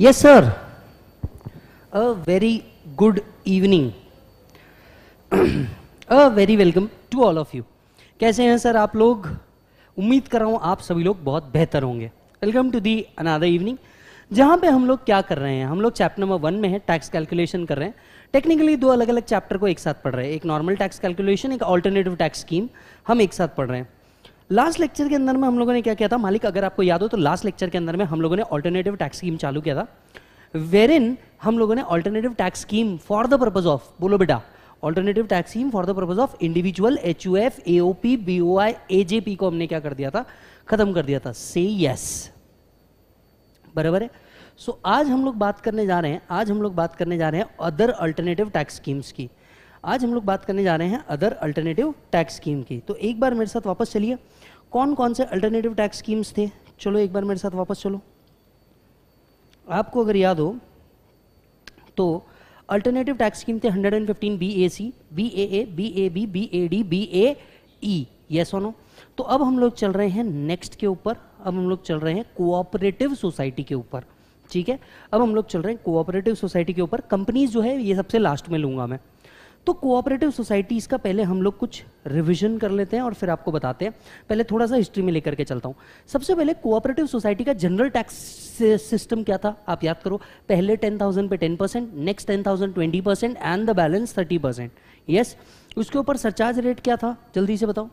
Yes, sir. A very good evening. A very welcome to all of you. कैसे हैं sir आप लोग? उम्मीद कर रहा हूँ आप सभी लोग बहुत बेहतर होंगे। Welcome to the another evening जहाँ पे हम लोग क्या कर रहे हैं? हम लोग चैप्टर नंबर वन में है टैक्स कैलकुलेशन कर रहे हैं। टेक्निकली दो अलग अलग चैप्टर को एक साथ पढ़ रहे हैं। एक नॉर्मल टैक्स कैलकुलेशन एक ऑल्टरनेटिव टैक्स स्कीम हम एक साथ पढ़ रहे हैं। लास्ट लेक्चर के अंदर में हम लोगों ने क्या किया था? मालिक अगर आपको याद हो तो लास्ट लेक्चर के अंदर में हम लोगों ने ऑल्टरनेटिव टैक्स स्कीम चालू किया था वेर इन हम लोगों ने alternative tax scheme for the purpose of बोलो बेटा alternative tax scheme for the purpose of individual H U F AOP BOI AJP को हमने क्या कर दिया था? खत्म कर दिया था। से यस बराबर है? सो so, आज हम लोग बात करने जा रहे हैं आज हम लोग बात करने जा रहे हैं अदर अल्टरनेटिव टैक्स स्कीम्स की। आज हम लोग बात करने जा रहे हैं अदर अल्टरनेटिव टैक्स स्कीम की। तो एक बार मेरे साथ वापस चलिए। कौन कौन से अल्टरनेटिव टैक्स स्कीम्स थे? चलो एक बार मेरे साथ वापस चलो। आपको अगर याद हो तो अल्टरनेटिव टैक्स स्कीम थे 115 B A C B A A B A B B A D B A E yes no तो अब हम लोग चल रहे हैं नेक्स्ट के ऊपर। अब हम लोग चल रहे हैं कोऑपरेटिव सोसाइटी के ऊपर। ठीक है? अब हम लोग चल रहे हैं कोऑपरेटिव सोसाइटी के ऊपर। कंपनीज़ जो है, ये सबसे लास्ट में लूँगा मैं। तो कोऑपरेटिव सोसाइटीज का पहले हम लोग कुछ रिविजन कर लेते हैं और फिर आपको बताते हैं। पहले थोड़ा सा हिस्ट्री में लेकर के चलता हूँ। सबसे पहले कोऑपरेटिव सोसाइटी का जनरल टैक्स सिस्टम क्या था? आप याद करो पहले 10,000 पे 10 percent next 10,000 20 percent and the balance 30 percent yes उसके ऊपर सरचार्ज रेट क्या था? जल्दी से बताओ।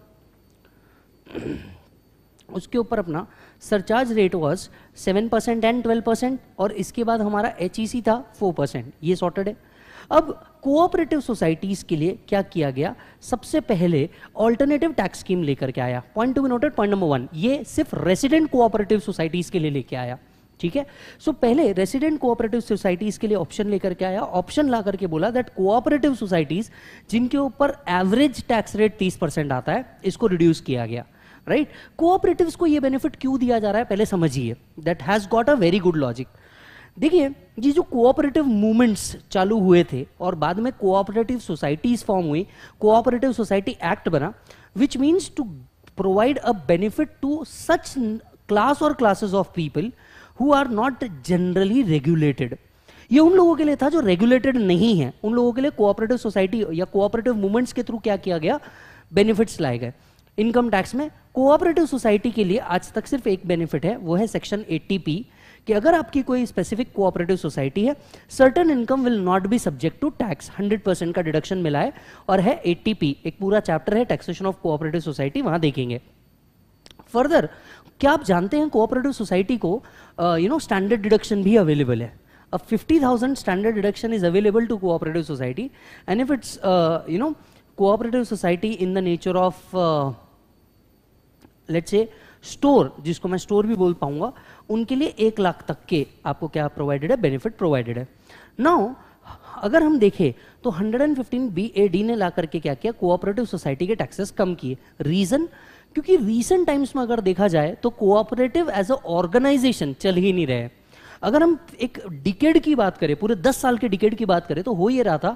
उसके ऊपर अपना surcharge rate was seven percent and twelve percent और इसके बाद हमारा एच e था फोर परसेंट ये सॉर्टेड है। अब कोऑपरेटिव सोसाइटीज के लिए क्या किया गया? सबसे पहले ऑल्टरनेटिव टैक्स स्कीम लेकर के आया। Point to be noted point number one ये सिर्फ़ रेसिडेंट कोऑपरेटिव सोसाइटीज के लिए लेके आया। ठीक है? सो so, पहले रेसिडेंट कोऑपरेटिव सोसाइटीज के लिए ऑप्शन लेकर के आया। ऑप्शन ला करके बोला दैट कोऑपरेटिव सोसाइटीज जिनके ऊपर एवरेज टैक्स रेट 30 परसेंट आता है इसको रिड्यूस किया गया। Right right? कोऑपरेटिव्स को ये बेनिफिट क्यों दिया जा रहा है? पहले समझिए। That has got a very good logic देखिए, ये जो कोऑपरेटिव मूवमेंट्स चालू हुए थे और बाद में कोऑपरेटिव सोसाइटीज फॉर्म हुई कोऑपरेटिव सोसाइटी एक्ट बना which means to provide a benefit to such class और classes of people who are not generally regulated ये उन लोगों के लिए था जो रेगुलेटेड नहीं है। उन लोगों के लिए कोऑपरेटिव सोसाइटी या कोऑपरेटिव मूवमेंट्स के थ्रू क्या किया गया? बेनिफिट्स लाए गए। इनकम टैक्स में कोऑपरेटिव सोसाइटी के लिए आज तक सिर्फ़ एक बेनिफिट है, वो है सेक्शन 80 पी कि अगर आपकी कोई स्पेसिफिक कोऑपरेटिव सोसाइटी है certain income will not be subject to tax 100 percent का डिडक्शन मिला है और है 80 एक पूरा चैप्टर है टैक्सेशन ऑफ़ कोऑपरेटिव सोसाइटी वहाँ देखेंगे। फर्दर क्या आप जानते हैं कोऑपरेटिव सोसाइटी को यू नो स्टैंडर्ड डिडक्शन भी अवेलेबल है? अब 50,000 standard deduction is available to cooperative society and if it's you know cooperative society in the nature of let's say store, जिसको मैं स्टोर भी बोल पाऊँगा, उनके लिए एक लाख तक के आपको क्या प्रोवाइडेड है? बेनिफिट प्रोवाइडेड है। नाउ अगर हम देखें तो 115 बीएडी ने ला करके क्या किया? कोऑपरेटिव सोसाइटी के टैक्सेस कम किए। रीजन क्योंकि रीसेंट टाइम्स में अगर देखा जाए तो कोऑपरेटिव एज अ ऑर्गेनाइजेशन चल ही नहीं रहे। अगर हम एक डिकेड की बात करें, पूरे दस साल के डिकेड की बात करें तो हो ये रहा था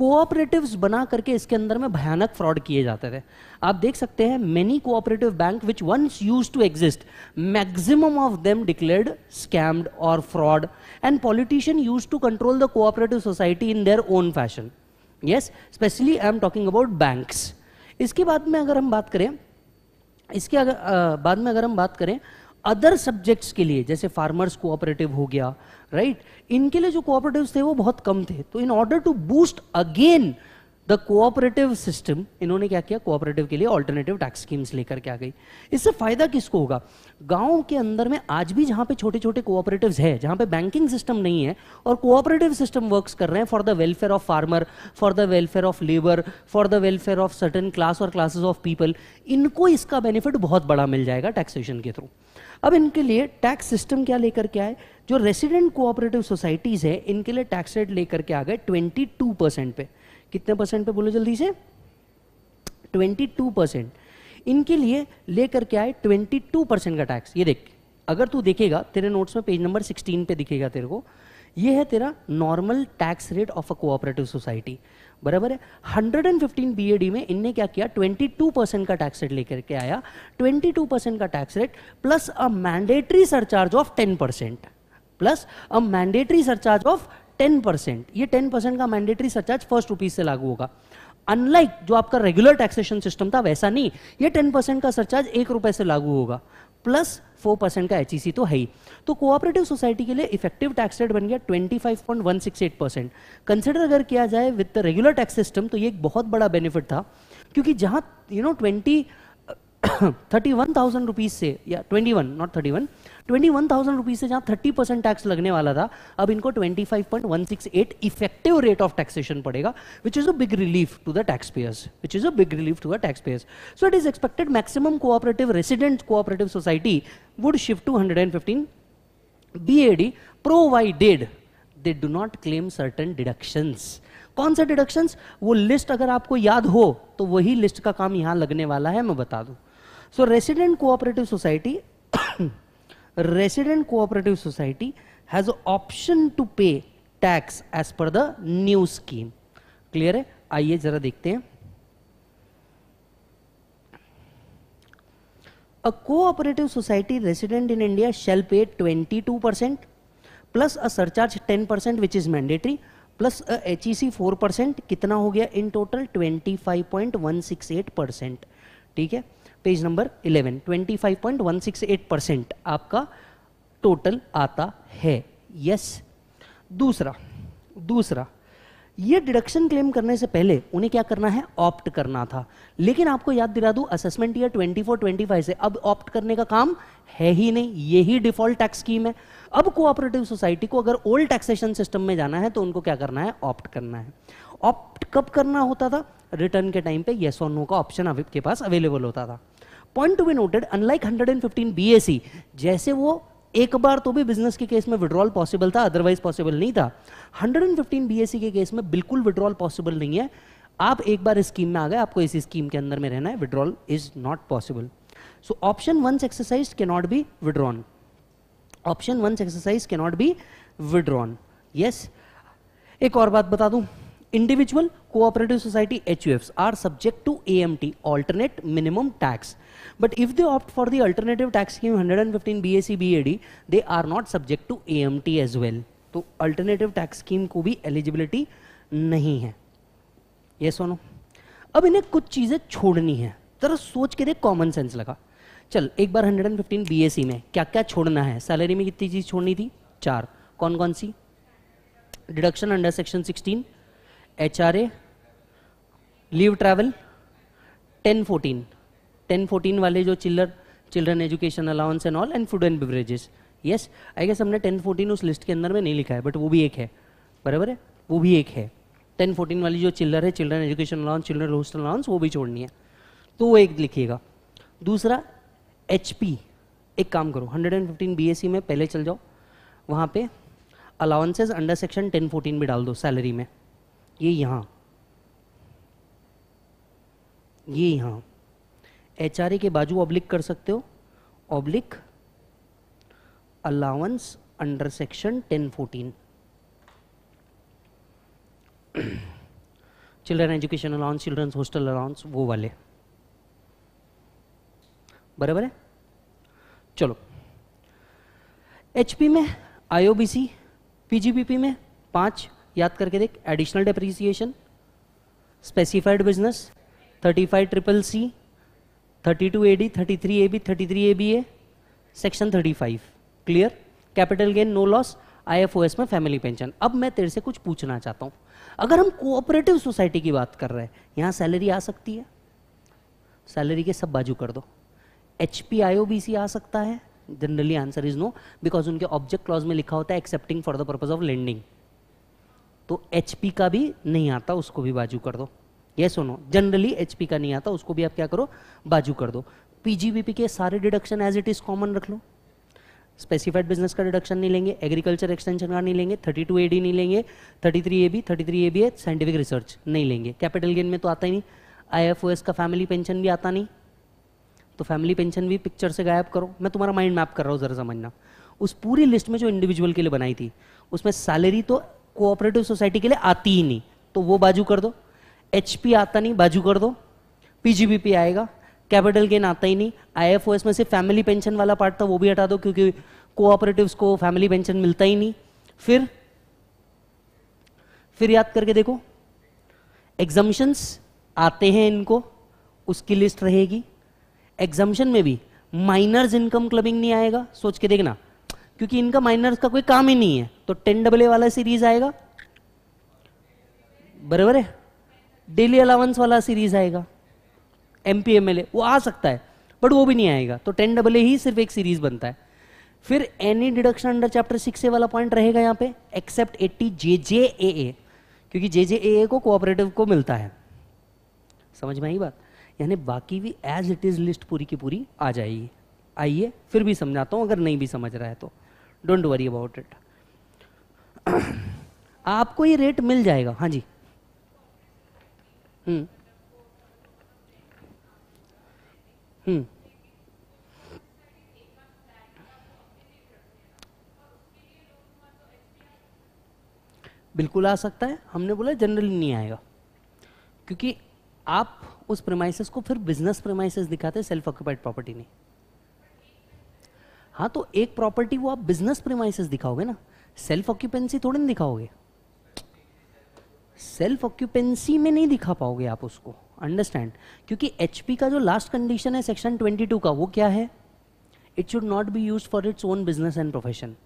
कोऑपरेटिव्स बना करके इसके अंदर में भयानक फ्रॉड किए जाते थे। आप देख सकते हैं many cooperative bank which once used to exist maximum of them declared scammed और fraud and politician used to control the cooperative society in their own fashion yes specially I am talking about banks इसके बाद में अगर हम बात करें इसके अगर आ, बाद में अगर हम बात करें अदर सब्जेक्ट्स के लिए, जैसे फार्मर्स कोऑपरेटिव हो गया राइट right? इनके लिए जो कोऑपरेटिव थे, वो बहुत कम थे। तो in order to boost again the cooperative system इन्होंने क्या किया? कोऑपरेटिव के लिए ऑल्टरनेटिव टैक्स स्कीम्स लेकर के आ गई। इससे फ़ायदा किसको होगा? गाँव के अंदर में आज भी जहाँ पे छोटे छोटे कोऑपरेटिव्स है, जहाँ पे बैंकिंग सिस्टम नहीं है, और कोऑपरेटिव सिस्टम वर्क्स कर रहे हैं for the welfare of farmer for the welfare of labour for the welfare of certain class और क्लासेस ऑफ़ पीपल इनको इसका बेनिफिट बहुत बड़ा मिल जाएगा टैक्सेशन के थ्रू अब इनके लिए टैक्स सिस्टम क्या लेकर के आए? जो रेसिडेंट कोऑपरेटिव सोसाइटीज है, इनके लिए टैक्स रेट लेकर के आ गए 22 परसेंट पे। कितने परसेंट पे बोलो जल्दी से? 22 परसेंट इनके लिए लेकर के आए 22 परसेंट का टैक्स ये देख, अगर तू देखेगा, तेरे नोट्स में पेज नंबर 16 पे दिखेगा तेरे को, ये है तेरा normal tax rate of a cooperative society बराबर है? 115 बीएडी में इनने क्या किया? 22 परसेंट का टैक्स रेट लेकर के आया। 22 परसेंट का tax rate plus a mandatory surcharge of 10 percent plus a mandatory surcharge of 10 percent ये 10 परसेंट का मैंडेटरी सरचार्ज फ़र्स्ट रुपीज़ से लागू होगा। अनलाइक जो आपका रेगुलर टैक्सेशन सिस्टम था, वैसा नहीं। ये 10 परसेंट का सरचार्ज एक रुपए से लागू होगा। प्लस फोर परसेंट का एच तो है ही। तो कोऑपरेटिव सोसाइटी के लिए इफ़ेक्टिव टैक्स रेट बन गया 25.168 परसेंट कंसिडर अगर किया जाए विद रेगुलर टैक्स सिस्टम तो ये एक बहुत बड़ा बेनिफिट था। क्योंकि जहाँ you know twenty thirty one thousand rupees से, या twenty one not thirty one twenty one thousand rupees से जहाँ थर्टी परसेंट टैक्स लगने वाला था, अब इनको twenty five point one six eight effective rate of taxation पड़ेगा which is a big relief to the tax payers which is a big relief to the tax payers so it is expected maximum cooperative resident cooperative society would shift to hundred and fifteen BAD provided they do not claim certain deductions. कौन सा deductions वो list अगर आपको याद हो तो वही list का काम यहाँ लगने वाला है, मैं बता दूँ। So resident cooperative society resident cooperative society has option to pay tax as per the new scheme clear है आइए जरा देखते हैं A cooperative society resident in India shall pay 22% plus a surcharge 10% which is mandatory plus a HEC 4% कितना हो गया in total 25.168% ठीक है पेज नंबर 11 25.168% आपका टोटल आता है। Yes yes. दूसरा दूसरा, ये डिडक्शन क्लेम करने से पहले उन्हें क्या करना है? ऑप्ट करना था। लेकिन आपको याद दिला दूँ असेसमेंट ईयर 24 25 से अब ऑप्ट करने का काम है ही नहीं। यही डिफ़ॉल्ट टैक्स स्कीम है। अब कोऑपरेटिव सोसाइटी को अगर ओल्ड टैक्सेशन सिस्टम में जाना है तो उनको क्या करना है? ऑप्ट करना है। ऑप्ट कब करना होता था? रिटर्न के टाइम पे येस और नो का ऑप्शन आपके पास अवेलेबल होता था। Point to be noted unlike 115 BAC जैसे वो एक बार तो भी बिज़नेस के केस में विड्रॉल पॉसिबल था अदरवाइज़ पॉसिबल नहीं था। 115 बीएससी के केस में बिल्कुल विड्रॉल पॉसिबल नहीं है। आप एक बार स्कीम में आ गए, आपको इसी स्कीम के अंदर में रहना है withdrawal is not possible so option one exercise can not be withdrawn option one exercise can not be withdrawn yes एक और बात बता दूँ? Individual cooperative society H U F are subject to A M T alternate minimum tax but if they opt for the alternative tax scheme hundred and fifteen B S C B A D they are not subject to A M T as well तो alternative tax scheme को भी eligibility नहीं है. ये yes सुनो अब इन्हें कुछ चीज़ें छोड़नी है. जरा सोच के देख कॉमन सेंस लगा. चल, एक बार hundred and fifteen B S C में क्या क्या छोड़ना है? सैलरी में कितनी चीज़ छोड़नी थी? चार. कौन कौन सी? Deduction under section sixteen HRA leave travel 10 14 ten fourteen वाले जो चिल्लर children education allowance and all and food and beverages yes I guess हमने टेन फोर्टीन उस लिस्ट के अंदर में नहीं लिखा है बट वो भी एक है। बराबर है? वो भी एक है। टेन फोर्टीन वाली जो चिल्लर है children education allowance children hostel allowance वो भी छोड़नी है। तो वो एक लिखिएगा दूसरा HP एक काम करो हंड्रेड एंड फिफ्टीन बी में पहले चल जाओ। वहाँ पे allowances under section ten fourteen भी डाल दो सैलरी में। ये यहाँ। ये यहाँ। एच के बाजू ऑब्लिक कर सकते हो। Oblique allowance under section ten fourteen children education allowance children's hostel allowance वो वाले। बराबर है? चलो। एचपी में आईओबीसी पीजीबीपी में पाँच याद करके देख additional depreciation specified business thirty five triple C thirty two A D thirty three A B thirty three A B A section thirty five clear capital gain no loss I F O S में family pension अब मैं तेरे से कुछ पूछना चाहता हूँ। अगर हम कोऑपरेटिव सोसाइटी की बात कर रहे हैं, यहाँ सैलरी आ सकती है? सैलरी के सब बाजू कर दो। H P I O B C आ सकता है? Generally answer is no because उनके ऑब्जेक्ट क्लॉज में लिखा होता है excepting for the purpose of lending तो एच पी का भी नहीं आता, उसको भी बाजू कर दो। ये सुनो जनरली एचपी का नहीं आता, उसको भी आप क्या करो, बाजू कर दो। पीजीबीपी के सारे deduction as it is common रख लो। स्पेसिफाइड बिज़नेस का डिडक्शन नहीं लेंगे एग्रीकल्चर एक्सटेंशन का नहीं लेंगे 32 एडी नहीं लेंगे 33 एबी 33 एबी है साइंटिफिक रिसर्च नहीं लेंगे। कैपिटल गेन में तो आता ही नहीं। आईएफओएस का फैमिली पेंशन भी आता नहीं। तो फैमिली पेंशन भी पिक्चर से गायब करो। मैं तुम्हारा माइंड मैप कर रहा हूँ, जरा समझना। उस पूरी लिस्ट में जो इंडिविजुअल के लिए बनाई थी, उसमें सैलरी तो कोऑपरेटिव सोसाइटी के लिए आती ही नहीं। तो वो बाजू कर दो। एच आता नहीं, बाजू कर दो। पीजीबीपी आएगा। कैपिटल गेन आता ही नहीं। आईएफओएस में से फैमिली पेंशन वाला पार्ट था, वो भी हटा दो, क्योंकि कोऑपरेटिव्स को फैमिली पेंशन मिलता ही नहीं। फिर फिर याद करके देखो। एग्जामिशंस आते हैं इनको, उसकी लिस्ट रहेगी। एग्जामिशन में भी माइनर्स इनकम क्लबिंग नहीं आएगा, सोच के देखना। क्योंकि इनका माइनर्स का कोई काम ही नहीं है। तो टेन डबल ए वाला सीरीज़ आएगा। बराबर है? डेली अलाउंस वाला सीरीज़ आएगा। एमपीएमएलए वो आ सकता है बट वो भी नहीं आएगा। तो टेन डबल ए ही सिर्फ़ एक सीरीज़ बनता है। फिर any deduction under chapter six A वाला पॉइंट रहेगा यहाँ पे except eighty J J A A क्योंकि जे जे ए को कोऑपरेटिव को मिलता है। समझ में आई बात? यानी बाकी भी एज इट इज़ लिस्ट पूरी की पूरी आ जाएगी। आइए, फिर भी समझाता हूँ, अगर नहीं भी समझ रहा है तो। डोंट वरी अबाउट इट आपको ये रेट मिल जाएगा। हाँ जी। हम्म। हम्म। बिल्कुल आ सकता है। हमने बोला जनरली नहीं आएगा। क्योंकि आप उस प्रेमाइसिस को फिर बिज़नेस प्रेमाइसिस दिखाते सेल्फ ऑक्यूपाइड प्रॉपर्टी नहीं। हाँ तो एक प्रॉपर्टी वो आप बिज़नेस प्रीमाइसिस दिखाओगे ना सेल्फ ऑक्यूपेंसी थोड़ी नहीं दिखाओगे। सेल्फ ऑक्यूपेंसी में नहीं दिखा पाओगे आप उसको अंडरस्टैंड क्योंकि एचपी का जो लास्ट कंडीशन है सेक्शन 22 का, वो क्या है? It should not be used for its own business and profession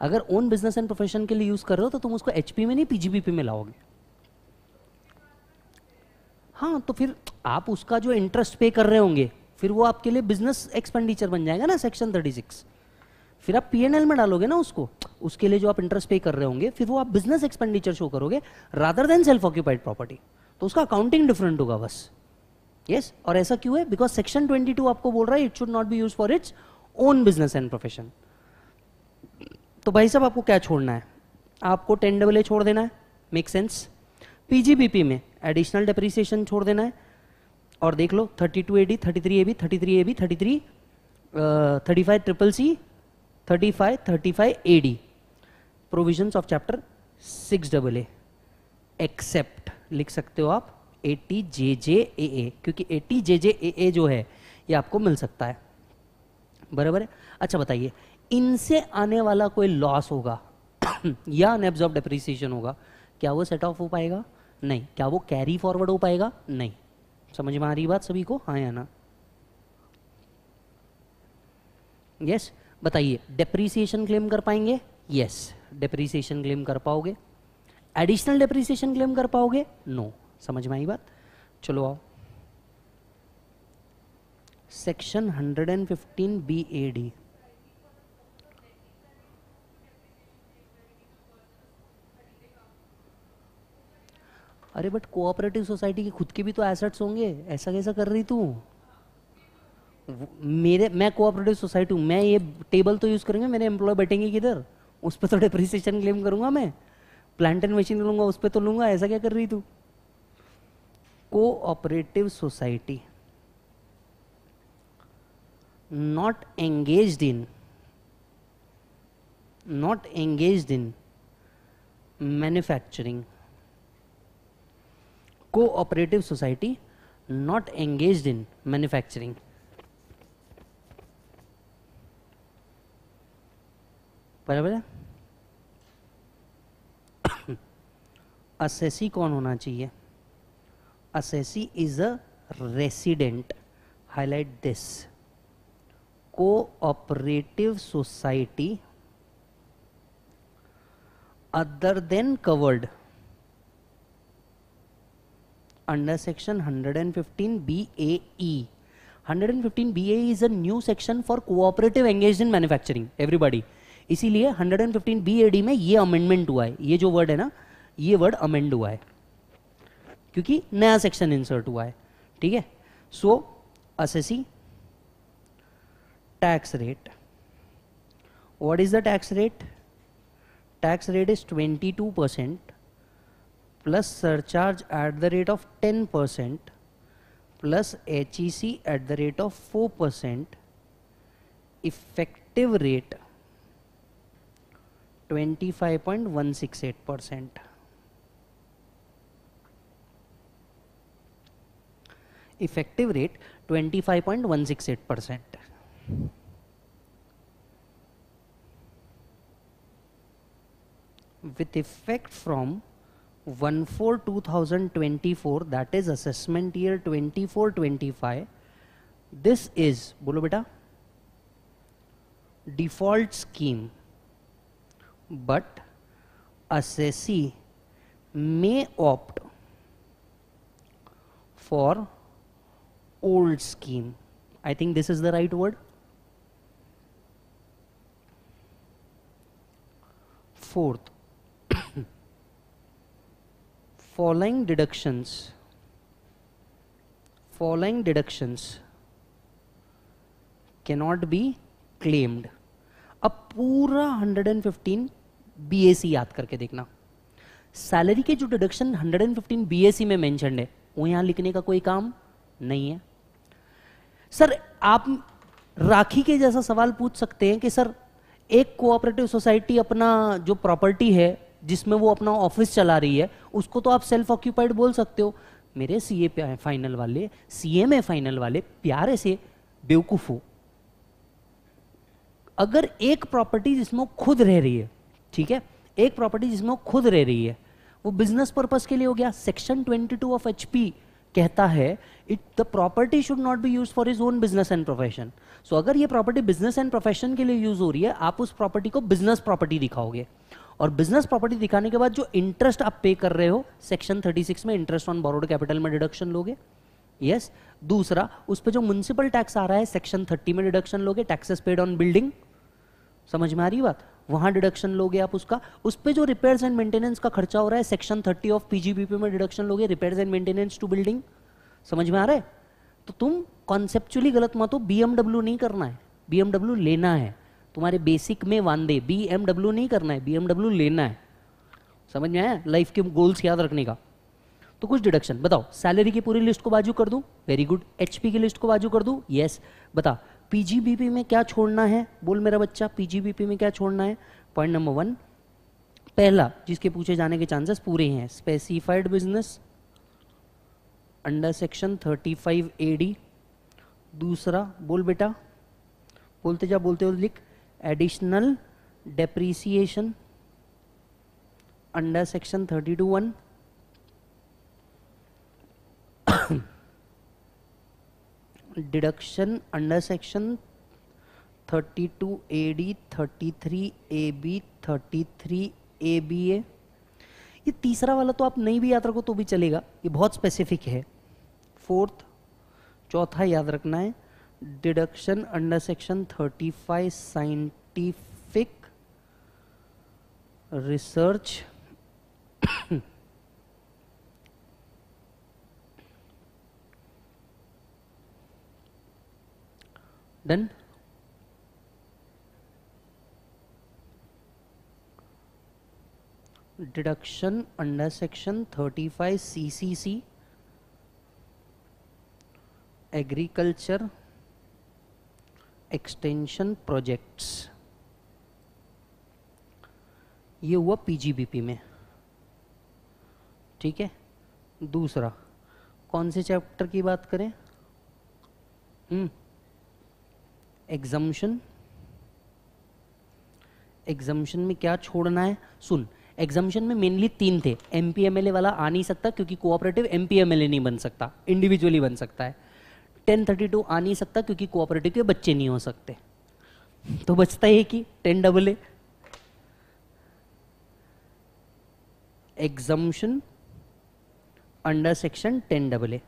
अगर ओन बिज़नेस एंड प्रोफेशन के लिए यूज़ कर रहे हो तो तुम उसको एचपी में नहीं पीजीबीपी में लाओगे। हाँ तो फिर आप उसका जो इंटरेस्ट पे कर रहे होंगे फिर वो आपके लिए बिज़नेस एक्सपेंडिचर बन जाएगा ना सेक्शन 36 फिर आप पीएनएल में डालोगे ना उसको, उसके लिए जो आप इंटरेस्ट पे कर रहे होंगे, फिर वो आप बिज़नेस एक्सपेंडिचर शो करोगे rather than self occupied property तो उसका अकाउंटिंग डिफरेंट होगा बस. Yes yes? और ऐसा क्यों है? बिकॉज़ सेक्शन 22 आपको बोल रहा है it should not be used for its own business and profession तो भाई साहब, आपको क्या छोड़ना है? आपको टेन डबल ए छोड़ देना है? मेक सेंस पीजीबीपी में एडिशनल डेप्रिसिएशन छोड़ देना है? और देख लो 32 AD 33 AB 33 AB 33 35 triple C 35 35 AD provisions of chapter six double A except लिख सकते हो आप 80 जे जे ए ए क्योंकि 80 जे जे ए ए जो है, ये आपको मिल सकता है। बराबर है? अच्छा बताइए, इनसे आने वाला कोई लॉस होगा? या अनएब्जॉर्ब डेप्रिसिएशन होगा? क्या वो सेट ऑफ़ हो पाएगा? नहीं। क्या वो कैरी फॉरवर्ड हो पाएगा? नहीं। समझ में आ रही बात सभी को? हाँ या ना? Yes yes? बताइए डेप्रीसिएशन क्लेम कर पाएँगे? यस डेप्रीसिएशन क्लेम कर पाओगे? एडिशनल डेप्रीसिएशन क्लेम कर पाओगे? No no. समझ में आई बात? चलो आओ। सेक्शन 115 बी ए डी अरे बट कोऑपरेटिव सोसाइटी की खुद के भी तो एसेट्स होंगे। ऐसा कैसा कर रही तू? मेरे, मैं कोऑपरेटिव सोसाइटी हूँ। मैं ये टेबल तो यूज़ करेंगे, मेरे एम्प्लॉय बैठेंगे किधर? उस पर तो डेप्रिसिएशन क्लेम करूँगा मैं। प्लांट एंड मशीन लूँगा, उस पर तो लूँगा। ऐसा क्या कर रही तू? Cooperative society not engage in not engage in manufacturing cooperative society not engaged in manufacturing. बराबर है? असेसी कौन होना चाहिए? Assessee is a resident highlight this cooperative society other than covered under section 115 BAE. 115 BAE is a new section for cooperative engage in manufacturing. Everybody. इसीलिए 115 BAD में ये amendment हुआ है ये जो वर्ड है ना, ये वर्ड अमेंड हुआ है क्योंकि नया सेक्शन इंसर्ट हुआ है ठीक है so as tax rate what is the tax rate tax rate is 22 percent plus surcharge at the rate of 10% plus HEC at the rate of 4%, effective rate 25.168%. Effective rate 25.168%. with effect from 1 4 2024 that is assessment year 24 25 this is bolo beta default scheme. But assessee may opt for old scheme. I think this is the right word? Fourth following deductions. Following deductions cannot be claimed. अब पूरा 115 BAC याद करके देखना। Salary के जो deduction 115 BAC में mention है, वो यहाँ लिखने का कोई काम नहीं है। सर, आप राखी के जैसा सवाल पूछ सकते हैं कि सर, एक कोऑपरेटिव सोसाइटी अपना जो प्रॉपर्टी है, जिसमें वो अपना ऑफ़िस चला रही है उसको तो आप सेल्फ ऑक्यूपाइड बोल सकते हो। मेरे सीए पे फाइनल वाले सीएमए फाइनल वाले, प्यारे से बेवकूफ़। हो अगर एक प्रॉपर्टी जिसमें खुद रह रही है, ठीक है? एक प्रॉपर्टी जिसमें खुद रह रही है, वो बिज़नेस पर्पज के लिए हो गया। सेक्शन 22 ऑफ़ एचपी कहता है it the property should not be used for is own business and profession so अगर ये प्रॉपर्टी बिज़नेस एंड प्रोफेशन के लिए यूज़ हो रही है, आप उस प्रॉपर्टी को बिज़नेस प्रॉपर्टी दिखाओगे। और बिज़नेस प्रॉपर्टी दिखाने के बाद जो इंटरेस्ट आप पे कर रहे हो सेक्शन 36 में इंटरेस्ट ऑन बोरोड कैपिटल में डिडक्शन लोगे। Yes yes. दूसरा, उस पर जो म्यूनसिपल टैक्स आ रहा है सेक्शन 30 में डिडक्शन लोगे टैक्सेस पेड ऑन बिल्डिंग समझ में आ रही बात? वहाँ डिडक्शन लोगे आप उसका। उस पर जो रिपेयर्स एंड मेंटेनेंस का खर्चा हो रहा है सेक्शन 30 ऑफ़ पीजीबीपी में डिडक्शन लोगे repairs and maintenance to building समझ में आ रहा है? तो तुम कॉन्सेप्चुअली गलत मत हो बीएमडब्ल्यू नहीं करना है। बीएमडब्ल्यू लेना है। तुम्हारे बेसिक में वांदे बी एमडब्ल्यू नहीं करना है बी एमडब्ल्यू लेना है। समझ में आया? लाइफ के गोल्स याद रखने का। तो कुछ डिडक्शन बताओ। सैलरी की पूरी लिस्ट को बाजू कर दूँ? वेरी गुड एचपी की लिस्ट को बाजू कर दूँ? यस बता पीजीबीपी में क्या छोड़ना है? बोल मेरा बच्चा पीजीबीपी में क्या छोड़ना है? पॉइंट नंबर वन पहला, जिसके पूछे जाने के चांसेस पूरे हैं specified business under section 35 AD दूसरा, बोल बेटा, बोलते जा, बोलते हो लिख additional depreciation under section 32.1 deduction under section 32 AD 33 AB 33 ABA ये तीसरा वाला तो आप नहीं भी याद रखो तो भी चलेगा ये बहुत स्पेसिफिक है फोर्थ चौथा याद रखना है deduction under section 35 scientific research done deduction under section 35 ccc agriculture extension projects ये हुआ पीजीबीपी में। ठीक है? दूसरा, कौन से चैप्टर की बात करें? हम्म। एग्जाम्शन एग्जाम्शन में क्या छोड़ना है? सुन एग्जाम्शन में मेनली तीन थे। एमपीएमएलए वाला आ नहीं सकता क्योंकि कोऑपरेटिव एमपीएमएलए नहीं बन सकता। इंडिविजुअली बन सकता है। टेन थर्टी टू आ नहीं सकता क्योंकि कोऑपरेटिव के बच्चे नहीं हो सकते। तो बचता है कि ten double A. Exemption under section ten double A.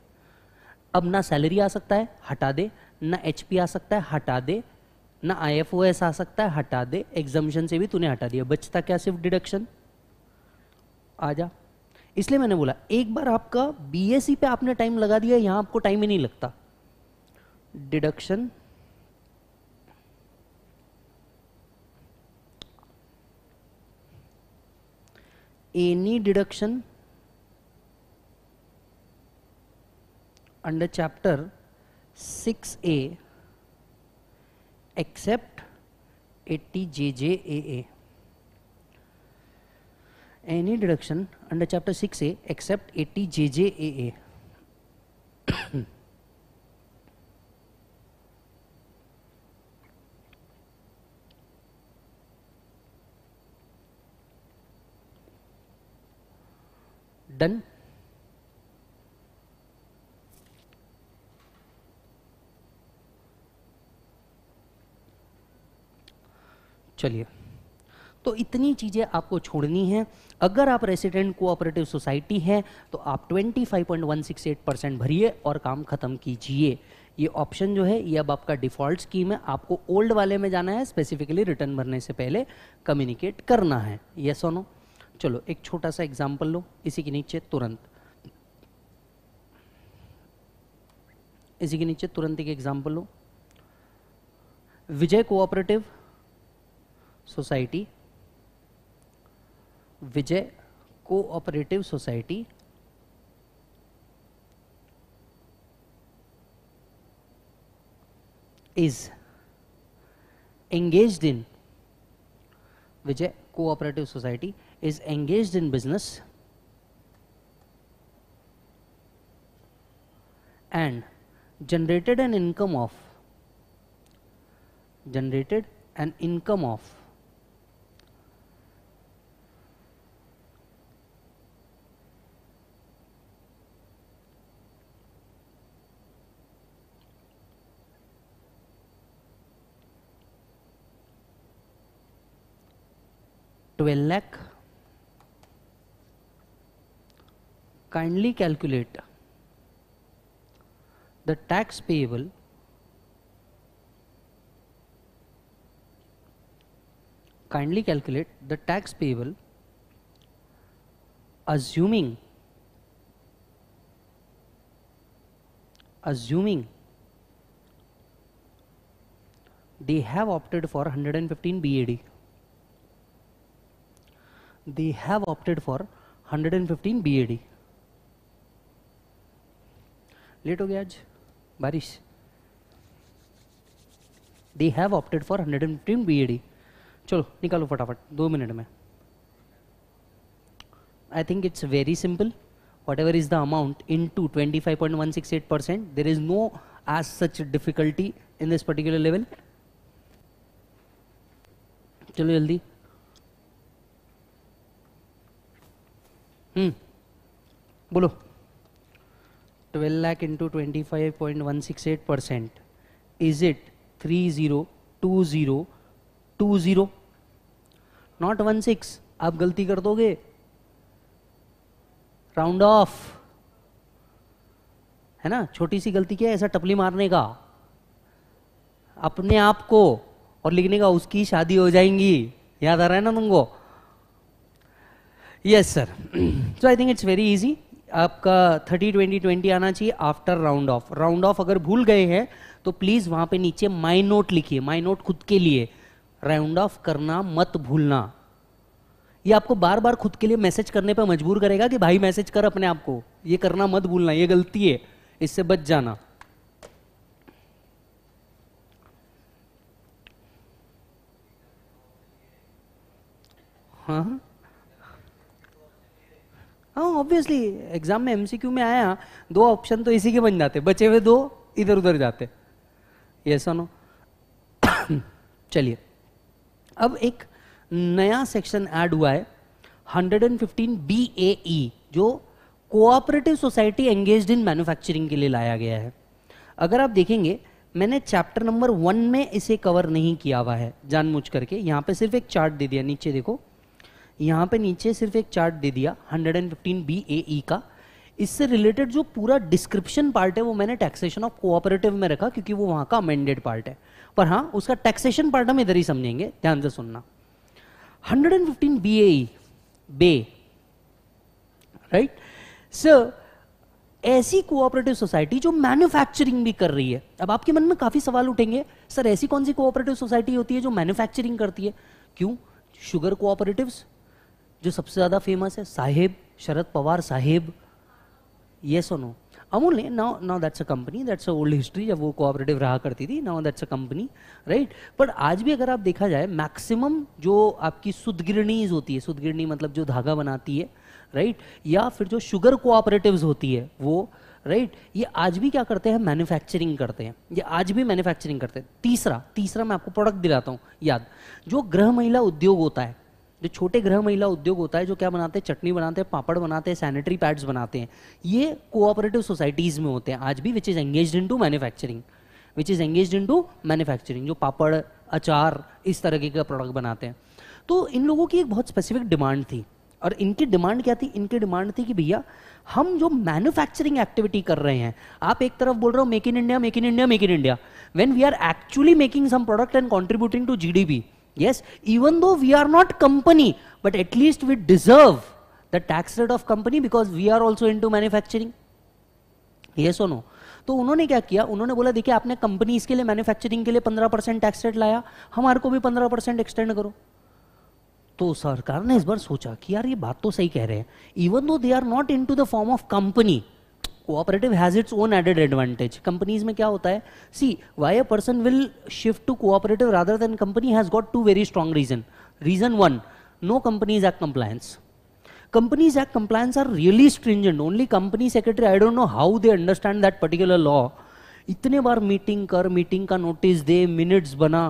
अब ना सैलरी आ सकता है, हटा दे, ना एचपी आ सकता है, हटा दे, ना आईएफओएस आ सकता है, हटा दे। एग्जामेशन से भी तूने हटा दिया। बचता क्या सिर्फ़ डिडक्शन आ जा। इसलिए मैंने बोला, एक बार आपका बीएससी पे आपने टाइम लगा दिया, यहाँ आपको टाइम ही नहीं लगता। Deduction any deduction under chapter 6a except 80 JJAA any deduction under chapter 6a except 80 JJAA done चलिए। तो इतनी चीज़ें आपको छोड़नी है। अगर आप रेसिडेंट कोऑपरेटिव सोसाइटी हैं तो आप 25.168 परसेंट भरिए और काम खत्म कीजिए। ये ऑप्शन जो है, ये अब आपका डिफ़ॉल्ट स्कीम है। आपको ओल्ड वाले में जाना है स्पेसिफिकली रिटर्न भरने से पहले कम्युनिकेट करना है। ये सोनो चलो, एक छोटा सा एग्ज़ाम्पल लो, इसी के नीचे तुरंत। इसी के नीचे तुरंत एक example low. Vijay cooperative society Vijay cooperative society is engaged in Vijay Cooperative Society is engaged in business and generated an income of generated an income of twelve lakh kindly calculate the tax payable kindly calculate the tax payable assuming assuming they have opted for 115 BAD they have opted for 115 BAD. Late हो गया आज? बारिश। They have opted for 115 BAD चलो, निकालो फटाफट, दो minute में। I think it's very simple whatever is the amount into 25.168 percent there is no as such difficulty in this particular level चलो जल्दी। हम्म बोलो। Twelve lakh into twenty five point one six eight percent is it three zero two zero two zero not one six आप गलती कर दोगे? Round of है ना? छोटी सी गलती क्या है? ऐसा टपली मारने का। अपने आप को और लिखने का उसकी शादी हो जाएँगी। याद आ रहा है ना तुमको? Yes sir so I think it's very easy आपका थर्टी ट्वेंटी ट्वेंटी आना चाहिए after round off round off अगर भूल गए हैं तो प्लीज़ वहाँ पे नीचे माई नोट लिखिए माई नोट खुद के लिए. राउंड ऑफ़ करना मत भूलना. ये आपको बार बार खुद के लिए मैसेज करने पर मजबूर करेगा कि भाई मैसेज कर अपने आप को. ये करना मत भूलना ये गलती है. इससे बच जाना. हाँ, हाँ। हाँ. ऑब्वियसली एग्ज़ाम में एमसीक्यू में आया, दो ऑप्शन तो इसी के बन जाते, बचे हुए दो इधर उधर जाते ये सुनो चलिए, अब एक नया सेक्शन ऐड हुआ है 115 बी ए ई जो cooperative society engage in manufacturing के लिए लाया गया है। अगर आप देखेंगे, मैंने चैप्टर नंबर वन में इसे कवर नहीं किया हुआ है, जानबूझ करके, यहाँ पे सिर्फ़ एक चार्ट दे दिया, नीचे देखो। यहाँ पे नीचे सिर्फ़ एक चार्ट दे दिया 115 बी ए ई का। इससे रिलेटेड जो पूरा डिस्क्रिप्शन पार्ट है, वो मैंने टैक्सेशन ऑफ़ कोऑपरेटिव में रखा, क्योंकि वो वहाँ का अमेंडेड पार्ट है। पर हाँ उसका टैक्सेशन पार्ट हम इधर ही समझेंगे, ध्यान से सुनना। 115 B A B right sir ऐसी कोऑपरेटिव सोसाइटी जो मैन्युफैक्चरिंग भी कर रही है। अब आपके मन में काफ़ी सवाल उठेंगे, सर, ऐसी कौन सी कोऑपरेटिव सोसाइटी होती है जो मैन्युफैक्चरिंग करती है? क्यों? शुगर कोऑपरेटिव्स जो सबसे ज़्यादा फ़ेमस है, साहेब, शरद पवार साहेब। ये सुनो। अमूल ने now now that's a company that's a old history जब वो कोऑपरेटिव रहा करती थी now that's a company right but आज भी अगर आप देखा जाए मैक्सिमम जो आपकी सुदगिरणीज होती है सुदगिरणी मतलब जो धागा बनाती है राइट right? या फिर जो शुगर कोऑपरेटिव्स होती है, वो राइट right? ये आज भी क्या करते हैं मैन्युफैक्चरिंग करते हैं। ये आज भी मैन्युफैक्चरिंग करते हैं। तीसरा तीसरा मैं आपको प्रोडक्ट दिलाता हूँ, याद। जो गृह महिला उद्योग होता है जो छोटे गृह महिला उद्योग होता है, जो क्या बनाते हैं, चटनी बनाते हैं, पापड़ बनाते हैं सैनिटरी पैड्स बनाते हैं, ये कोऑपरेटिव सोसाइटीज में होते हैं। आज भी which is engage into manufacturing which is engage into manufacturing जो पापड़, अचार, इस तरह के प्रोडक्ट बनाते हैं। तो इन लोगों की एक बहुत स्पेसिफिक डिमांड थी। और इनकी डिमांड क्या थी? इनकी डिमांड थी कि भैया, हम जो मैन्युफैक्चरिंग एक्टिविटी कर रहे हैं, आप एक तरफ़ बोल रहे हो make in India make in India make in India when we are actually making some product and contributing to GDP yes, even though we are not company, but at least we deserve the tax rate of company because we are also into manufacturing. Yes or no? तो उन्होंने क्या किया? उन्होंने बोला, देखिए, आपने company के लिए मैन्युफैक्चरिंग के लिए 15 परसेंट टैक्स रेट लाया। हमारे को भी 15 परसेंट एक्सटेंड करो. तो सरकार ने इस बार सोचा कि यार, ये बात तो सही कह रहे हैं। Even though they are not into the form of company cooperative has its own added advantage companies में क्या होता है? See why a person will shift to cooperative rather than company has got two very strong reason reason one no companies act compliance companies act compliance are really stringent. Only company secretary, i don't know how they understand that particular law. इतने बार meeting कर meeting का notice दे minutes बना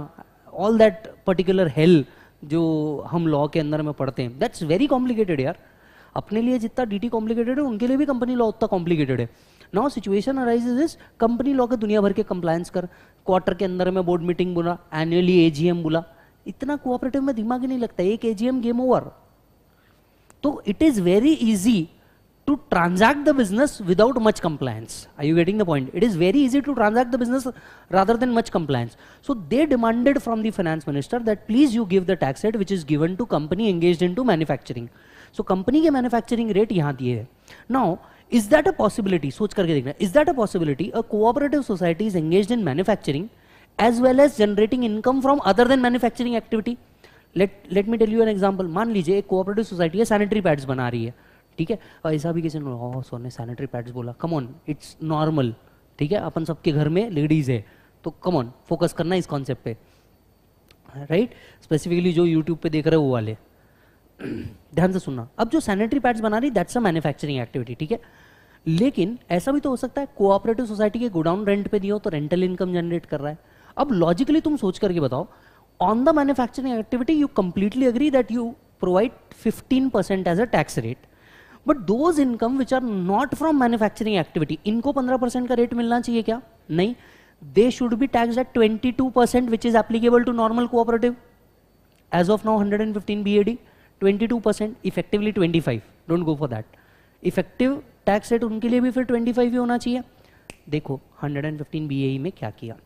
all that particular hell जो हम law के अंदर में पढ़ते हैं. दैट्स वेरी कॉम्प्लिकेटेड यार. अपने लिए जितना डी कॉम्प्लिकेटेड है उनके लिए भी कंपनी लॉ उतना कॉम्प्लिकेटेड है now situation arises is company law के दुनिया भर के कंप्लायंस कर क्वार्टर के अंदर में बोर्ड मीटिंग बुला एनुअली एजीएम बुला इतना कोऑपरेटिव में दिमाग ही नहीं लगता एक एजीएम गेम ओवर तो it is very easy to transact the business without much compliance. Are you getting the point? It is very easy to transact the business rather than much compliance. So they demanded from the finance minister that please you give the tax rate which is given to company engaged into manufacturing. So company के manufacturing rate यहाँ दिए है। Now is that a possibility सोच करके देखना। Is that a possibility a cooperative society is engage in manufacturing as well as generating income from other than manufacturing activity let let me tell you an example मान लीजिए एक cooperative society है sanitary pads बना रही है। ठीक है? ऐसा भी किसी ने सैनिटरी पैड्स बोला। कम ऑन इट्स नॉर्मल ठीक है? अपन सबके घर में लेडीज़ है। तो कम ऑन फोकस करना इस कॉन्सेप्ट पे। Right right? स्पेसिफिकली जो यूट्यूब पे देख रहे हो वाले। ध्यान से सुनना। अब जो सैनिटरी पैड्स बना रही दैट्स अ मैन्युफैक्चरिंग एक्टिविटी ठीक है? लेकिन ऐसा भी तो हो सकता है कोऑपरेटिव सोसाइटी के गोडाउन रेंट पे दियो तो रेंटल इनकम जनरेट कर रहा है। अब लॉजिकली तुम सोच करके बताओ on the manufacturing activity you completely agree that you provide 15 percent as a tax rate but those income which are not from manufacturing activity इनको 15 परसेंट का रेट मिलना चाहिए क्या? नहीं। They should be tax at 22 percent which is applicable to normal cooperative as of now 115 BAD 22 percent effectively 25 don't go for that effective tax rate उनके लिए भी फिर 25 ही होना चाहिए। देखो 115 बीएई में क्या किया।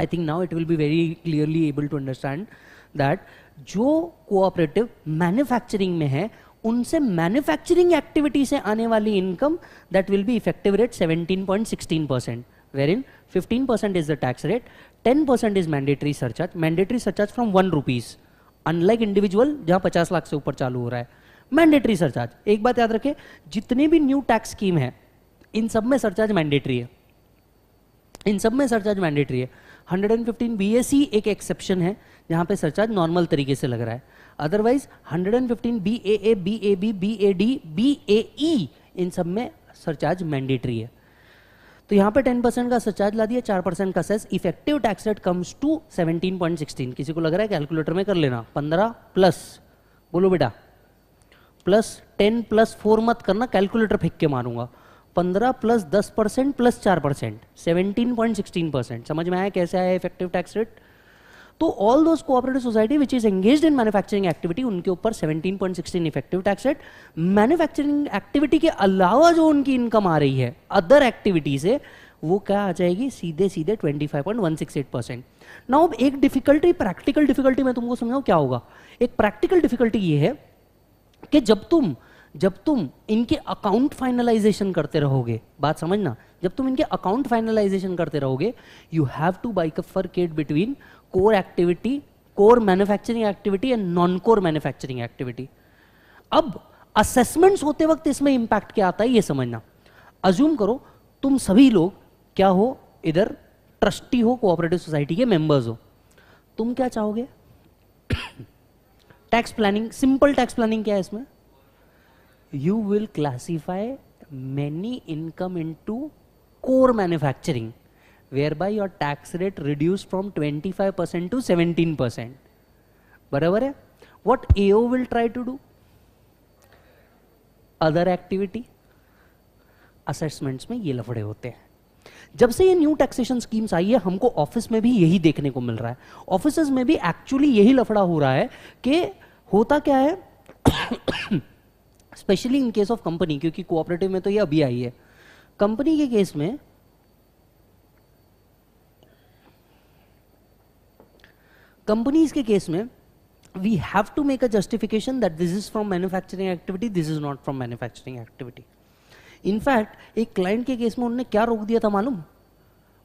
I think now it will be very clearly able to understand that जो कोऑपरेटिव मैन्युफैक्चरिंग में है, उनसे मैन्युफैक्चरिंग एक्टिविटी से आने वाली income that will be effective rate 17.16 percent wherein 15 percent is the tax rate 10 percent is mandatory surcharge mandatory surcharge from one rupees unlike individual जहाँ 50 लाख से ऊपर चालू हो रहा है। मैंडेटरी सरचार्ज एक बात याद रखें, जितने भी न्यू टैक्स स्कीम है, इन सब में सरचार्ज मैंडेटरी है। इन सब में सरचार्ज मैंडेटरी है। 115 बीएससी एक एक्सेप्शन है, जहाँ पे सरचार्ज नॉर्मल तरीके से लग रहा है। Otherwise 115 B A A B A B B A D B A E इन सब में सरचार्ज मैंडेटरी है। तो यहाँ पे 10 परसेंट का सरचार्ज ला दिया, चार परसेंट का cess effective tax rate comes to 17.16 किसी को लग रहा है कैलकुलेटर में कर लेना। 15 प्लस बोलो बेटा। प्लस 10 प्लस फोर मत करना कैलकुलेटर फेंक के मारूँगा। 15 प्लस 10 परसेंट प्लस चार परसेंट सेवनटीन समझ में आया कैसे आया इफ़ेक्टिव टैक्स रेट तो all those cooperative society which is engage in manufacturing activity उनके ऊपर 17.16 effective tax rate manufacturing activity के अलावा जो उनकी इनकम आ रही है अदर एक्टिविटी से, वो क्या आ जाएगी? सीधे सीधे 25.168 परसेंट नाउ एक डिफिकल्टी प्रैक्टिकल डिफिकल्टी मैं तुमको समझाऊं क्या होगा? एक प्रैक्टिकल डिफिकल्टी ये है कि जब तुम जब तुम इनके अकाउंट फाइनलाइजेशन करते रहोगे, बात समझना, जब तुम इनके अकाउंट फाइनलाइजेशन करते रहोगे you have to bifurcate between core activity core manufacturing activity and non core manufacturing activity अब असेसमेंट्स होते वक्त इसमें इंपैक्ट क्या आता है ये समझना। अज्यूम करो, तुम सभी लोग क्या हो? इधर ट्रस्टी हो कोऑपरेटिव सोसाइटी के मेंबर्स हो। तुम क्या चाहोगे? Tax planning simple tax planning क्या है इसमें? You will classify many income into core manufacturing whereby your tax rate reduced from 25% to 17%. बराबर है what AO will try to do? Other activity. Assessments में ये लफड़े होते हैं जब से ये न्यू टैक्सेशन स्कीम्स आई है, हमको ऑफ़िस में भी यही देखने को मिल रहा है ऑफ़िस में भी एक्चुअली यही लफड़ा हो रहा है कि होता क्या है specially in case of company क्योंकि कोऑपरेटिव में तो ये अभी आई है कंपनी के केस में कंपनीज़ के केस में we have to make a justification that this is from manufacturing activity this is not from manufacturing activity in fact एक क्लाइंट के केस में उन्होंने क्या रोक दिया था मालूम?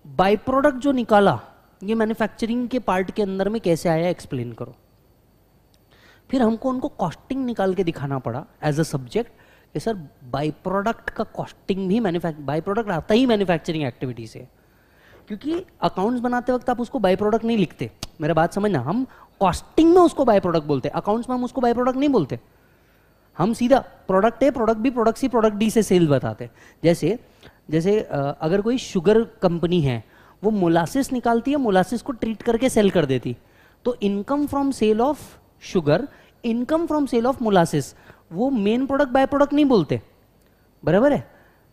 बाई प्रोडक्ट जो निकाला, ये मैन्युफैक्चरिंग के पार्ट के अंदर में कैसे आया एक्सप्लेन करो। फिर हमको उनको कॉस्टिंग निकाल के दिखाना पड़ा एज अ सब्जेक्ट कि सर बाई प्रोडक्ट का कॉस्टिंग भी मैन्युफैक्च बाई प्रोडक्ट आता ही मैन्युफैक्चरिंग एक्टिविटी से। क्योंकि अकाउंट्स बनाते वक्त आप उसको बाई प्रोडक्ट नहीं लिखते। मेरा बात समझना, हम कॉस्टिंग में उसको बाई प्रोडक्ट बोलते हैं। अकाउंट्स में हम उसको बाई प्रोडक्ट नहीं बोलते। हम सीधा product A product B product C product D से सेल बताते जैसे जैसे अगर कोई शुगर कंपनी है, वो मोलासिस निकालती है मोलासिस को ट्रीट करके सेल कर देती। तो income from sale of sugar income from sale of molasses वो मेन प्रोडक्ट बाय प्रोडक्ट नहीं बोलते। बराबर है?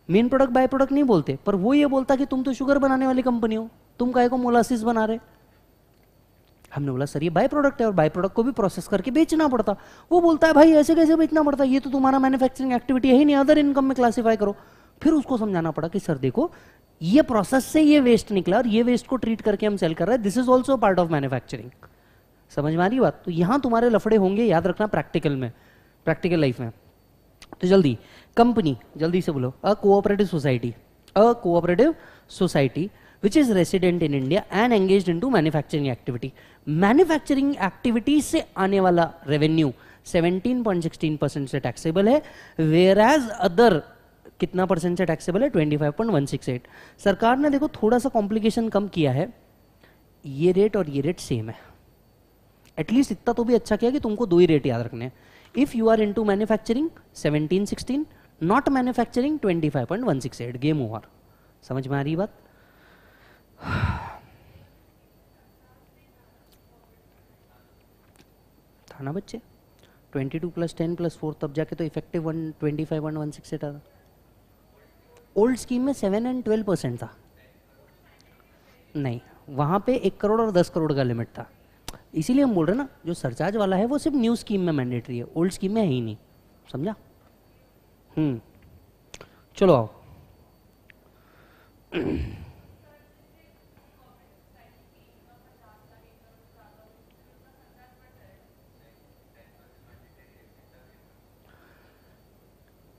मेन प्रोडक्ट बाय प्रोडक्ट नहीं बोलते, पर वो ये बोलता कि तुम तो शुगर बनाने वाली कंपनी हो, तुम काय को मोलासिस बना रहे? हमने बोला, सर, ये बाय प्रोडक्ट है और बाय प्रोडक्ट को भी प्रोसेस करके बेचना पड़ता। वो बोलता है, भाई, ऐसे कैसे बेचना पड़ता? ये तो तुम्हारा मैन्युफैक्चरिंग एक्टिविटी है ही नहीं अदर इनकम में क्लासीफाई करो। फिर उसको समझाना पड़ा कि, सर, देखो, ये प्रोसेस से ये वेस्ट निकला और ये वेस्ट को ट्रीट करके हम सेल कर रहे हैं। This is also part of manufacturing समझ में आ रही बात? तो यहाँ तुम्हारे लफड़े होंगे, याद रखना प्रैक्टिकल में प्रैक्टिकल लाइफ में। तो जल्दी कंपनी जल्दी से बोलो। A cooperative society a cooperative society which is resident in India and engage into manufacturing activity manufacturing activities से आने वाला रेवेन्यू 17.16 परसेंट से टैक्सेबल है वेयर एज अदर कितना परसेंट से टैक्सेबल है? 25.168 सरकार ने देखो थोड़ा सा कॉम्प्लिकेशन कम किया है। ये रेट और ये रेट सेम है। एटलीस्ट इतना तो भी अच्छा किया कि तुमको दो ही रेट याद रखने हैं। If you are into manufacturing seventeen sixteen not manufacturing twenty five point one six eight game over समझ में आ रही बात? था ना बच्चे? Twenty two plus ten plus four तब जाके तो effective one twenty five one one six eight आता ओल्ड स्कीम में सेवन एंड ट्वेल्व परसेंट था। नहीं, वहाँ पे एक करोड़ और दस करोड़ का लिमिट था। इसीलिए हम बोल रहे हैं ना, जो सरचार्ज वाला है, वो सिर्फ़ न्यू स्कीम में मैंडेटरी है। ओल्ड स्कीम में है ही नहीं। समझा? हम्म। चलो आओ।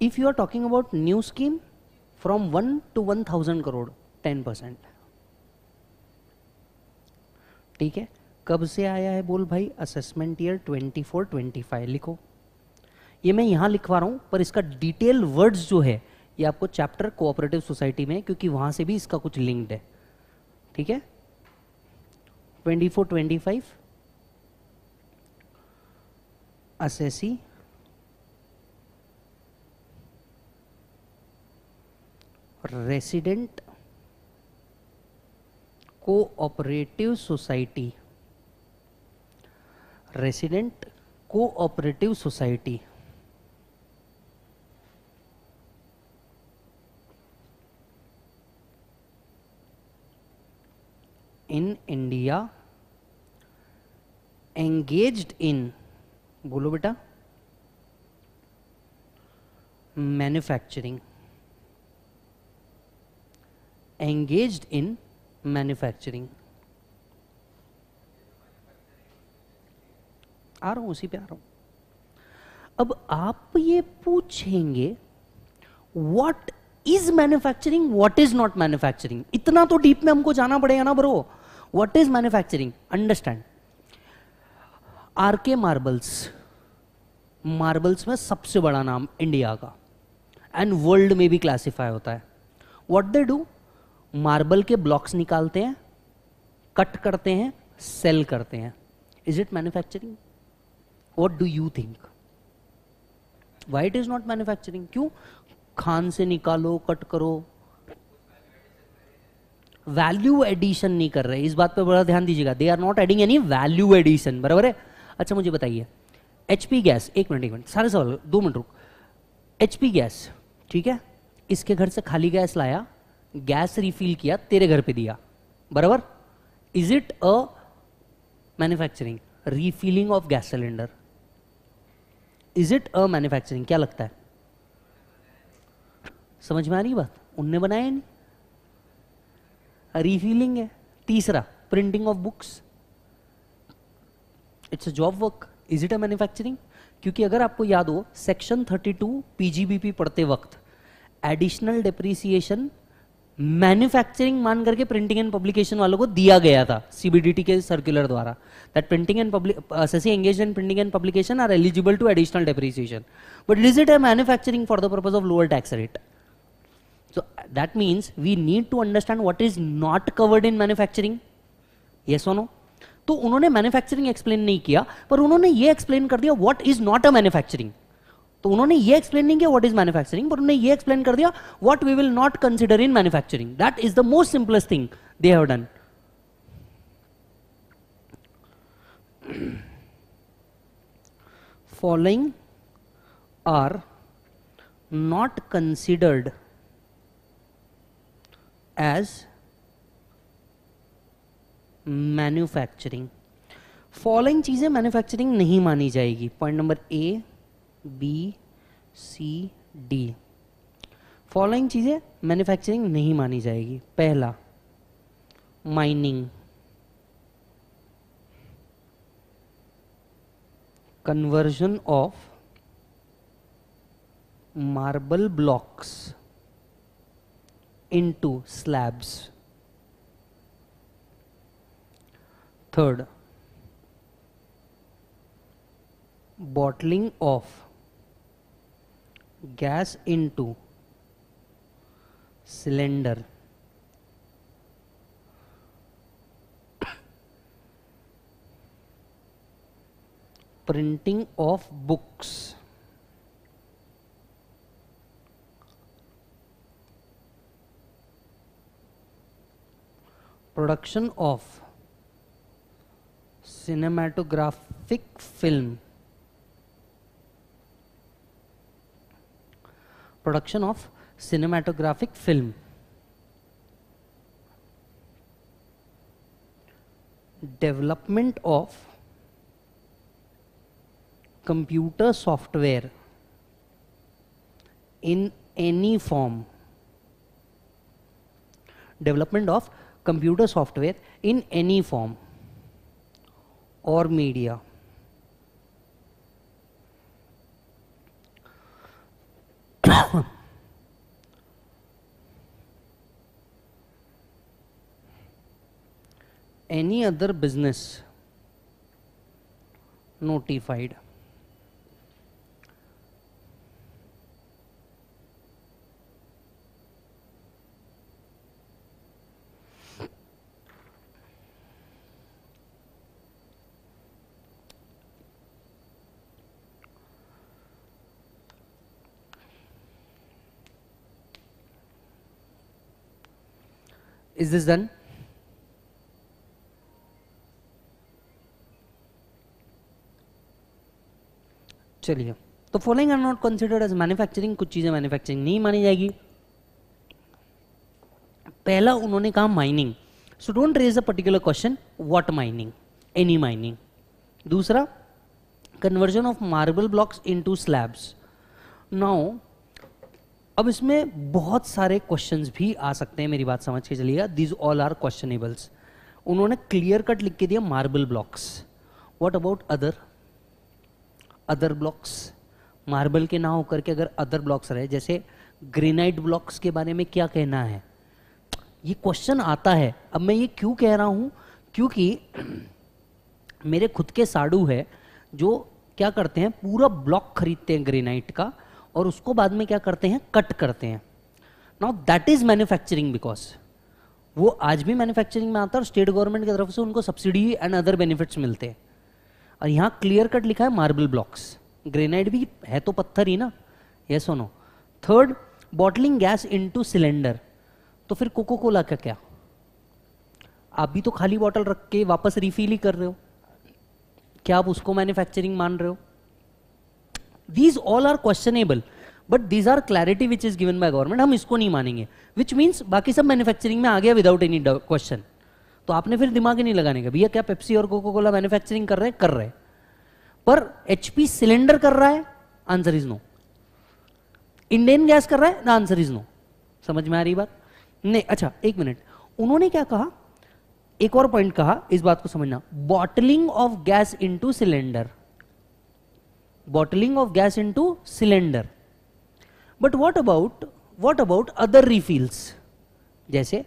If you are talking about new scheme, from 1 to 1000 crore 10 percent ठीक है? कब से आया है बोल भाई? असेसमेंट ईयर 24 25 लिखो। ये मैं यहाँ लिखवा रहा हूँ, पर इसका डिटेल वर्ड्स जो है, ये आपको चैप्टर कोऑपरेटिव सोसाइटी में, क्योंकि वहाँ से भी इसका कुछ लिंक्ड है। ठीक है? 24 25 assessee resident cooperative society resident cooperative society in India engaged in बोलो बेटा मैन्युफैक्चरिंग engaged in manufacturing. आ रहा हूँ, उसी पे आ रहा हूँ। अब आप ये पूछेंगे what is manufacturing what is not manufacturing इतना तो डीप में हमको जाना पड़ेगा ना bro what is manufacturing understand R K Marbles marbles में सबसे बड़ा नाम इंडिया का। एंड वर्ल्ड में भी क्लासिफाई होता है। व्हाट दे डू मार्बल के ब्लॉक्स निकालते हैं कट करते हैं सेल करते हैं। Is it manufacturing what do you think why it is not manufacturing क्यों? खान से निकालो कट करो वैल्यू एडिशन नहीं कर रहे। इस बात पे बड़ा ध्यान दीजिएगा। They are not adding any value addition बराबर है? अच्छा मुझे बताइए। एचपी गैस एक मिनट एक मिनट। सारे सवाल, दो मिनट रुक। एचपी गैस ठीक है? इसके घर से खाली गैस लाया गैस रिफिल किया, तेरे घर पे दिया, बराबर? Is it a manufacturing refilling of gas cylinder is it a manufacturing क्या लगता है? समझ में आ रही बात? उनने बनाया नहीं? रिफिलिंग है. तीसरा printing of books it's a job work is it a manufacturing क्योंकि अगर आपको याद हो सेक्शन 32 पीजीबीपी पढ़ते वक्त एडिशनल डिप्रिसिएशन मैन्युफैक्चरिंग मान करके प्रिंटिंग एंड पब्लिकेशन वालों को दिया गया था सीबीडीटी के सर्कुलर द्वारा. That printing and public engage in printing and publication are eligible to additional depreciation but is it a manufacturing for the purpose of lower tax rate So, that means we need to understand what is not covered in manufacturing. Yes or no? तो उन्होंने manufacturing explain नहीं किया, पर उन्होंने ये explain कर दिया what is not a manufacturing तो उन्होंने ये एक्सप्लेन नहीं किया व्हाट इज़ मैन्युफैक्चरिंग पर उन्होंने ये एक्सप्लेन कर दिया what we will not consider in manufacturing that is the most simplest thing they have done following are not considered as manufacturing following चीज़ें मैन्युफैक्चरिंग नहीं मानी जाएगी। Point number A B C D following चीज़ें manufacturing नहीं मानी जाएगी। पहला mining conversion of marble blocks. Into slabs. Third, bottling of gas into cylinder. Printing of books. Production of cinematographic film. Production of cinematographic film. Development of computer software in any form. Development of computer software in any form or media. any other business notified. Is this done? चलिए। तो following are not considered as manufacturing कुछ चीज़ें manufacturing नहीं मानी जाएगी। पहला उन्होंने कहा mining so don't raise a particular question what mining any mining दूसरा conversion of marble blocks into slabs now अब इसमें बहुत सारे क्वेश्चंस भी आ सकते हैं, मेरी बात समझ के चलिएगा। दीज ऑल आर क्वेश्चनेबल्स उन्होंने क्लियर कट लिख के दिया marble blocks what about other other blocks marble के ना होकर के अगर अदर ब्लॉक्स रहे, जैसे ग्रेनाइट ब्लॉक्स के बारे में क्या कहना है? ये क्वेश्चन आता है। अब मैं ये क्यों कह रहा हूँ? क्योंकि मेरे खुद के साड़ू है जो क्या करते हैं, पूरा ब्लॉक खरीदते हैं ग्रेनाइट का। और उसको बाद में क्या करते हैं? कट करते हैं। Now that is manufacturing because वो आज भी मैन्युफैक्चरिंग में आता है और स्टेट गवर्नमेंट की तरफ़ से उनको सब्सिडी एंड अदर बेनिफिट्स मिलते हैं। और यहाँ क्लियर कट लिखा है मार्बल ब्लॉक्स ग्रेनाइट भी है तो पत्थर ही ना? ये सुनो third bottling gas into cylinder तो फिर कोको कोला का क्या? आप भी तो खाली बॉटल रख के वापस रिफिल ही कर रहे हो। क्या आप उसको मैन्युफैक्चरिंग मान रहे हो? These all are questionable but these are clarity which is given by government हम इसको नहीं मानेंगे। विच मीन्स बाकी सब मैन्युफैक्चरिंग में आ गया विदाउट एनी क्वेश्चन तो आपने फिर दिमाग ही नहीं लगाने का। भैया, क्या पेप्सी और कोको कोला मैन्युफैक्चरिंग कर रहे हैं? कर रहे पर एचपी सिलेंडर कर रहा है? Answer is no Indian gas कर रहा है? ना आंसर इज़ नो समझ में आ रही बात? नहीं अच्छा एक मिनट उन्होंने क्या कहा? एक और पॉइंट कहा, इस बात को समझना. Bottling of gas into cylinder bottling of gas into cylinder but what about what about other refills जैसे,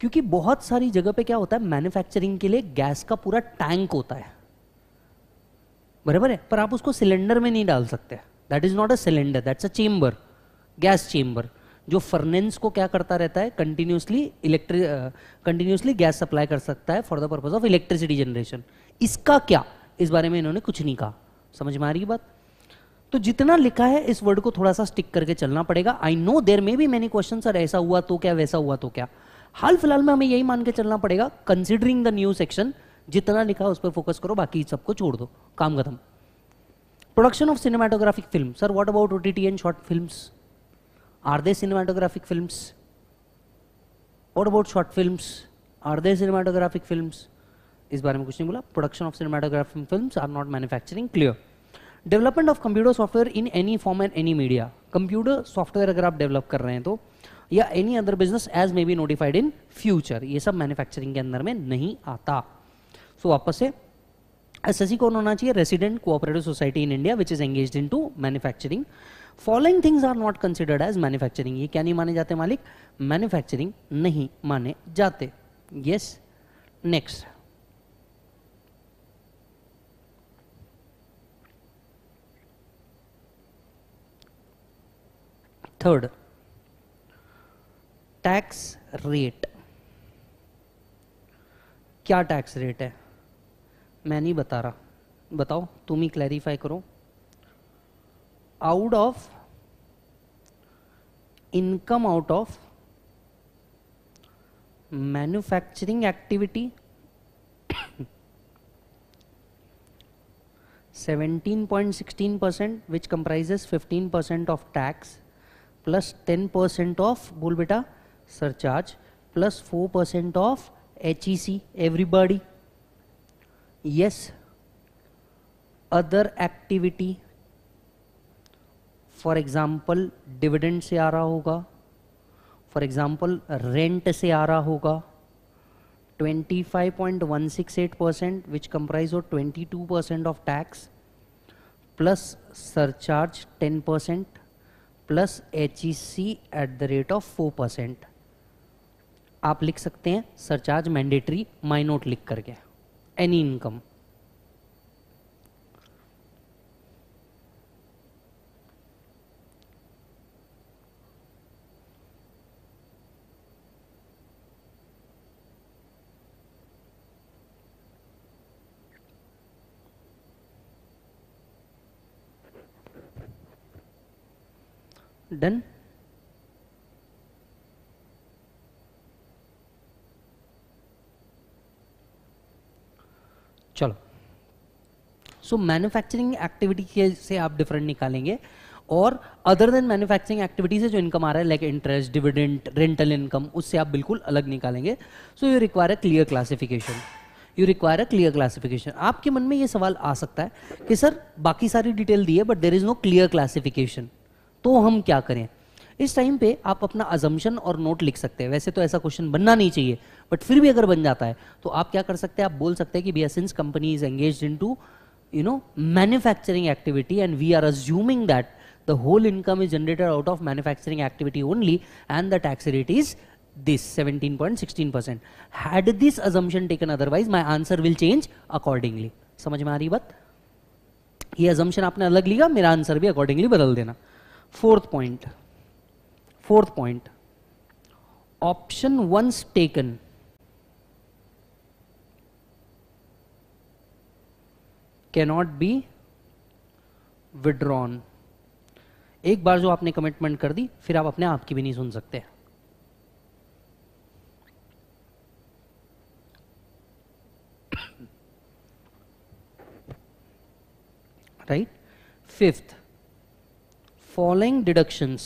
क्योंकि बहुत सारी जगह पे क्या होता है मैन्युफैक्चरिंग के लिए गैस का पूरा टैंक होता है। बराबर है? पर आप उसको सिलेंडर में नहीं डाल सकते। That is not a cylinder that's a chamber gas chamber जो फर्नेंस को क्या करता रहता है continuously electric continuously gas supply कर सकता है for the purpose of electricity generation इसका क्या? इस बारे में इन्होंने कुछ नहीं कहा। समझ में आ रही बात? तो जितना लिखा है, इस वर्ड को थोड़ा सा स्टिक करके चलना पड़ेगा। आई नो देर में भी मैनी क्वेश्चन सर, ऐसा हुआ तो क्या, वैसा हुआ तो क्या? हाल फ़िलहाल में हमें यही मान के चलना पड़ेगा कंसिडरिंग द न्यू सेक्शन जितना लिखा उस पर फोकस करो, बाकी सबको छोड़ दो। काम खत्म। Production of cinematographic film sir what about OTT and short films are they cinematographic films what about short films are they cinematographic films इस बारे में कुछ नहीं बोला। Production of cinematographic films are not manufacturing clear development of computer software in any form and any media computer software अगर आप develop कर रहे हैं तो या any other business as may be notified in future ये सब मैन्युफैक्चरिंग के अंदर में नहीं आता। सो so, वापस से एस एस कौन होना चाहिए resident cooperative society in India which is engage in to manufacturing following things are not considered as manufacturing ये क्या नहीं माने जाते मालिक? मैन्युफैक्चरिंग नहीं माने जाते। Yes next third tax rate क्या टैक्स रेट है? मैं नहीं बता रहा। बताओ, तुम ही क्लैरिफाई करो। Out of income out of manufacturing activity 17.16 percent, which comprises 15 percent of tax plus 10 percent of बोल बेटा surcharge plus 4% of HEC everybody. Yes. Other activity for example dividend से आ रहा होगा. फॉर एग्ज़ाम्पल रेंट से आ रहा होगा. 25.168 percent which comprise of 22 percent of tax plus surcharge 10 percent plus H E C at the rate of four percent आप लिख सकते हैं सरचार्ज मैंडेटरी माइनोट लिख करके एनी इनकम डन चलो। सो मैन्युफैक्चरिंग एक्टिविटी के से आप डिफरेंट निकालेंगे और अदर देन मैन्युफैक्चरिंग एक्टिविटी से जो इनकम आ रहा है like interest dividend rental income उससे आप बिल्कुल अलग निकालेंगे। So you require a clear classification you require a clear classification आपके मन में ये सवाल आ सकता है कि, सर, बाकी सारी डिटेल दी है but there is no clear classification तो हम क्या करें? इस टाइम पे आप अपना अजम्पन और नोट लिख सकते हैं। वैसे तो ऐसा क्वेश्चन बनना नहीं चाहिए बट फिर भी अगर बन जाता है तो आप क्या कर सकते हैं? आप बोल सकते हैं कि business company is engage in to you know manufacturing activity and we are assuming that the whole income is generated out of manufacturing activity only and the tax rate is this seventeen point sixteen percent had this assumption taken otherwise my answer will change accordingly समझ में आ रही बात? ये अजम्पन आपने अलग लिया, मेरा आंसर भी अकॉर्डिंगली बदल देना। Fourth point fourth point option once taken cannot be withdrawn एक बार जो आपने कमिटमेंट कर दी, फिर आप अपने आप की भी नहीं सुन सकते। Right fifth following deductions.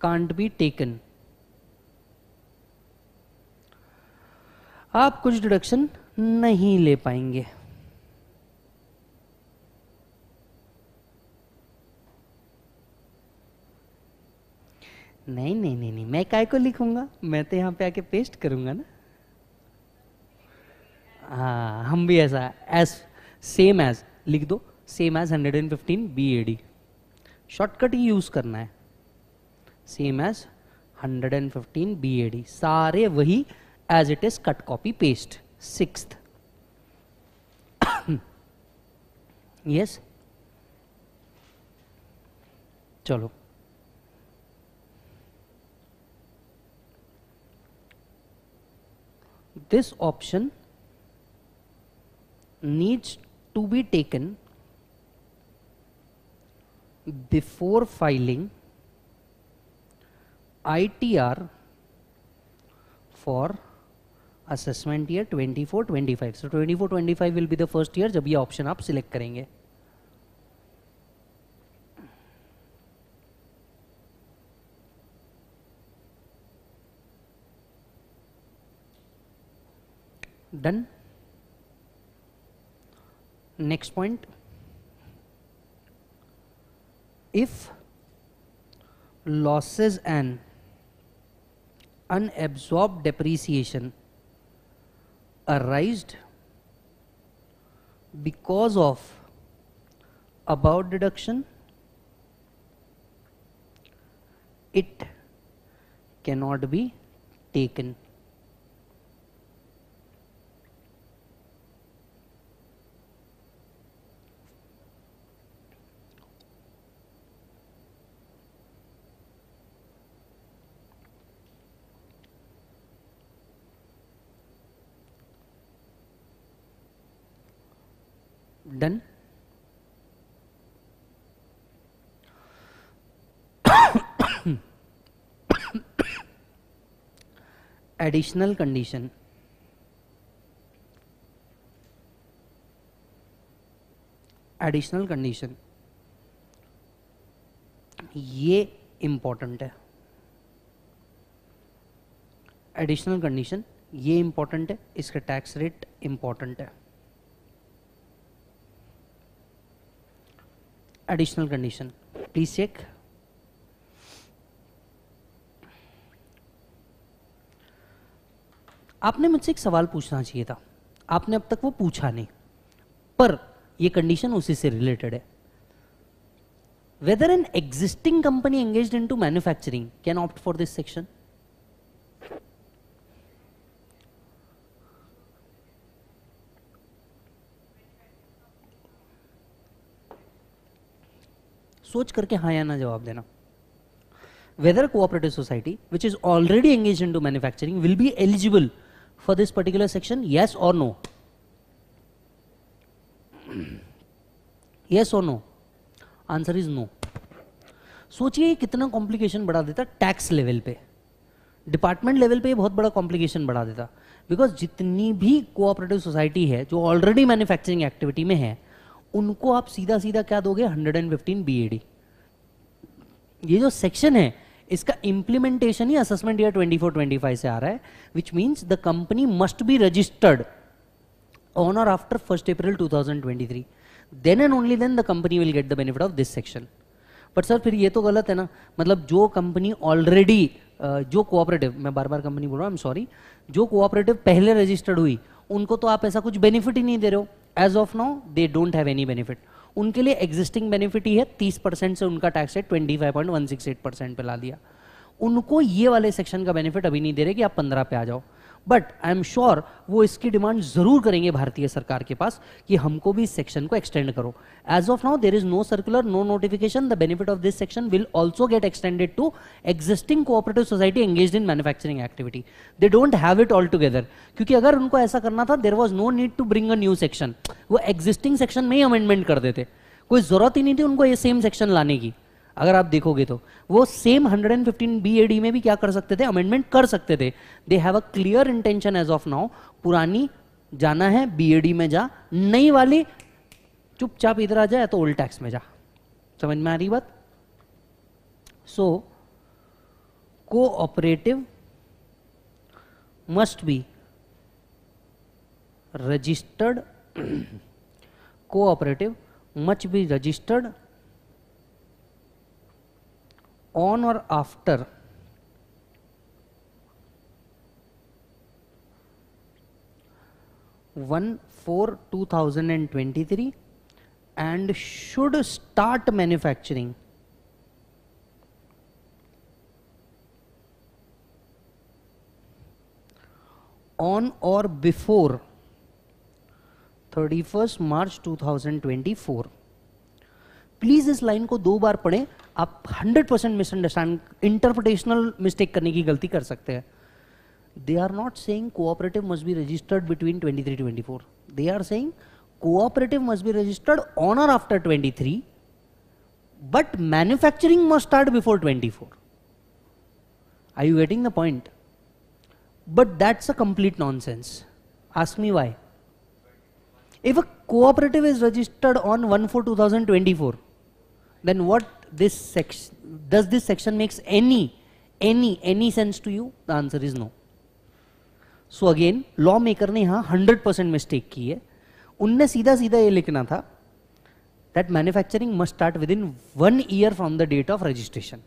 Can't be taken. आप कुछ डिडक्शन नहीं ले पाएँगे. नहीं नहीं नहीं नहीं, मैं काय को लिखूँगा? मैं तो यहाँ पे आके पेस्ट करूँगा ना. हाँ हम भी ऐसा एज सेम एज लिख दो same as 115 B A D shortcut he use करना है. Same as 115 B A D सारे वही as it is cut copy paste six yes चलो. This option needs to be taken before filing ITR for assessment year 24-25. So 24-25 will be the first year जब ये option आप select करेंगे done next point. If losses and unabsorbed depreciation arised because of above deduction it cannot be taken done? Additional condition. Additional condition ये important है. Additional condition ये important है. इसका tax rate important है. Additional condition. Please check. आपने मुझसे एक सवाल पूछना चाहिए था। आपने अब तक वो पूछा नहीं। पर ये कंडीशन उसी से रिलेटेड है। Whether an existing company engage in to manufacturing can opt for this सोच करके हाँ या ना जवाब देना। Whether cooperative society which is already engage in to manufacturing will be eligible for this particular section yes और no yes और no answer is no सोचिए कितना कॉम्प्लिकेशन बढ़ा देता टैक्स लेवल पे। डिपार्टमेंट लेवल पे बहुत बड़ा कॉम्प्लिकेशन बढ़ा देता। बिकॉज़ जितनी भी कोऑपरेटिव सोसाइटी है, जो ऑलरेडी मैन्युफैक्चरिंग एक्टिविटी में है उनको आप सीधा सीधा क्या दोगे? 115 बीएडी ये जो सेक्शन है, इसका इंप्लीमेंटेशन ही असेसमेंट ईयर 24 25 से आ रहा है which means the company must be registered on और after first April 2023 then and only then the company will get the benefit of this section but sir फिर ये तो गलत है ना? मतलब जो कंपनी ऑलरेडी जो कोऑपरेटिव मैं बार बार कंपनी बोल रहा हूँ आई एम सॉरी जो कोऑपरेटिव पहले रजिस्टर्ड हुई, उनको तो आप ऐसा कुछ बेनिफिट ही नहीं दे रहे हो। As of now they don't have any benefit उनके लिए एग्जिस्टिंग बेनिफिट ही है, तीस परसेंट से उनका टैक्स सिक्स एट परसेंट पे ला दिया। उनको ये वाले सेक्शन का बेनिफिट अभी नहीं दे रहे कि आप पंद्रह पे आ जाओ। बट आई एम श्योर वो इसकी डिमांड ज़रूर करेंगे भारतीय सरकार के पास कि हमको भी इस सेक्शन को एक्सटेंड करो। As of now there is no circular no notification the benefit of this section will also get extended to existing cooperative society engage in manufacturing activity they don't have it all together क्योंकि अगर उनको ऐसा करना था there was no need to bring a new section वो existing section में ही amendment कर देते। कोई ज़रूरत ही नहीं थी उनको ये सेम सेक्शन लाने की। अगर आप देखोगे तो वो सेम 115 बीएडी में भी क्या कर सकते थे? अमेंडमेंट कर सकते थे। They have a clear intention as of now पुरानी जाना है बीएडी में जा, नई वाली चुपचाप इधर आ जाए तो ओल्ड टैक्स में जा। समझ में आ रही बात? So cooperative must be registered, cooperative must be registered on or after one four 2023 and should start manufacturing on or before 31st March 2024 please इस लाइन को दो बार पढ़ें आप 100% परसेंट मिसअंडरस्टैंड इंटरप्रिटेशनल मिस्टेक करने की गलती कर सकते हैं। They are not saying cooperative must be registered between 23 three twenty four they are saying cooperative must be registered on और after 23 but manufacturing must start before 24 four I you getting the point but that's a complete nonsense ask me why if a cooperative is registered on one four two thousand twenty four then what this section, does this section makes any any any sense to you? The answer is no. So again lawmaker ने यहाँ 100 percent mistake की है। उनने सीधा सीधा ये लिखना था that manufacturing must start within one year from the date of registration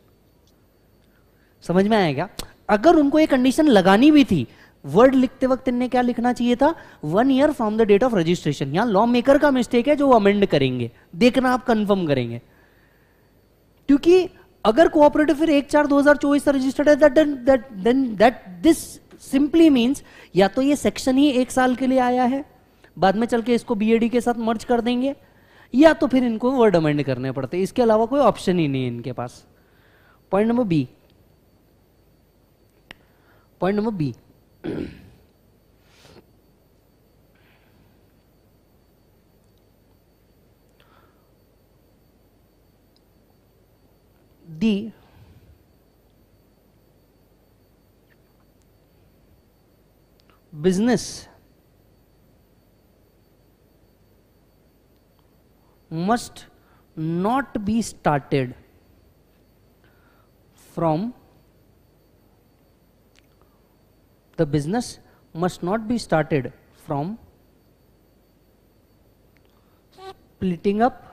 समझ में आएगा अगर उनको ये कंडीशन लगानी भी थी वर्ड लिखते वक्त इनने क्या लिखना चाहिए था? One year from the date of registration यहाँ लॉ मेकर का मिस्टेक है जो वो अमेंड करेंगे। देखना आप कंफर्म करेंगे। क्योंकि अगर कोऑपरेटिव फिर एक चार दो हज़ार चौबीस से रजिस्टर्ड है दैट दिस सिंपली मीन्स या तो ये सेक्शन ही एक साल के लिए आया है, बाद में चल के इसको बीएडी के साथ मर्ज कर देंगे, या तो फिर इनको वर्ड अमेंड करने पड़ते इसके अलावा कोई ऑप्शन ही नहीं है इनके पास। Point number B point number B the business. Must not be started from the business must not be started from splitting up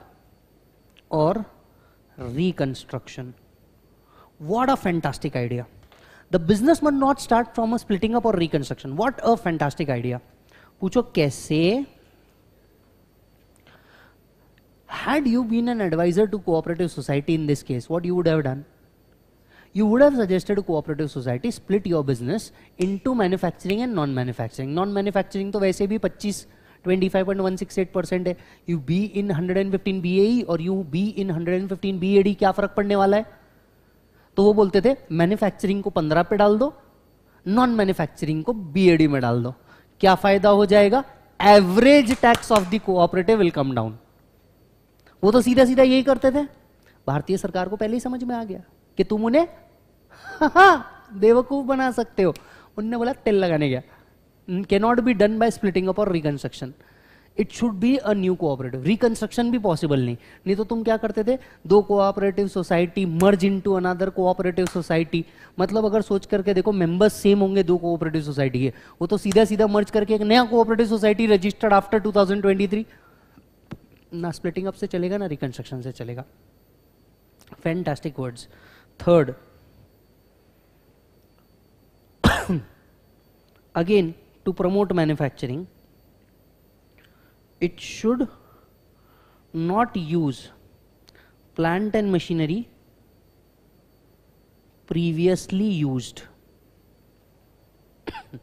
or reconstruction. What a fantastic idea. The business must not start from a splitting up or reconstruction. What a fantastic idea. पूछो कैसे had you been an advisor to cooperative society in this case what you would have done you would have suggested a cooperative society split your business into manufacturing and non-manufacturing. Non-manufacturing तो वैसे भी 25 25.168 percent है। You be in 115 BAE और you be in 115 BAD क्या फ़र्क पड़ने वाला है? तो वो बोलते थे मैन्युफैक्चरिंग को 15 पे डाल दो नॉन मैन्युफैक्चरिंग को बीएडी में डाल दो। क्या फ़ायदा हो जाएगा? Average tax of the cooperative will come down वो तो सीधा सीधा यही करते थे। भारतीय सरकार को पहले ही समझ में आ गया कि तुम उन्हें बेवकूफ़ बना सकते हो। उनने बोला, तेल लगाने गया। Cannot be done by splitting up और reconstruction it should be a new cooperative reconstruction भी पॉसिबल नहीं. नहीं तो तुम क्या करते थे? दो cooperative society merge into another cooperative society मतलब अगर सोच करके देखो मेंबर्स सेम होंगे, दो कोऑपरेटिव सोसाइटी के वो तो सीधा सीधा मर्ज करके एक नया कोऑपरेटिव सोसाइटी रजिस्टर्ड आफ्टर 2023 ना स्प्लिटिंग अप से चलेगा, ना रिकंस्ट्रक्शन से चलेगा. Fantastic words third again to promote manufacturing it should not use plant and machinery previously used.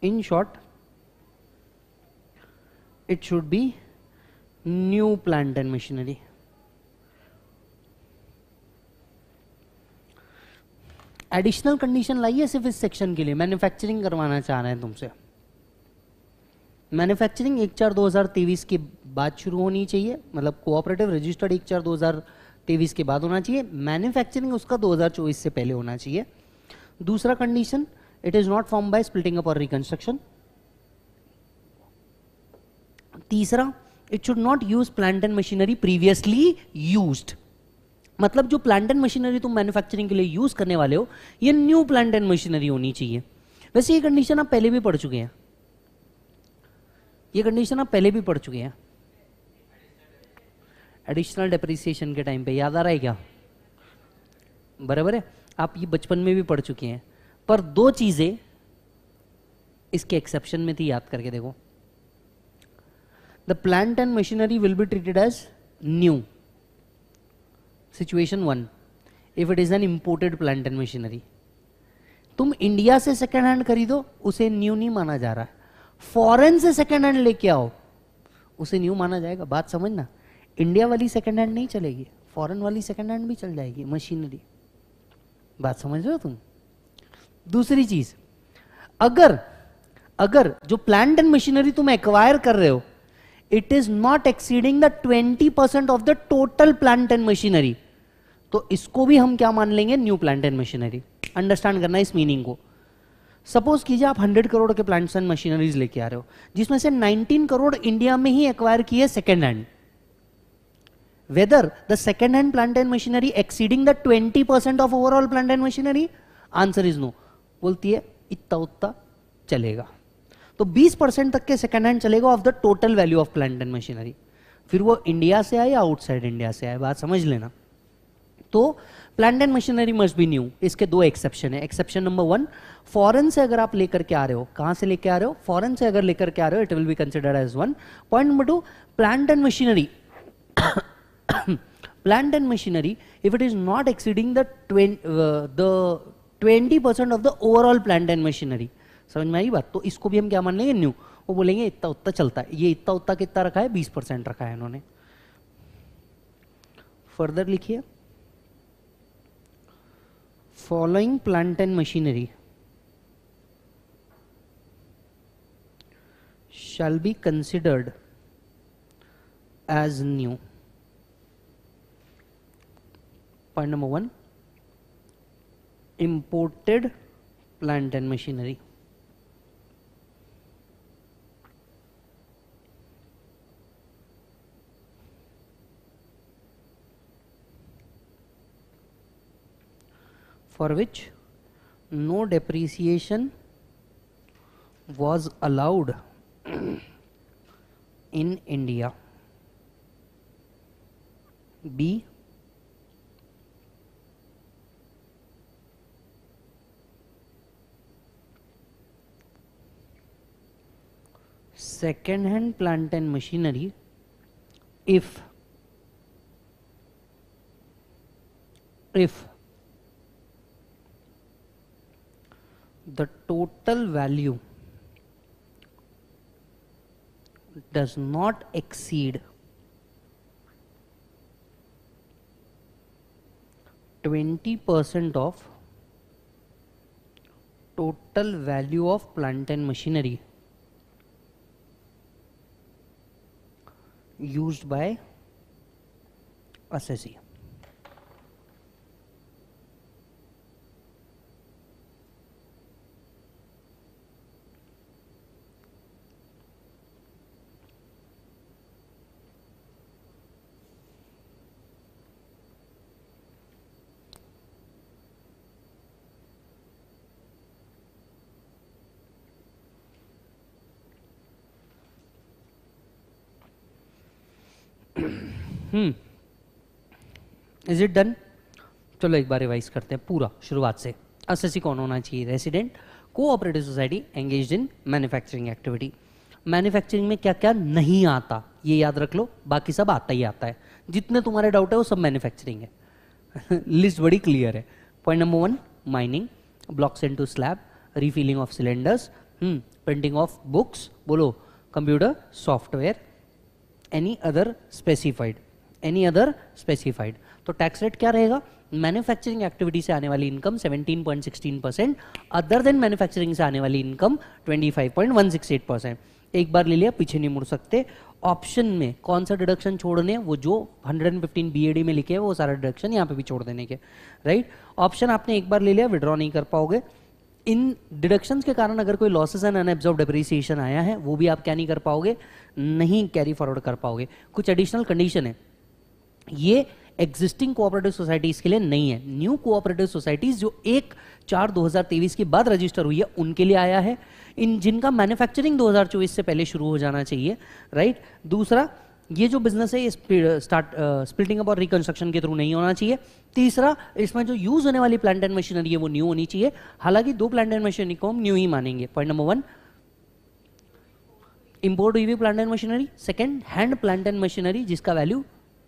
In short it should be new plant and machinery additional condition लाइए सिर्फ़ इस section के लिए। मैन्युफैक्चरिंग करवाना चाह रहे हैं तुमसे। मैन्युफैक्चरिंग एक चार दो हज़ार तेईस के बाद शुरू होनी चाहिए। मतलब कोऑपरेटिव रजिस्टर्ड एक चार दो हज़ार तेईस के बाद होना चाहिए। मैन्युफैक्चरिंग उसका 2024 से पहले होना चाहिए। दूसरा condition it is not form by splitting up और रिकंस्ट्रक्शन तीसरा it should not use plant and machinery previously used मतलब जो प्लांट एंड मशीनरी तुम मैन्युफैक्चरिंग के लिए यूज़ करने वाले हो, ये न्यू प्लांट एंड मशीनरी होनी चाहिए। वैसे ये कंडीशन आप पहले भी पढ़ चुके हैं। ये कंडीशन आप पहले भी पढ़ चुके हैं। एडिशनल डेप्रिसिएशन के टाइम पे, याद आ रहा है क्या? बराबर है? आप ये बचपन में भी पढ़ चुके हैं। पर दो चीज़ें इसके एक्सेप्शन में थी, याद करके देखो। The plant and machinery will be treated as new situation one if it is an imported plant and machinery तुम इंडिया से सेकेंड हैंड खरीदो, उसे न्यू नहीं माना जा रहा। है फॉरेन से सेकेंड हैंड लेके आओ, उसे न्यू माना जाएगा। बात समझना। इंडिया वाली सेकेंड हैंड नहीं चलेगी फॉरेन वाली सेकेंड हैंड भी चल जाएगी मशीनरी बात समझ रहे हो तुम? दूसरी चीज़, अगर अगर जो प्लांट एंड मशीनरी तुम एक्वायर कर रहे हो it is not exceeding the twenty percent of the total plant and machinery तो इसको भी हम क्या मान लेंगे? New plant and machinery understand करना इस मीनिंग को. सपोज़ कीजिए आप 100 करोड़ के प्लांट्स एंड मशीनरीज लेके आ रहे हो, जिसमें से 19 करोड़ इंडिया में ही एक्वायर किए second hand whether the second hand plant and machinery exceeding the 20 percent of overall plant and machinery answer is no बोलती है, इतना उतना चलेगा. तो 20 परसेंट तक के सेकेंड हैंड चलेगा of the total value of plant and machinery फिर वो इंडिया से आए या आउटसाइड इंडिया से आए, बात समझ लेना। तो plant and machinery must be new इसके दो एक्सेप्शन है। एक्सेप्शन नंबर वन फॉरेन से अगर आप लेकर के आ रहे हो, कहाँ से लेकर आ रहे हो? फॉरेन से अगर लेकर के आ रहे हो it will be considered as one point number two plant and machinery plant and machinery if it is not exceeding the twenty percent of the overall plant and machinery समझ में आई बात? तो इसको भी हम क्या मान लेंगे न्यू। वो बोलेंगे, इतना उत्ता चलता है। ये इतना उत्ता कितना रखा है? बीस परसेंट रखा है इन्होंने। फर्दर लिखिए। Following plant and machinery. Shall be considered as new. Point number one. Imported plant and machinery. For which no depreciation was allowed in India. B. Second hand plant and machinery if if the total value does not exceed 20% of total value of plant and machinery used by assessee. Is it done चलो एक बार revise करते हैं पूरा, शुरुआत से। SSC कौन होना चाहिए? Resident cooperative society engage in manufacturing activity manufacturing में क्या क्या नहीं आता, ये याद रख लो, बाकी सब आता ही आता है। जितने तुम्हारे डाउट है, वो सब मैन्युफैक्चरिंग है। लिस्ट बड़ी क्लियर है। Point number one mining blocks and two slab refilling of cylinders printing of books बोलो computer software any other specified any other specified तो टैक्स रेट क्या रहेगा? मैन्युफैक्चरिंग एक्टिविटी से आने वाली income 17.16 percent other than manufacturing से आने वाली इनकम 25.168 परसेंट एक बार ले लिया, पीछे नहीं मुड़ सकते। ऑप्शन में कौन सा डिडक्शन छोड़ने वो जो 115 बीएडी में लिखे है, वो सारा डिडक्शन यहाँ पे भी छोड़ देने के। राइट ऑप्शन आपने एक बार ले लिया विड्रॉ नहीं कर पाओगे। इन डिडक्शन के कारण अगर कोई लॉसेस एंड अनएब्जॉर्ब डिप्रिसिएशन आया है, वो भी आप क्या नहीं कर पाओगे, नहीं कैरी फॉरवर्ड कर पाओगे। कुछ एडिशनल कंडीशन है। ये एग्जिस्टिंग कोऑपरेटिव सोसाइटीज के लिए नहीं है. न्यू कोऑपरेटिव सोसाइटीज जो एक चार 2023 के बाद रजिस्टर हुई है, उनके लिए आया है. इन जिनका मैन्युफैक्चरिंग 2024 से पहले शुरू हो जाना चाहिए राइट दूसरा, ये जो बिज़नेस है, ये स्टार्ट स्प्लिटिंग अप और रिकंस्ट्रक्शन के थ्रू नहीं होना चाहिए. तीसरा, इसमें जो यूज़ होने वाली प्लांट एंड मशीनरी है, वो न्यू होनी चाहिए. हालाँकि दो प्लांट एंड मशीनरी को हम न्यू ही मानेंगे. पॉइंट नंबर वन इंपोर्ट हुई plant and machinery second hand plant and machinery जिसका value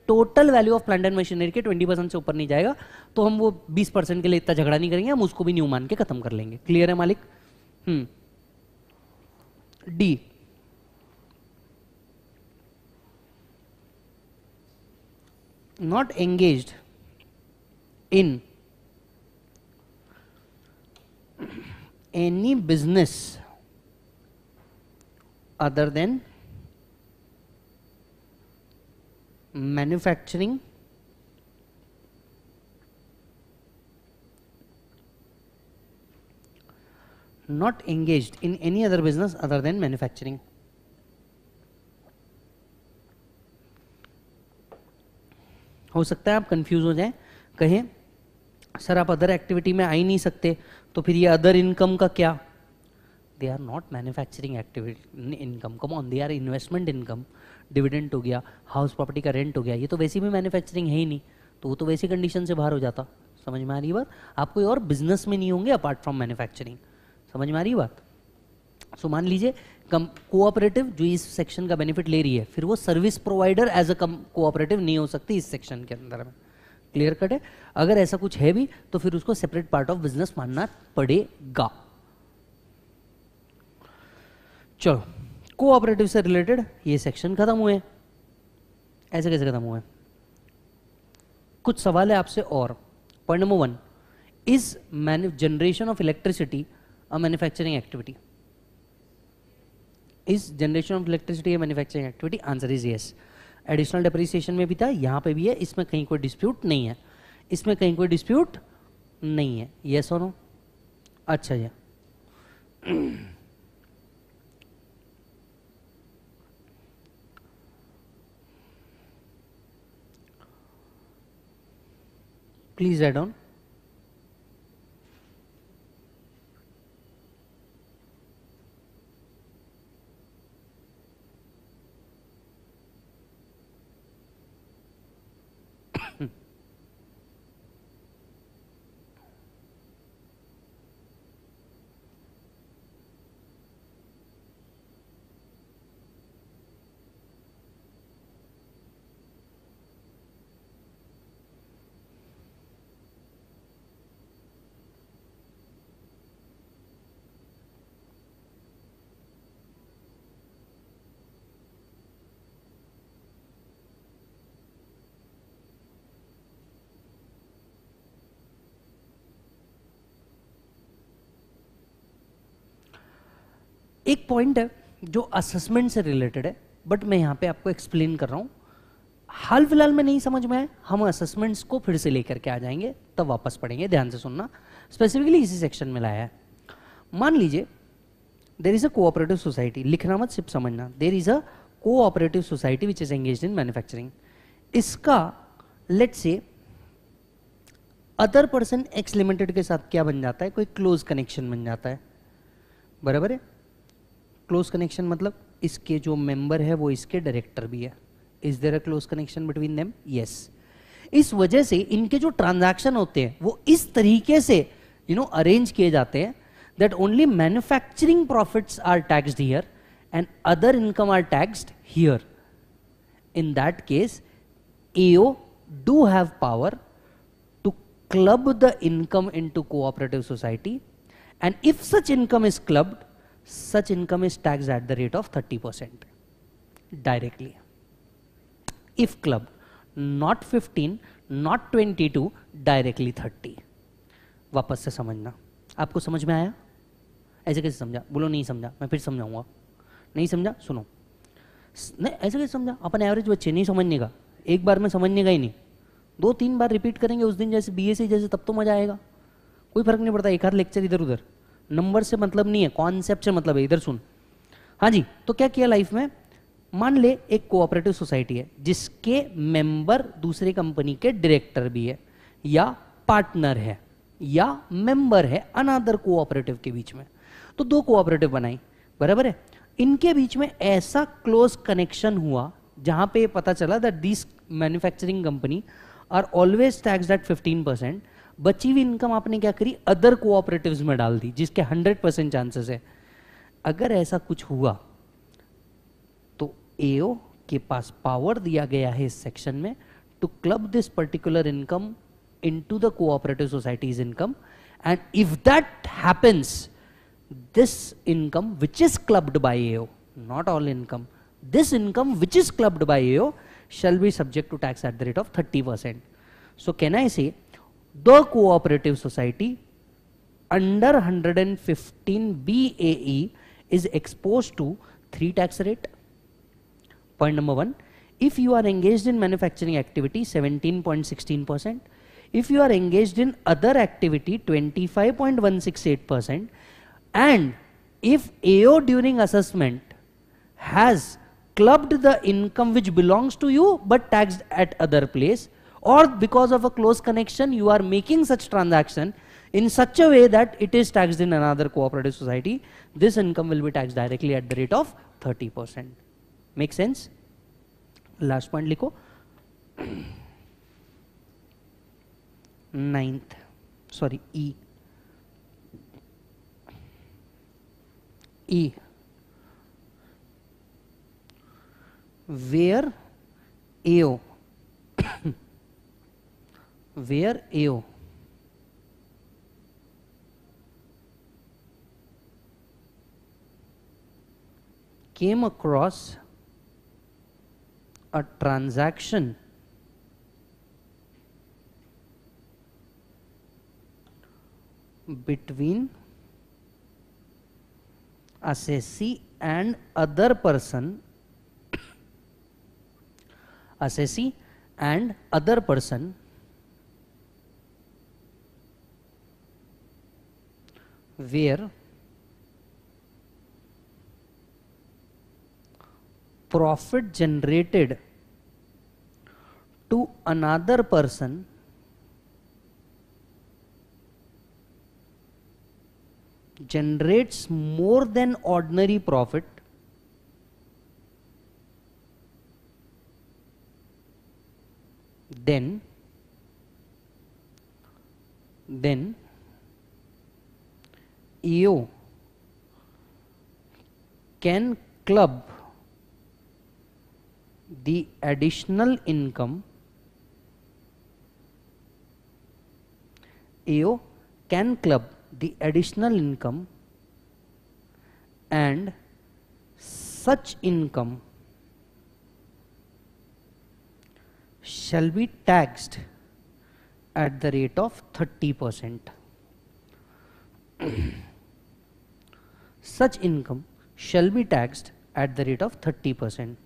total value of plant and machinery के 20 परसेंट से ऊपर नहीं जाएगा तो हम वो 20 परसेंट के लिए इतना झगड़ा नहीं करेंगे, हम उसको भी न्यू मान के खत्म कर लेंगे। क्लियर है मालिक? हम्म। D not engaged in any business other than manufacturing. Not engaged in any other business other than manufacturing. हो सकता है आप कंफ्यूज हो जाएँ, कहें, सर, आप अदर एक्टिविटी में आ ही नहीं सकते तो फिर ये अदर इनकम का क्या? They are not manufacturing activity income come on they are investment income dividend हो गया हाउस प्रॉपर्टी का रेंट हो गया, ये तो वैसे भी मैन्युफैक्चरिंग है ही नहीं तो वो तो वैसी कंडीशन से बाहर हो जाता। समझ में आ रही बात? आप कोई और बिज़नेस में नहीं होंगे अपार्ट फ्रॉम मैन्युफैक्चरिंग समझ में आ रही बात? सो मान लीजिए, कम कोऑपरेटिव जो इस सेक्शन का बेनिफिट ले रही है, फिर वो service provider as a cum cooperative नहीं हो सकती इस सेक्शन के अंदर में। क्लियर कट है? अगर ऐसा कुछ है भी तो फिर उसको सेपरेट पार्ट ऑफ़ बिज़नेस मानना पड़ेगा। चलो कोऑपरेटिव से रिलेटेड ये सेक्शन खत्म हुए ऐसे कैसे खत्म हुए कुछ सवाल है आपसे और। Point number one is generation of electricity a manufacturing activity is generation of electricity manufacturing activity answer is yes additional depreciation में भी था, यहाँ पे भी है, इसमें कहीं कोई डिस्प्यूट नहीं है। इसमें कहीं कोई डिस्प्यूट नहीं है। यस और नो अच्छा जी प्लीज़ राइट डाउन एक पॉइंट है जो असेसमेंट से रिलेटेड है बट मैं यहाँ पे आपको एक्सप्लेन कर रहा हूँ। हाल फ़िलहाल में नहीं समझ में आए हम असेसमेंट्स को फिर से लेकर के आ जाएँगे, तब वापस पढ़ेंगे। ध्यान से सुनना। स्पेसिफिकली इसी सेक्शन में लाया है। मान लीजिए there is a cooperative society लिखना मत, सिर्फ़ समझना। There is a cooperative society which is engage in manufacturing इसका let say other person X limited के साथ क्या बन जाता है? कोई क्लोज कनेक्शन बन जाता है। बराबर है? क्लोज कनेक्शन मतलब इसके जो मेंबर है वो इसके डायरेक्टर भी है। Is there a close connection between them yes इस वजह से इनके जो ट्रांजैक्शन होते हैं, वो इस तरीके से यू नो अरेंज किए जाते हैं that only manufacturing profits are taxed here and other income are taxed here in that case AO do have power to club the income into cooperative society and if such income is clubbed such income is taxed at the rate of 30% directly. If clubbed, not 15, not 22, directly 30. वापस से समझना। आपको समझ में आया? ऐसे कैसे समझा? बोलो नहीं समझा। मैं फिर समझाऊँगा। नहीं समझा? सुनो। नहीं ऐसे कैसे समझा? अपन एवरेज बच्चे नहीं समझने का। एक बार में समझने का ही नहीं। दो तीन बार रिपीट करेंगे उस दिन जैसे बी जैसे तब तो मज़ा आएगा। कोई फ़र्क नहीं पड़ता एक आध लेक्चर इधर उधर नंबर से मतलब नहीं है कॉन्सेप्ट से मतलब है, इधर सुन। हाँ जी तो क्या किया लाइफ में? मान ले एक कोऑपरेटिव सोसाइटी है, जिसके मेंबर दूसरे कंपनी के डायरेक्टर भी है, या पार्टनर है, या मेंबर है अनादर कोऑपरेटिव के बीच में। तो दो कोऑपरेटिव बनाई, बराबर है? इनके बीच में ऐसा क्लोज कनेक्शन हुआ, जहाँ पे पता चला that this manufacturing company are always tax that 15 percent बची हुई इनकम आपने क्या करी? अदर कोऑपरेटिव्स में डाल दी, जिसके 100 परसेंट चांसेस है। अगर ऐसा कुछ हुआ तो एओ के पास पावर दिया गया है इस सेक्शन में to club this particular income into the cooperative society income and if that happens this income which is clubbed by AO not all income this income which is clubbed by AO shall be subject to tax at the rate of thirty percent so can I see the cooperative society under 115 BAE is exposed to three tax rate. Point number one, if you are engaged in manufacturing activity 17.16%, if you are engaged in other activity 25.168% and if AO during assessment has clubbed the income which belongs to you but taxed at other place or because of a close connection you are making such transaction in such a way that it is taxed in another cooperative society this income will be taxed directly at the rate of 30% make sense? Last point liko. Ninth. Sorry E. E. Where AO where AO came across a transaction. Between assessee and other person. Assessee and other person where profit generated to another person generates more than ordinary profit then then EO can club the additional income? AO can club the additional income? And such income shall be taxed at the rate of 30%. such income shall be taxed at the rate of 30%.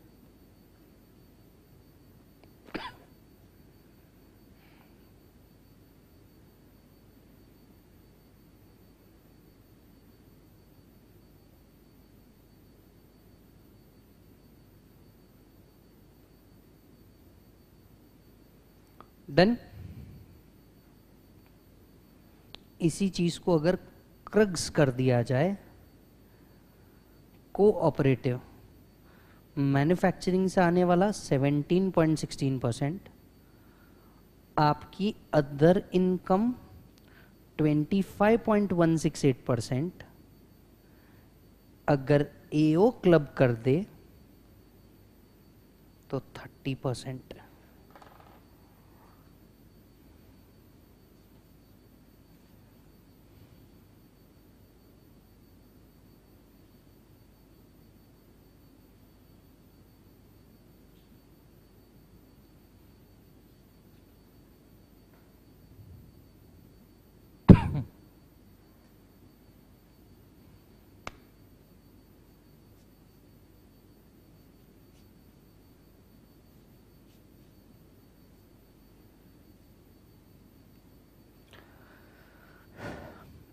Done इसी चीज़ को अगर क्रग्स कर दिया जाए cooperative manufacturing से आने वाला 17.16 परसेंट आपकी अदर इनकम 25.168 परसेंट अगर एओ क्लब कर दे तो 30 परसेंट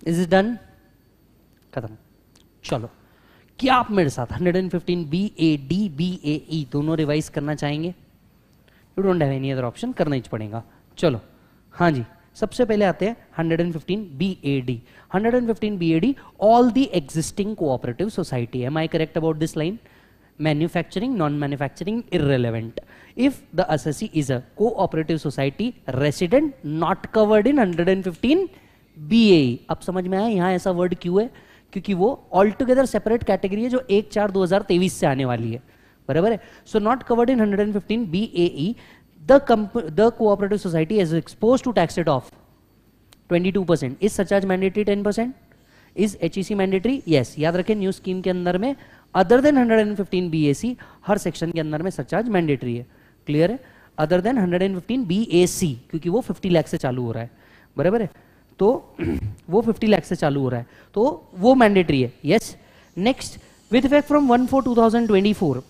इज़ इट डन खत्म। चलो। क्या आप मेरे साथ 115 B A D B A E दोनों रिवाइज करना चाहेंगे? You don't have any other option करना ही पड़ेगा। चलो। हाँ जी। सबसे पहले आते हैं 115 B A D 115 B A D all the existing cooperative society am I correct about this line manufacturing non manufacturing irrelevant if the assessee is a cooperative society resident not covered in 115 BAE अब समझ में आया, यहाँ ऐसा word क्यों है? क्योंकि वो ऑल टुगेदर सेपरेट कैटेगरी है जो एक चार 2023 से आने वाली है। बराबर है? So not covered in 115 BAE the the cooperative society is exposed to tax rate of 22% is surcharge mandatory 10% is HEC mandatory? Yes. याद रखें न्यू स्कीम के अंदर में अदर देन 115 BAC हर सेक्शन के अंदर में सरचार्ज मैंडेटरी है। क्लियर है? अदर देन 115 BAC क्योंकि वो 50 लाख से चालू हो रहा है। बराबर है? तो वो 50 लाख से चालू हो रहा है। तो वो मैंडेटरी है। Yes next with effect from 1 four 2024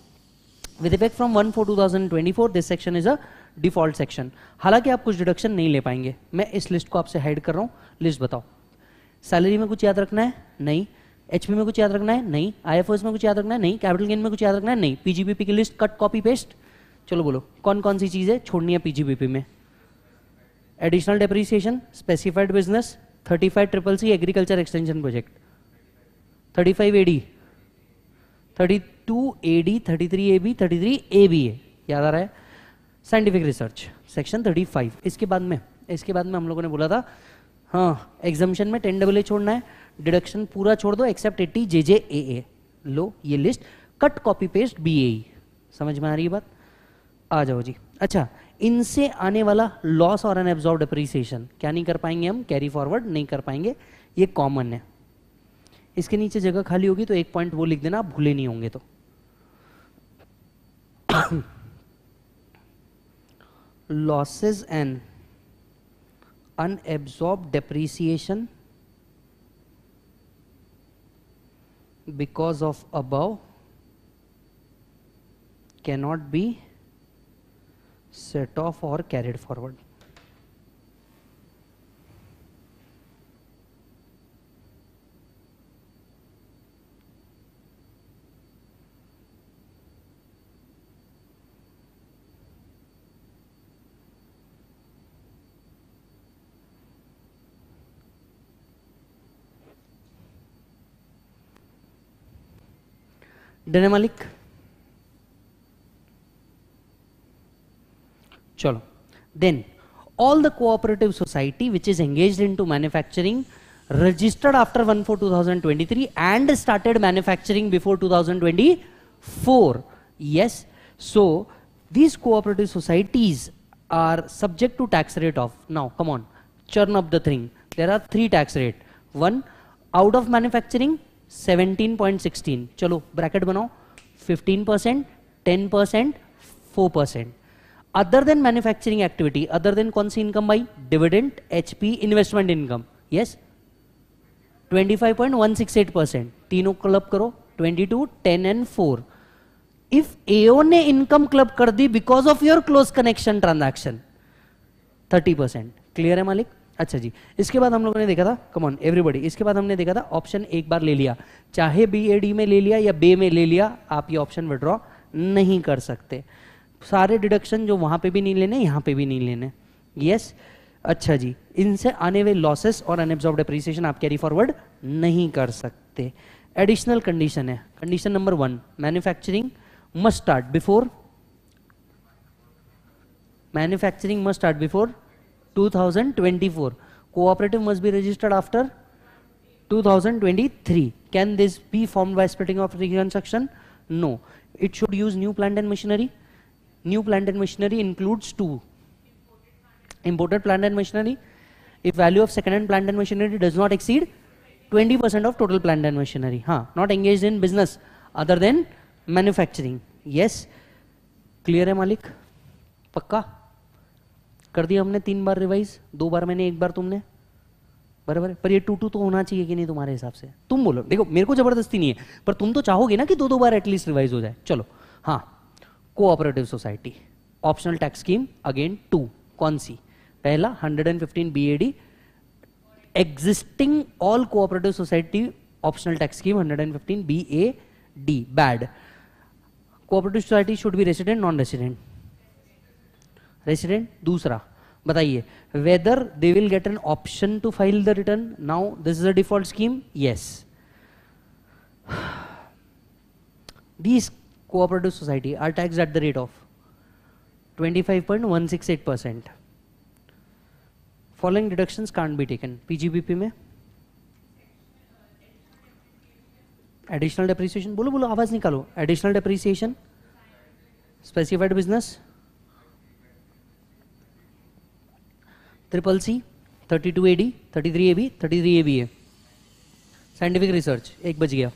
with effect from 1 four 2024 this section is a default section हालाँकि आप कुछ डिडक्शन नहीं ले पाएँगे। मैं इस लिस्ट को आपसे हाइड कर रहा हूँ। लिस्ट बताओ। सैलरी में कुछ याद रखना है? नहीं। एचपी में कुछ याद रखना है? नहीं। आईएफओएस में कुछ याद रखना है? नहीं। कैपिटल गेन में कुछ याद रखना है? नहीं। पीजीबीपी की लिस्ट कट कॉपी पेस्ट चलो बोलो। कौन कौन सी चीज़ है छोड़नी है पीजीबीपी में? Triple C agriculture extension project thirty two A D thirty three A B thirty three A B A याद आ रहा है? Scientific research section thirty five इसके बाद में, इसके बाद में हम लोगों ने बोला था हाँ एग्जामेशन में टेन डबल ए छोड़ना है डिडक्शन पूरा छोड़ दो except eighty J J A ए लो, ये list cut copy paste B A समझ में आ रही है बात? आ जाओ जी। अच्छा इनसे आने वाला लॉस और अन एब्जॉर्ब डिप्रीसिएशन क्या नहीं कर पाएँगे हम? कैरी फॉरवर्ड नहीं कर पाएँगे। ये कॉमन है। इसके नीचे जगह खाली होगी तो एक पॉइंट वो लिख देना, आप भूले नहीं होंगे तो। Losses and unabsorbed depreciation because of above cannot be set off or carried forward. Done चलो। Then all the cooperative society which is engage in to manufacturing registered after one four two thousand twenty three and started manufacturing before two thousand twenty four yes so these cooperative societies are subject to tax rate of now come on churn of the thing there are three tax rate one out of manufacturing seventeen point sixteen चलो bracket बनाओ. Fifteen percent ten percent four percent other than manufacturing activity other than कौन सी income भाई dividend HP investment income yes 25.168 percent तीनों club करो 22 10 and 4 if AO ने income club कर दी because of your close connection transaction 30 percent clear है मालिक अच्छा जी इसके बाद हम लोगों ने देखा था कमॉन एवरीबडी इसके बाद हमने देखा था ऑप्शन एक बार ले लिया चाहे बी में ले लिया या बे में ले लिया आप ये ऑप्शन विड्रॉ नहीं कर सकते सारे डिडक्शन जो वहाँ पे भी नहीं लेने, यहाँ पे भी नहीं लेने। Yes yes? अच्छा जी, इनसे आने हुए लॉसेस और अनएब्जॉर्ब डिप्रिसिएशन आप कैरी फॉरवर्ड नहीं कर सकते। एडिशनल कंडीशन है। Condition number one manufacturing must start before manufacturing must start before 2024 cooperative must be registered after 2023 can this be formed by splitting of reconstruction? No. It should use new plant and machinery. New plant and machinery includes two imported plant and machinery if value of second hand plant and machinery does not exceed 20% of total plant and machinery huh not engaged in business other than manufacturing yes clear hai malik pakka कर दिया हमने तीन बार revise दो बार मैंने एक बार तुमने बराबर पर ये टू टू तो होना चाहिए कि नहीं तुम्हारे हिसाब से तुम बोलो देखो मेरे को ज़बरदस्ती नहीं है पर तुम तो चाहोगे ना कि दो दो बार एटलीस्ट रिवाइज हो जाए चलो हाँ cooperative society optional tax scheme again two कौन सी पहला 115 BAD existing all cooperative society optional tax scheme 115 BAD bad cooperative society should be resident non resident resident दूसरा बताइए whether they will get an option to file the return now this is a default scheme yes this cooperative society are taxed at the rate of 25.168 percent. Following deductions can't be taken. Pgbp में? Additional depreciation बोलो बोलो, आवाज़ निकालो। Additional depreciation specified business triple C thirty two A D thirty three A B thirty three A B A scientific research एक बज गया।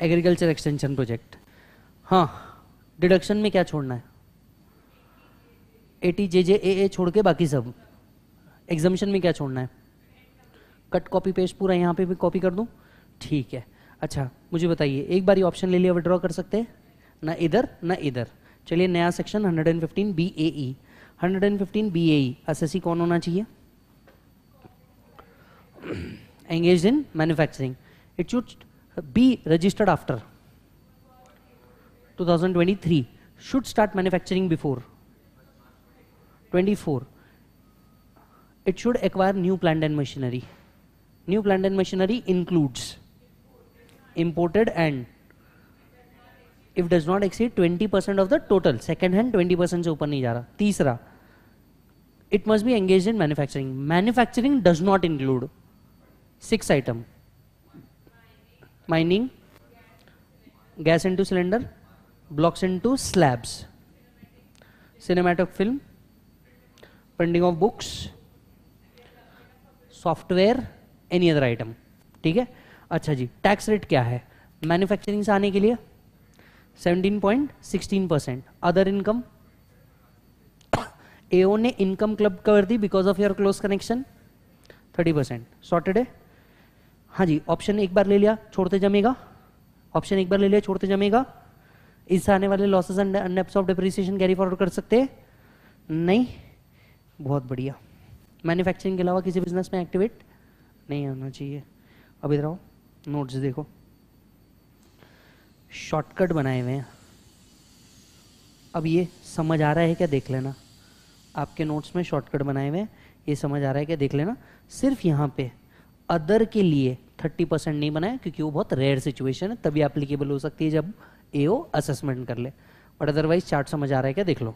Agriculture extension project हाँ deduction में क्या छोड़ना है? A T J J A A छोड़ के बाकी सब। एग्जामिशन में क्या छोड़ना है? कट कॉपी पेस्ट पूरा यहाँ पे भी कॉपी कर दूँ? ठीक है। अच्छा मुझे बताइए, एक बार ये ऑप्शन ले लिया विड्रॉ कर सकते हैं? ना इधर ना इधर। चलिए, नया section 115 B A E 115 B A E S कौन होना चाहिए? Engaged in manufacturing. It should be registered after 2023. Should start manufacturing before 24. It should acquire new plant and machinery. New plant and machinery includes imported and if does not exceed 20% of the total. Second hand 20% से ऊपर नहीं जा रहा. तीसरा, it must be engaged in manufacturing. Manufacturing does not include six item mining, gas into cylinder, blocks into slabs, cinematic film, printing of books software any other item ठीक है? अच्छा जी टैक्स रेट क्या है? मैन्युफैक्चरिंग से आने के लिए 17.16 परसेंट अदर इनकम एओ ने इनकम क्लब कर दी because of your close connection 30 percent है? हाँ जी ऑप्शन एक बार ले लिया, छोड़ते जमेगा। ऑप्शन एक बार ले लिया, छोड़ते जमेगा। इससे आने वाले losses and of depreciation carry forward कर सकते हैं? नहीं। बहुत बढ़िया। मैन्युफैक्चरिंग के अलावा किसी बिज़नेस में एक्टिवेट नहीं होना चाहिए। अब इधर आओ नोट्स देखो। शॉर्टकट बनाए हुए हैं। अब ये समझ आ रहा है क्या? देख लेना। आपके नोट्स में शॉर्टकट बनाए हुए हैं। ये समझ आ रहा है क्या? देख लेना। सिर्फ़ यहाँ पे। अदर के लिए 30 परसेंट नहीं बनाया, क्योंकि वो बहुत रेयर सिचुएशन है, तभी एप्लीकेबल हो सकती है जब एओ असेसमेंट कर ले। बट अदरवाइज़ चार्ट समझ आ रहा है क्या? देख लो।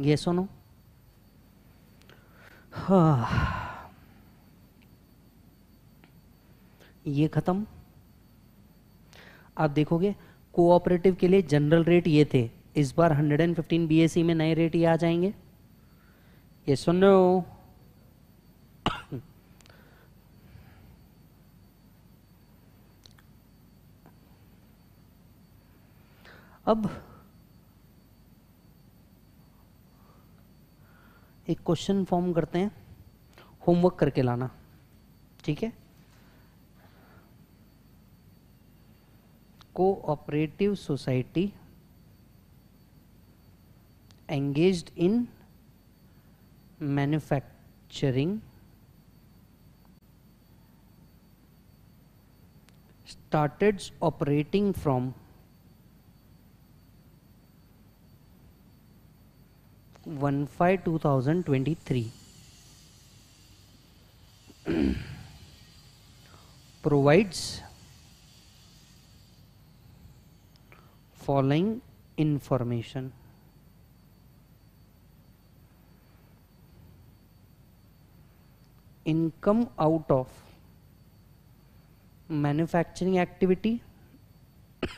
ये सुनो हाँ। ये खत्म। आप देखोगे कोऑपरेटिव के लिए जनरल रेट ये थे। इस बार 115 बीएससी में नए रेट ये आ जाएँगे। ये सुनो अब एक क्वेश्चन फॉर्म करते हैं। होमवर्क करके लाना। ठीक है? Cooperative society engaged in manufacturing started operating from 1 5 2023 provides following information. Income out of manufacturing activity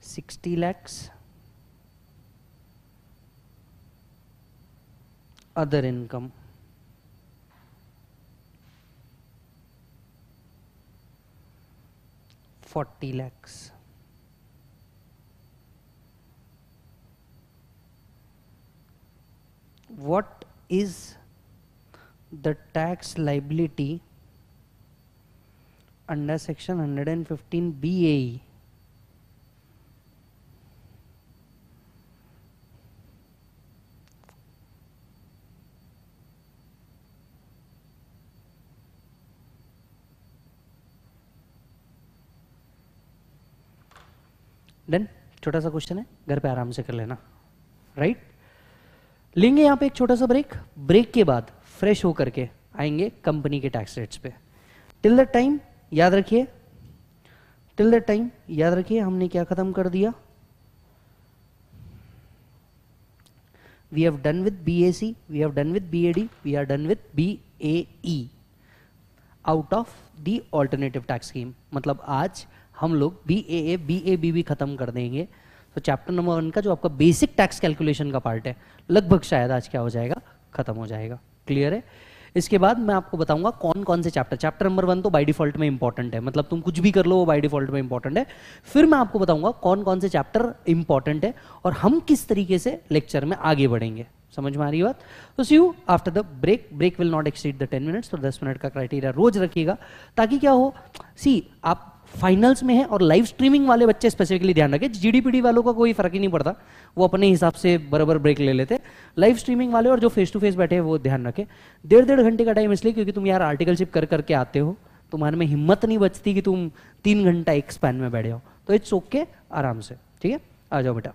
60 lakhs. Other income. Forty lakhs. What is the tax liability under section 115 B A done छोटा सा question है, घर पे आराम से कर लेना right लेंगे यहाँ पे एक छोटा सा ब्रेक ब्रेक के बाद फ्रेश होकर के आएँगे कंपनी के टैक्स रेट्स पे। टिल द टाइम याद रखिए टिल द टाइम याद रखिए, हमने क्या खत्म कर दिया? A C we have done with B D we are done with B A E out of the alternative tax scheme मतलब आज हम लोग B A A B A B भी खत्म कर देंगे। तो चैप्टर नंबर वन का जो आपका बेसिक टैक्स कैलकुलेशन का पार्ट है लगभग शायद आज क्या हो जाएगा? खत्म हो जाएगा। क्लियर है? इसके बाद मैं आपको बताऊँगा कौन कौन से चैप्टर चैप्टर नंबर वन तो बाय डिफ़ॉल्ट में इंपॉर्टेंट है। मतलब तुम कुछ भी कर लो, वो बाय डिफ़ॉल्ट में इंपॉर्टेंट है। फिर मैं आपको बताऊँगा कौन कौन से चैप्टर इंपॉर्टेंट है और हम किस तरीके से लेक्चर में आगे बढ़ेंगे। समझ में आ रही बात? तो see you after the break break will not exceed the ten minutes तो दस मिनट का क्राइटेरिया रोज रखिएगा, ताकि क्या हो? सी आप फाइनल्स में है और लाइव स्ट्रीमिंग वाले बच्चे स्पेसिफिकली ध्यान रखें जीडीपीडी वालों का कोई फ़र्क ही नहीं पड़ता, वो अपने हिसाब से बराबर ब्रेक ले लेते लाइव स्ट्रीमिंग वाले और जो फेस टू फेस बैठे हैं, वो ध्यान रखें। डेढ़ डेढ़ घंटे का टाइम इसलिए क्योंकि तुम यार आर्टिकलशिप कर करके आते हो, तुम्हारे में हिम्मत नहीं बचती कि तुम तीन घंटा एक स्पैन में बैठे हो। तो इट्स ओके आराम से, ठीक है? आ जाओ बेटा।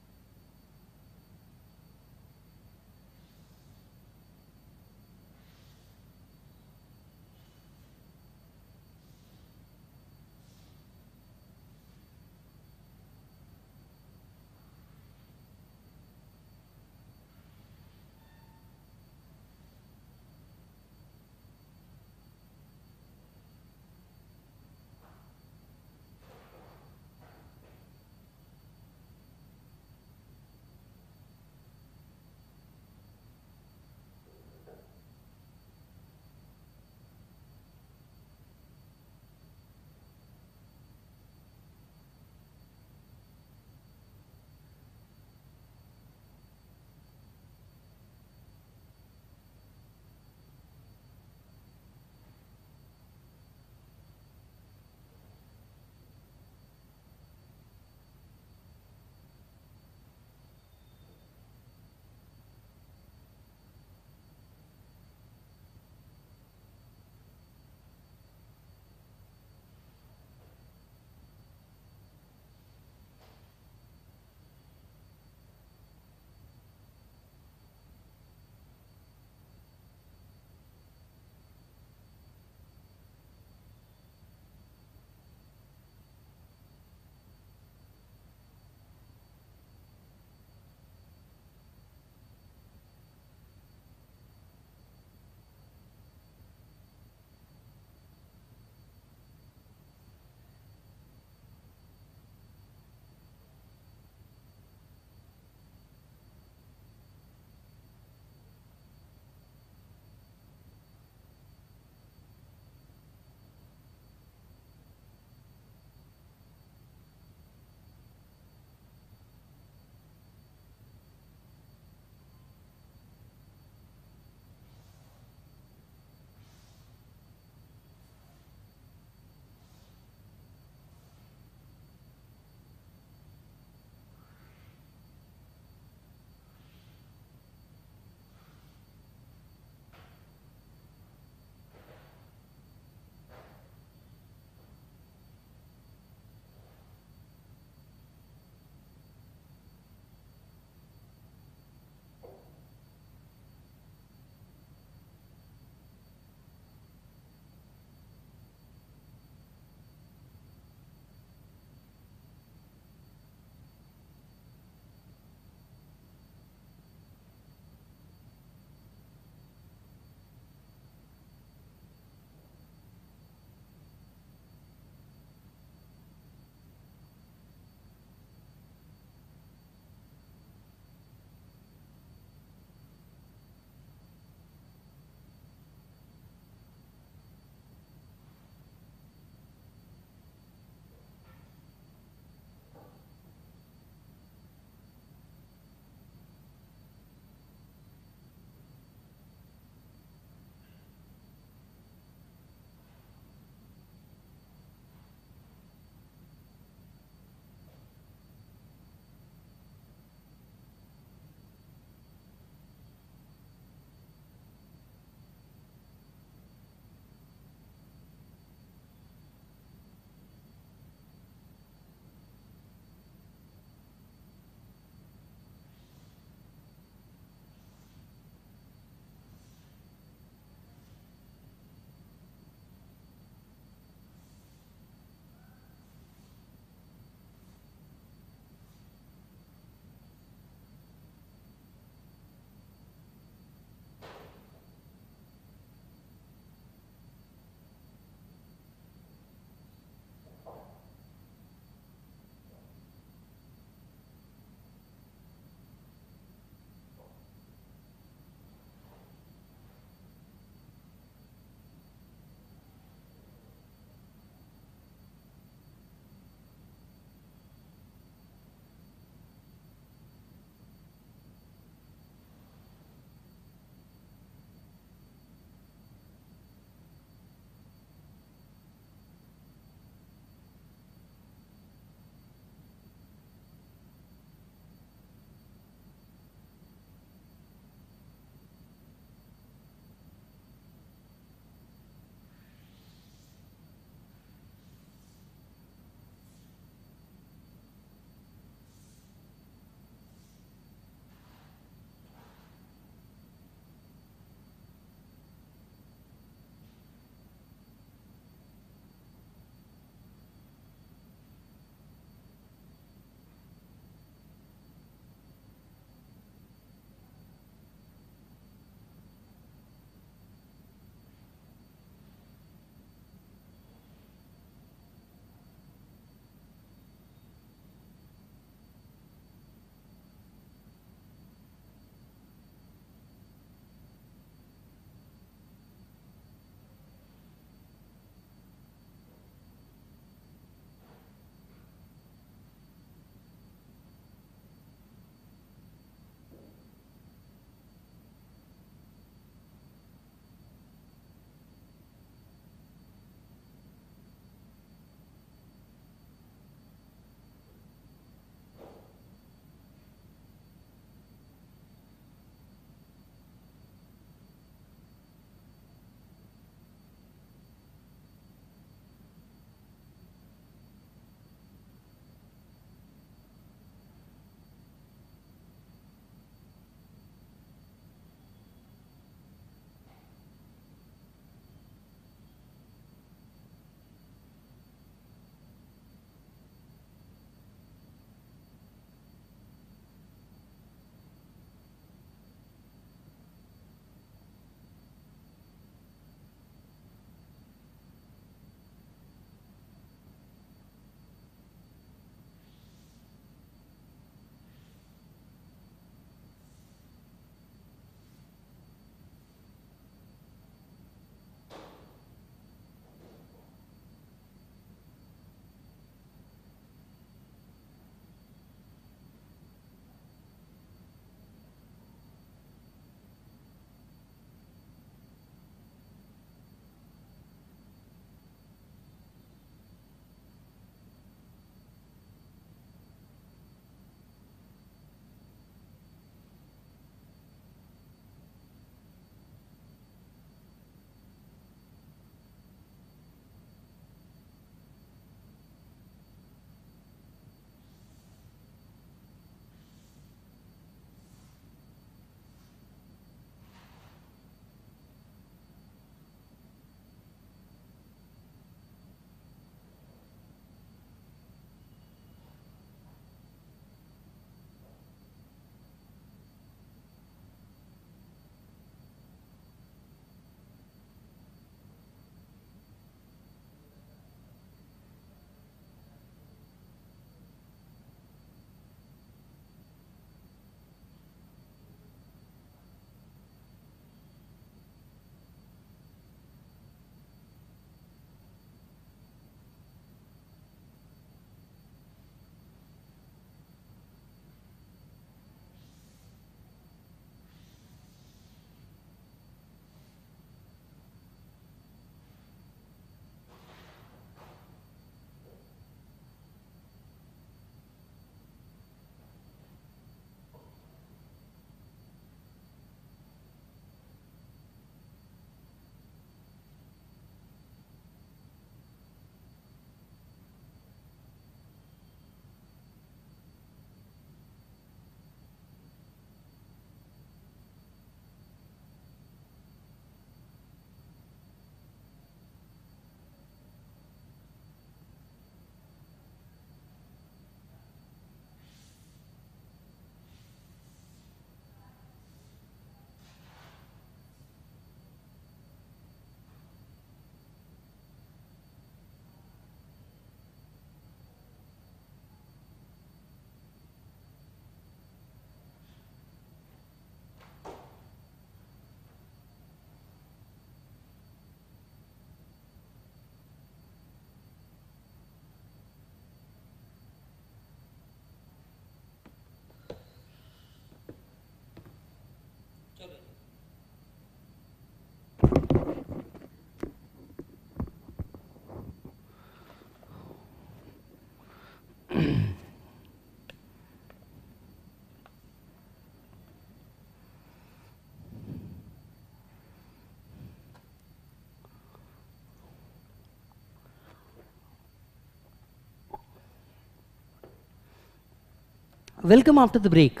वेलकम आफ्टर द ब्रेक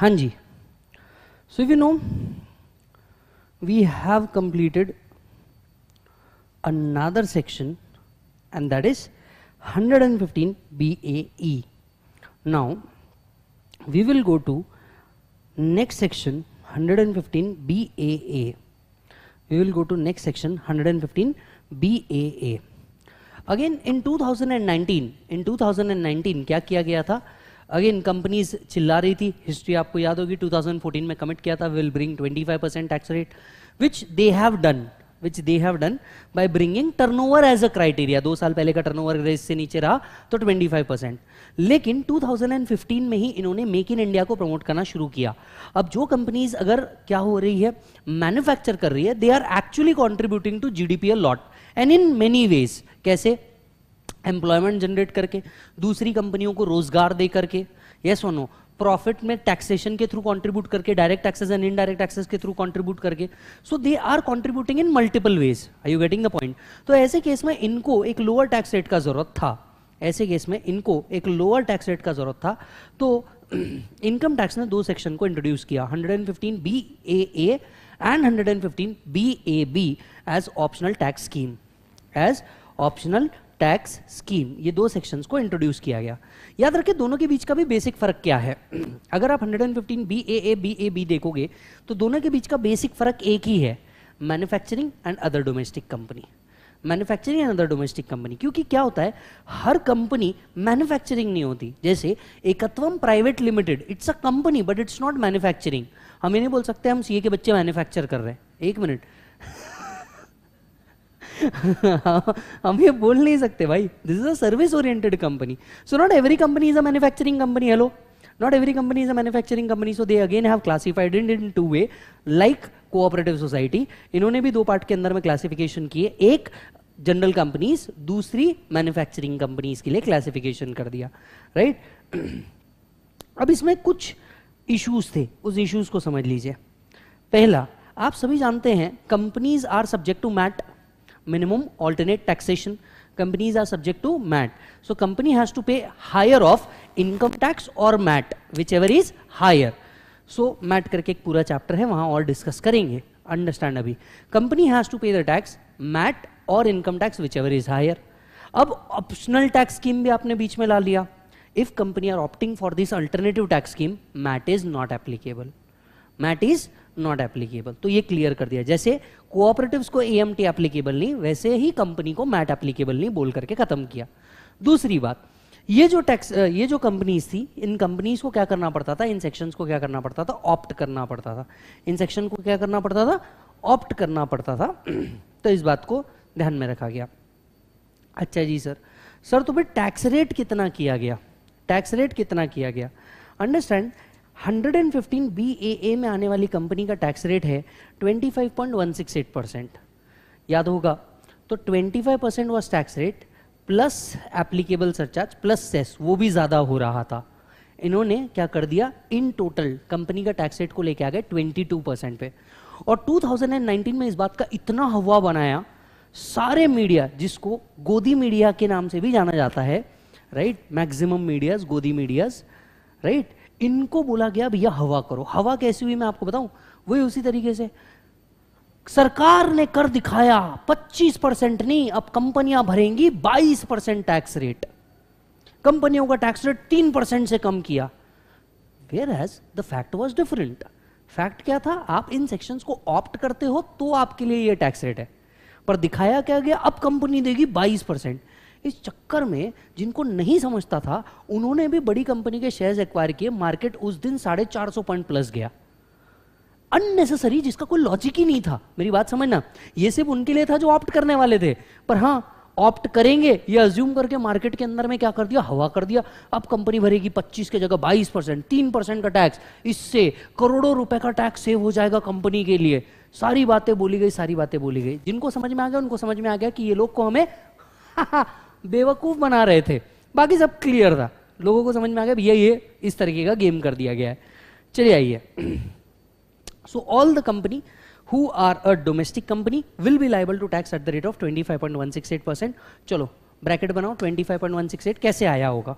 हाँ जी so you know we have completed another section and that is 115 BAE. Now we will go to next section 115 BAA. We will go to next section 115 BAA. Again in 2019 in 2019 क्या किया गया था? Again companies चिल्ला रही थी। History आपको याद होगी 2014 में कमिट किया था। Will bring 25 percent tax rate which they have done which they have done by bringing turnover as a criteria दो साल पहले का टर्नओवर रेस से नीचे रहा तो 25 परसेंट लेकिन 2015 में ही इन्होंने मेक इन इंडिया को प्रमोट करना शुरू किया। अब जो कंपनीज़ अगर क्या हो रही है मैन्युफैक्चर कर रही है they are actually contributing to GDP lot and in many ways कैसे? एम्प्लॉयमेंट जनरेट करके, दूसरी कंपनियों को रोज़गार दे करके। यस yes नो प्रॉफिट में टैक्सेशन के थ्रू कंट्रीब्यूट करके direct taxes and indirect taxes के थ्रू कंट्रीब्यूट करके। So they are contributing in multiple ways I you getting the point तो ऐसे केस में इनको एक लोअर टैक्स रेट का ज़रूरत था। ऐसे केस में इनको एक लोअर टैक्स रेट का ज़रूरत था। तो इनकम टैक्स ने दो सेक्शन को इंट्रोड्यूस किया। 115 B A A and 115 B A B as optional tax scheme as optional tax scheme, ये दो सेक्शंस को इंट्रोड्यूस किया गया। याद रखें, दोनों के बीच का भी बेसिक फ़र्क क्या है? अगर आप 115 B A A B A B देखोगे तो दोनों के बीच का बेसिक फ़र्क एक ही है manufacturing and other domestic company manufacturing and other domestic company क्योंकि क्या होता है, हर कंपनी मैन्युफैक्चरिंग नहीं होती। जैसे, Ekatvam private limited it's a company but it's not manufacturing हम ये नहीं बोल सकते, हम सीए के बच्चे मैन्युफैक्चर कर रहे हैं। एक मिनट। हम ये बोल नहीं सकते भाई। This is a service oriented company so not every company is a manufacturing company hello not every company is a manufacturing company, so they again have classified it in two way, like cooperative society. इन्होंने भी दो part के अंदर में classification किए। एक general companies दूसरी manufacturing companies के लिए क्लासिफिकेशन कर दिया राइट right? अब इसमें कुछ इश्यूज़ थे। उस इश्यूज़ को समझ लीजिए। पहला, आप सभी जानते हैं companies are subject to MAT minimum alternate taxation. Companies are subject to MAT. So company has to pay higher of income tax or MAT, whichever is higher. So MAT करके एक पूरा चैप्टर है वहाँ और डिस्कस करेंगे. Understand अभी. Has to pay the tax MAT और income tax whichever is higher अब ऑप्शनल टैक्स स्कीम भी आपने बीच में ला लिया. If company are opting for this alternative tax scheme MAT is not applicable MAT is not applicable तो ये क्लियर कर दिया। जैसे कोऑपरेटिव्स को एएमटी एप्लीकेबल नहीं, वैसे ही कंपनी को मैट एप्लीकेबल नहीं बोल करके खत्म किया। दूसरी बात, ये जो टैक्स ये जो कंपनीज़ थी, इन कंपनीज़ को क्या करना पड़ता था? इन सेक्शंस को क्या करना पड़ता था? ऑप्ट करना पड़ता था। इन सेक्शन को क्या करना पड़ता था? ऑप्ट करना पड़ता था। तो इस बात को ध्यान में रखा गया। अच्छा जी सर सर तो फिर टैक्स रेट कितना किया गया? टैक्स रेट कितना किया गया? अंडरस्टैंड 115 BAA में आने वाली कंपनी का टैक्स रेट है 25.168 परसेंट। याद होगा तो 25 percent was tax rate plus applicable surcharge plus cess वो भी ज़्यादा हो रहा था। इन्होंने क्या कर दिया? इन टोटल कंपनी का टैक्स रेट को लेके आ गए 22 परसेंट पे। और 2019 में इस बात का इतना हवा बनाया, सारे मीडिया जिसको गोदी मीडिया के नाम से भी जाना जाता है right maximum medias Godi medias right इनको बोला गया, भैया, हवा करो। हवा कैसी हुई मैं आपको बताऊँ? वही उसी तरीके से। सरकार ने कर दिखाया 25 परसेंट नहीं, अब कंपनियाँ भरेंगी 22 परसेंट टैक्स रेट कंपनियों का टैक्स रेट तीन परसेंट से कम किया। Where has the fact was different fact क्या था? आप इन सेक्शंस को ऑप्ट करते हो तो आपके लिए ये टैक्स रेट है। पर दिखाया क्या गया? अब कंपनी देगी 22 परसेंट। इस चक्कर में जिनको नहीं समझता था, उन्होंने भी बड़ी कंपनी के शेयर्स एक्वायर किए मार्केट उस दिन साढ़े चार सौ पॉइंट प्लस गया। अननेसेसरी जिसका कोई लॉजिक ही नहीं था। मेरी बात समझना। ये सिर्फ़ उनके लिए था जो ऑप्ट करने वाले थे। पर हाँ ऑप्ट करेंगे, ये अज्यूम करके मार्केट के अंदर में क्या कर दिया? हवा कर दिया। अब कंपनी भरेगी 25 के जगह 22 परसेंट, तीन परसेंट का टैक्स इससे करोड़ों रुपए का टैक्स सेव हो जाएगा कंपनी के लिए। सारी बातें बोली गई, सारी बातें बोली गई। जिनको समझ में आ गया, उनको समझ में आ गया कि ये लोग को हमें बेवकूफ़ बना रहे थे। बाकी सब क्लियर था। लोगों को समझ में आ गया भैया ये इस तरीके का गेम कर दिया गया है। चलिए आइए। So all the company who are a domestic company will be liable to tax at the rate of 25.168 percent चलो ब्रैकेट बनाओ 25.168 कैसे आया होगा?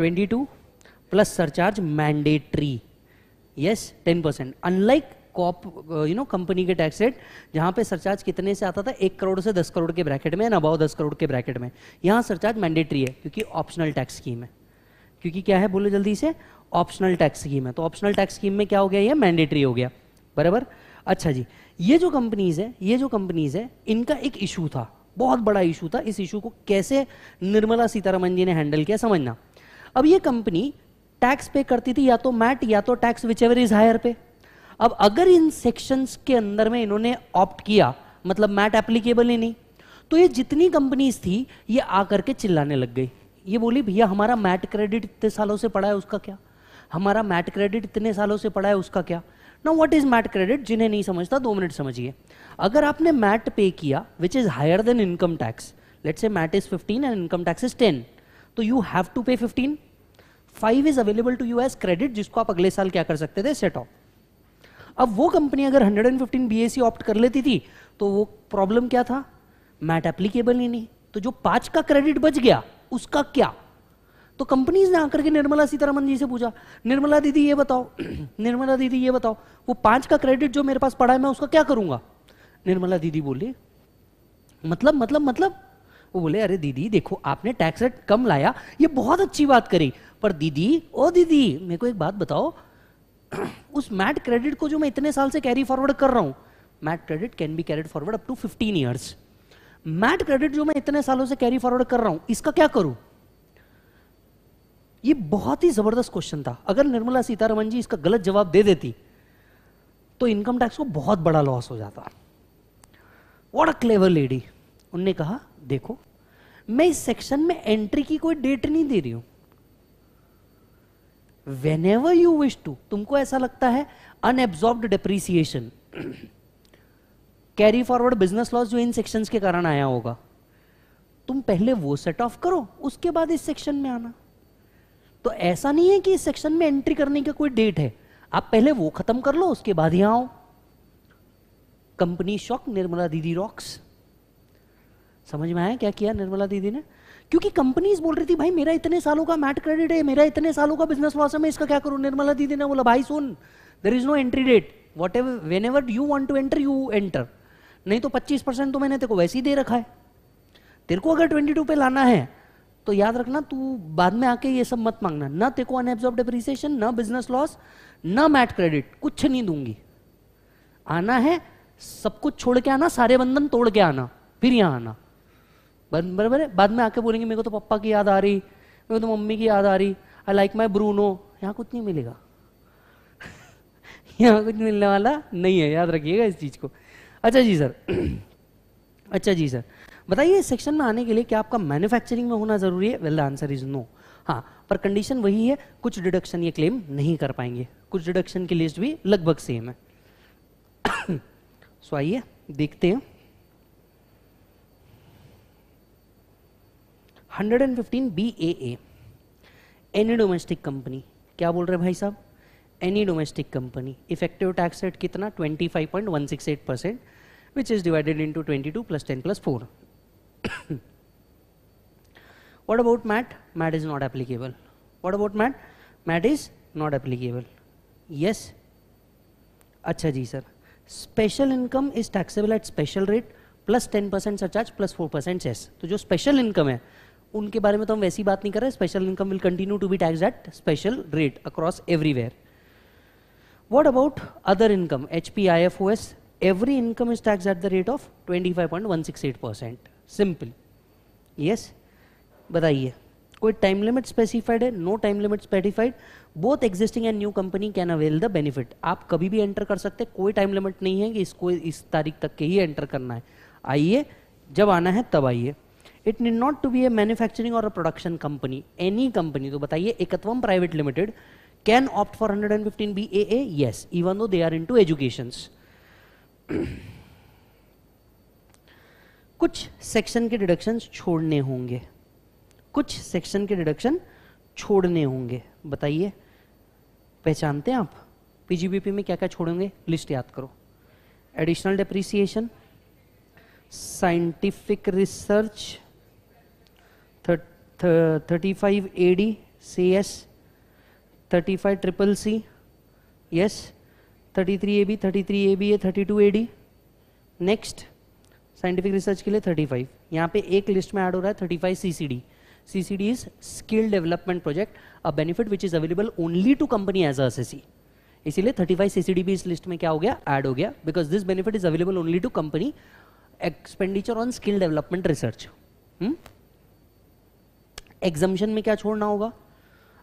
22 plus surcharge mandatory yes 10 percent unlike coop you know company के टैक्स रेट जहाँ पे surcharge कितने से आता था? एक करोड़ से दस करोड़ के ब्रैकेट में अबाउ दस करोड़ के ब्रैकेट में। यहाँ सरचार्ज मैंडेटरी है, क्योंकि ऑप्शनल टैक्स स्कीम है। क्योंकि क्या है, बोलो जल्दी से ऑप्शनल टैक्स स्कीम है। तो ऑप्शनल टैक्स स्कीम में क्या हो गया? ये मैंडेटरी हो गया। बराबर? अच्छा जी, ये जो कंपनीज़ है, ये जो कंपनीज़ है, इनका एक इशू था। बहुत बड़ा इशू था। इस इशू को कैसे निर्मला सीतारमन जी ने हैंडल किया, समझना। अब ये कंपनी टैक्स पे करती थी, या तो मैट या तो tax whichever is higher pay अब अगर इन सेक्शंस के अंदर में इन्होंने ऑप्ट किया मतलब मैट एप्लीकेबल ही नहीं तो ये जितनी कंपनीज़ थी, ये आकर के चिल्लाने लग गई। ये बोली, भैया, हमारा मैट क्रेडिट इतने सालों से पड़ा है, उसका क्या? हमारा मैट क्रेडिट इतने सालों से पड़ा है, उसका क्या? ना व्हाट इज़ मैट क्रेडिट जिन्हें नहीं समझता, दो मिनट समझिए। अगर आपने मैट पे किया which is higher than income tax let से MAT is 15 and income tax is 10 तो you have to pay 15 five is available to you as credit जिसको आप अगले साल क्या कर सकते थे? सेट ऑफ़ अब वो कंपनी अगर 115 बीएससी ऑप्ट कर लेती थी तो वो प्रॉब्लम क्या था? मैट एप्लीकेबल ही नहीं। तो जो पाँच का क्रेडिट बच गया, उसका क्या? तो कंपनीज़ ने आकर के निर्मला सीतारमन जी से पूछा, निर्मला दीदी, ये बताओ, निर्मला दीदी, ये बताओ, वो पाँच का क्रेडिट जो मेरे पास पड़ा है, मैं उसका क्या करूँगा? निर्मला दीदी बोली मतलब मतलब मतलब? वो बोले, अरे दीदी, देखो, आपने टैक्स रेट कम लाया, ये बहुत अच्छी बात करी, पर दीदी, ओ दीदी, मेरे को एक बात बताओ उस मैट क्रेडिट को जो मैं इतने साल से कैरी फॉरवर्ड कर रहा हूँ MAT credit can be carried forward up to 15 years MAT credit जो मैं इतने सालों से कैरी फॉरवर्ड कर रहा हूँ, इसका क्या करूँ? ये बहुत ही ज़बरदस्त क्वेश्चन था। अगर निर्मला सीतारमन जी इसका गलत जवाब दे देती तो इनकम टैक्स को बहुत बड़ा लॉस हो जाता। वॉट अ क्लेवर लेडी उनने कहा, देखो, मैं इस सेक्शन में एंट्री की कोई डेट नहीं दे रही हूँ। Whenever you wish to तुमको ऐसा लगता है? Unabsorbed depreciation carry forward business loss जो इन सेक्शंस के कारण आया होगा। तुम पहले वो सेट ऑफ़ करो, उसके बाद इस सेक्शन में आना। तो ऐसा नहीं है कि इस सेक्शन में एंट्री करने का कोई डेट है। आप पहले वो खत्म कर लो, उसके बाद ही आओ। कंपनी शॉक निर्मला दीदी रॉक्स समझ में आया क्या किया निर्मला दीदी ने? क्योंकि कंपनीज़ बोल रही थी, भाई, मेरा इतने सालों का मैट क्रेडिट है, मेरा इतने सालों का बिज़नेस लॉस है मैं इसका क्या करूँ? निर्मला दीदी ने बोला, भाई, सुन there is no entry date whatever whenever you want to enter you enter नहीं तो 25 परसेंट तो मैंने तेरे को वैसे ही दे रखा है। तेरे को अगर 22 पे लाना है तो याद रखना, तू बाद में आके ये सब मत मांगना। ना तेरे को अनएब्जॉर्ब डिप्रिसिएशन ना बिज़नेस लॉस ना मैट क्रेडिट कुछ नहीं दूँगी। आना है, सब कुछ छोड़ के आना, सारे बंधन तोड़ के आना, फिर यहाँ आना। बराबर है? बाद में आके बोलेंगे, मेरे को तो पप्पा की याद आ रही, मेरे को तो मम्मी की याद आ रही। आई लाइक माई ब्रूनो यहाँ कुछ नहीं मिलेगा। यहाँ कुछ मिलने वाला नहीं है। याद रखिएगा इस चीज़ को। अच्छा जी सर। अच्छा जी सर। बताइए सेक्शन में आने के लिए क्या आपका मैन्युफैक्चरिंग में होना ज़रूरी है? Well the answer is no हाँ पर कंडीशन वही है, कुछ डिडक्शन ये क्लेम नहीं कर पाएँगे। कुछ डिडक्शन की लिस्ट भी लगभग सेम है। सो आइए, देखते हैं। 115 B A A any domestic company क्या बोल रहे भाई साहब any domestic company effective tax rate कितना 25.168 percent which is divided into 22 plus 10 plus 4 what about MAT? MAT is not applicable. What about MAT? MAT is not applicable. Yes. अच्छा जी sir special income is taxable at special rate plus ten percent surcharge plus four percent तो जो special income है उनके बारे में तो हम वैसी बात नहीं कर रहे special income will continue to be tax at special rate across everywhere what about other income? Hp ifos every income is taxed at the rate of 25.168 percent. Simple yes बताइए। कोई टाइम लिमिट स्पेसिफाइड है? No time limit specified both existing and new company can avail the benefit आप कभी भी enter कर सकते हैं। कोई टाइम लिमिट नहीं है कि इसको इस तारीख तक के ही एंटर करना है। आइए, जब आना है तब आइए। It need not to be a manufacturing और अ प्रोडक्शन कंपनी एनी कंपनी तो बताइए, Ekatvam private limited can opt for 115 B A A yes even though they are into educations कुछ सेक्शन के डिडक्शन छोड़ने होंगे। कुछ सेक्शन के डिडक्शन छोड़ने होंगे। बताइए, पहचानते हैं आप? पीजीबीपी में क्या क्या छोड़ेंगे? लिस्ट याद करो। Additional depreciation scientific research thirty five A D C S thirty five triple C yes thirty three A B thirty three A B A thirty two A D next scientific research के लिए thirty five यहाँ पे एक list में add हो रहा है thirty five C C D C C D is skill development project a benefit which is available only to company as assessee इसीलिए thirty five C C D भी इस लिस्ट में क्या हो गया? ऐड हो गया because this benefit is available only to company expenditure on skill development research exemption में क्या छोड़ना होगा?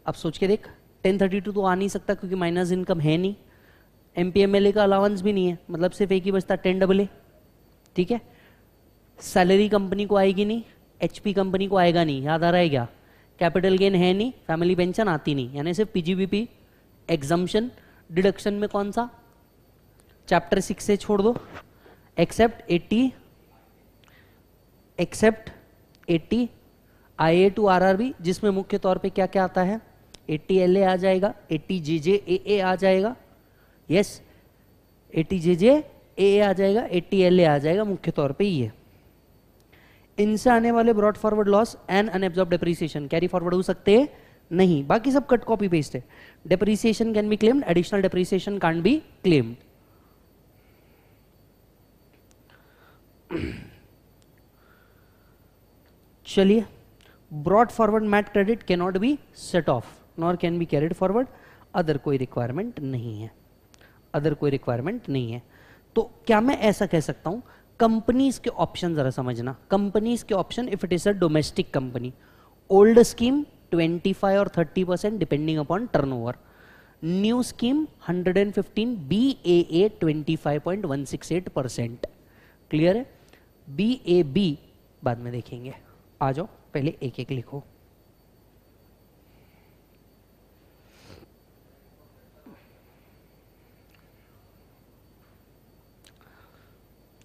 अब सोच के देख टेन थर्टी टू तो आ नहीं सकता क्योंकि माइनस इनकम है नहीं। एम पी का अलाउंस भी नहीं है। मतलब सिर्फ़ एक ही बचता टेन डबल ए ठीक है? सैलरी कंपनी को आएगी नहीं एच पी कंपनी को आएगा नहीं। याद आ रहा है क्या? कैपिटल गेन है नहीं फैमिली पेंशन आती नहीं। यानी सिर्फ़ पीजीबीपी एग्जामेशन डिडक्शन में कौन सा? चैप्टर सिक्स से छोड़ दो। Except eighty except eighty I A to R R B जिसमें मुख्य तौर पे क्या क्या आता है? एट्टी एल ए आ जाएगा eighty J J A A आ जाएगा yes eighty J J A A आ जाएगा एट्टी एल ए आ जाएगा, मुख्य तौर पे ये। इनसे आने वाले brought forward loss and unabsorb depreciation carry forward हो सकते हैं? नहीं, बाकी सब कट कॉपी पेस्ट है। Depreciation can be claimed additional depreciation can't be claimed चलिए। Forward MAT credit cannot be set off nor can be carried forward other कोई requirement नहीं है। अदर कोई रिक्वायरमेंट नहीं है। तो क्या मैं ऐसा कह सकता हूँ? कंपनीज़ के ऑप्शन जरा समझना। कंपनीज़ के option if it is a domestic company old scheme 25 और 30 percent depending upon turnover new scheme 115 B A A 25.168 percent clear है? बी ए बी बाद में देखेंगे। आ जाओ। पहले एक एक लिखो।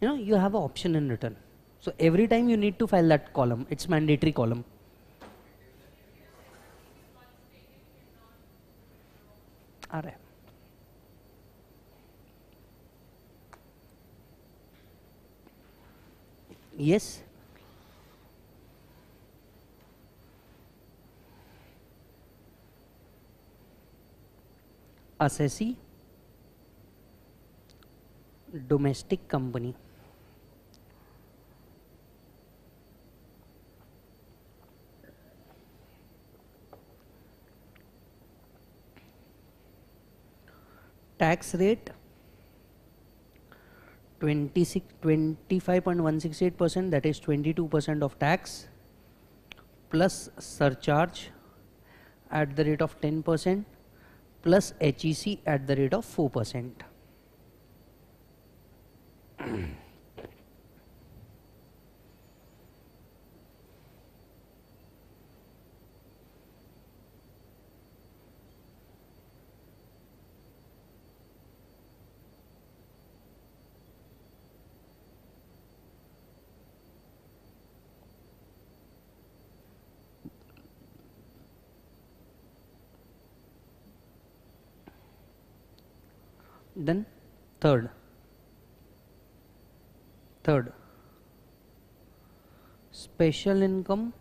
You know you have option in return so every time you need to file that column it's mandatory column आ रहा है yes yes. Assessee domestic company. Tax rate 26 25.168 percent that is 22 percent of tax plus surcharge at the rate of 10 percent plus HEC at the rate of 4 percent then third third special income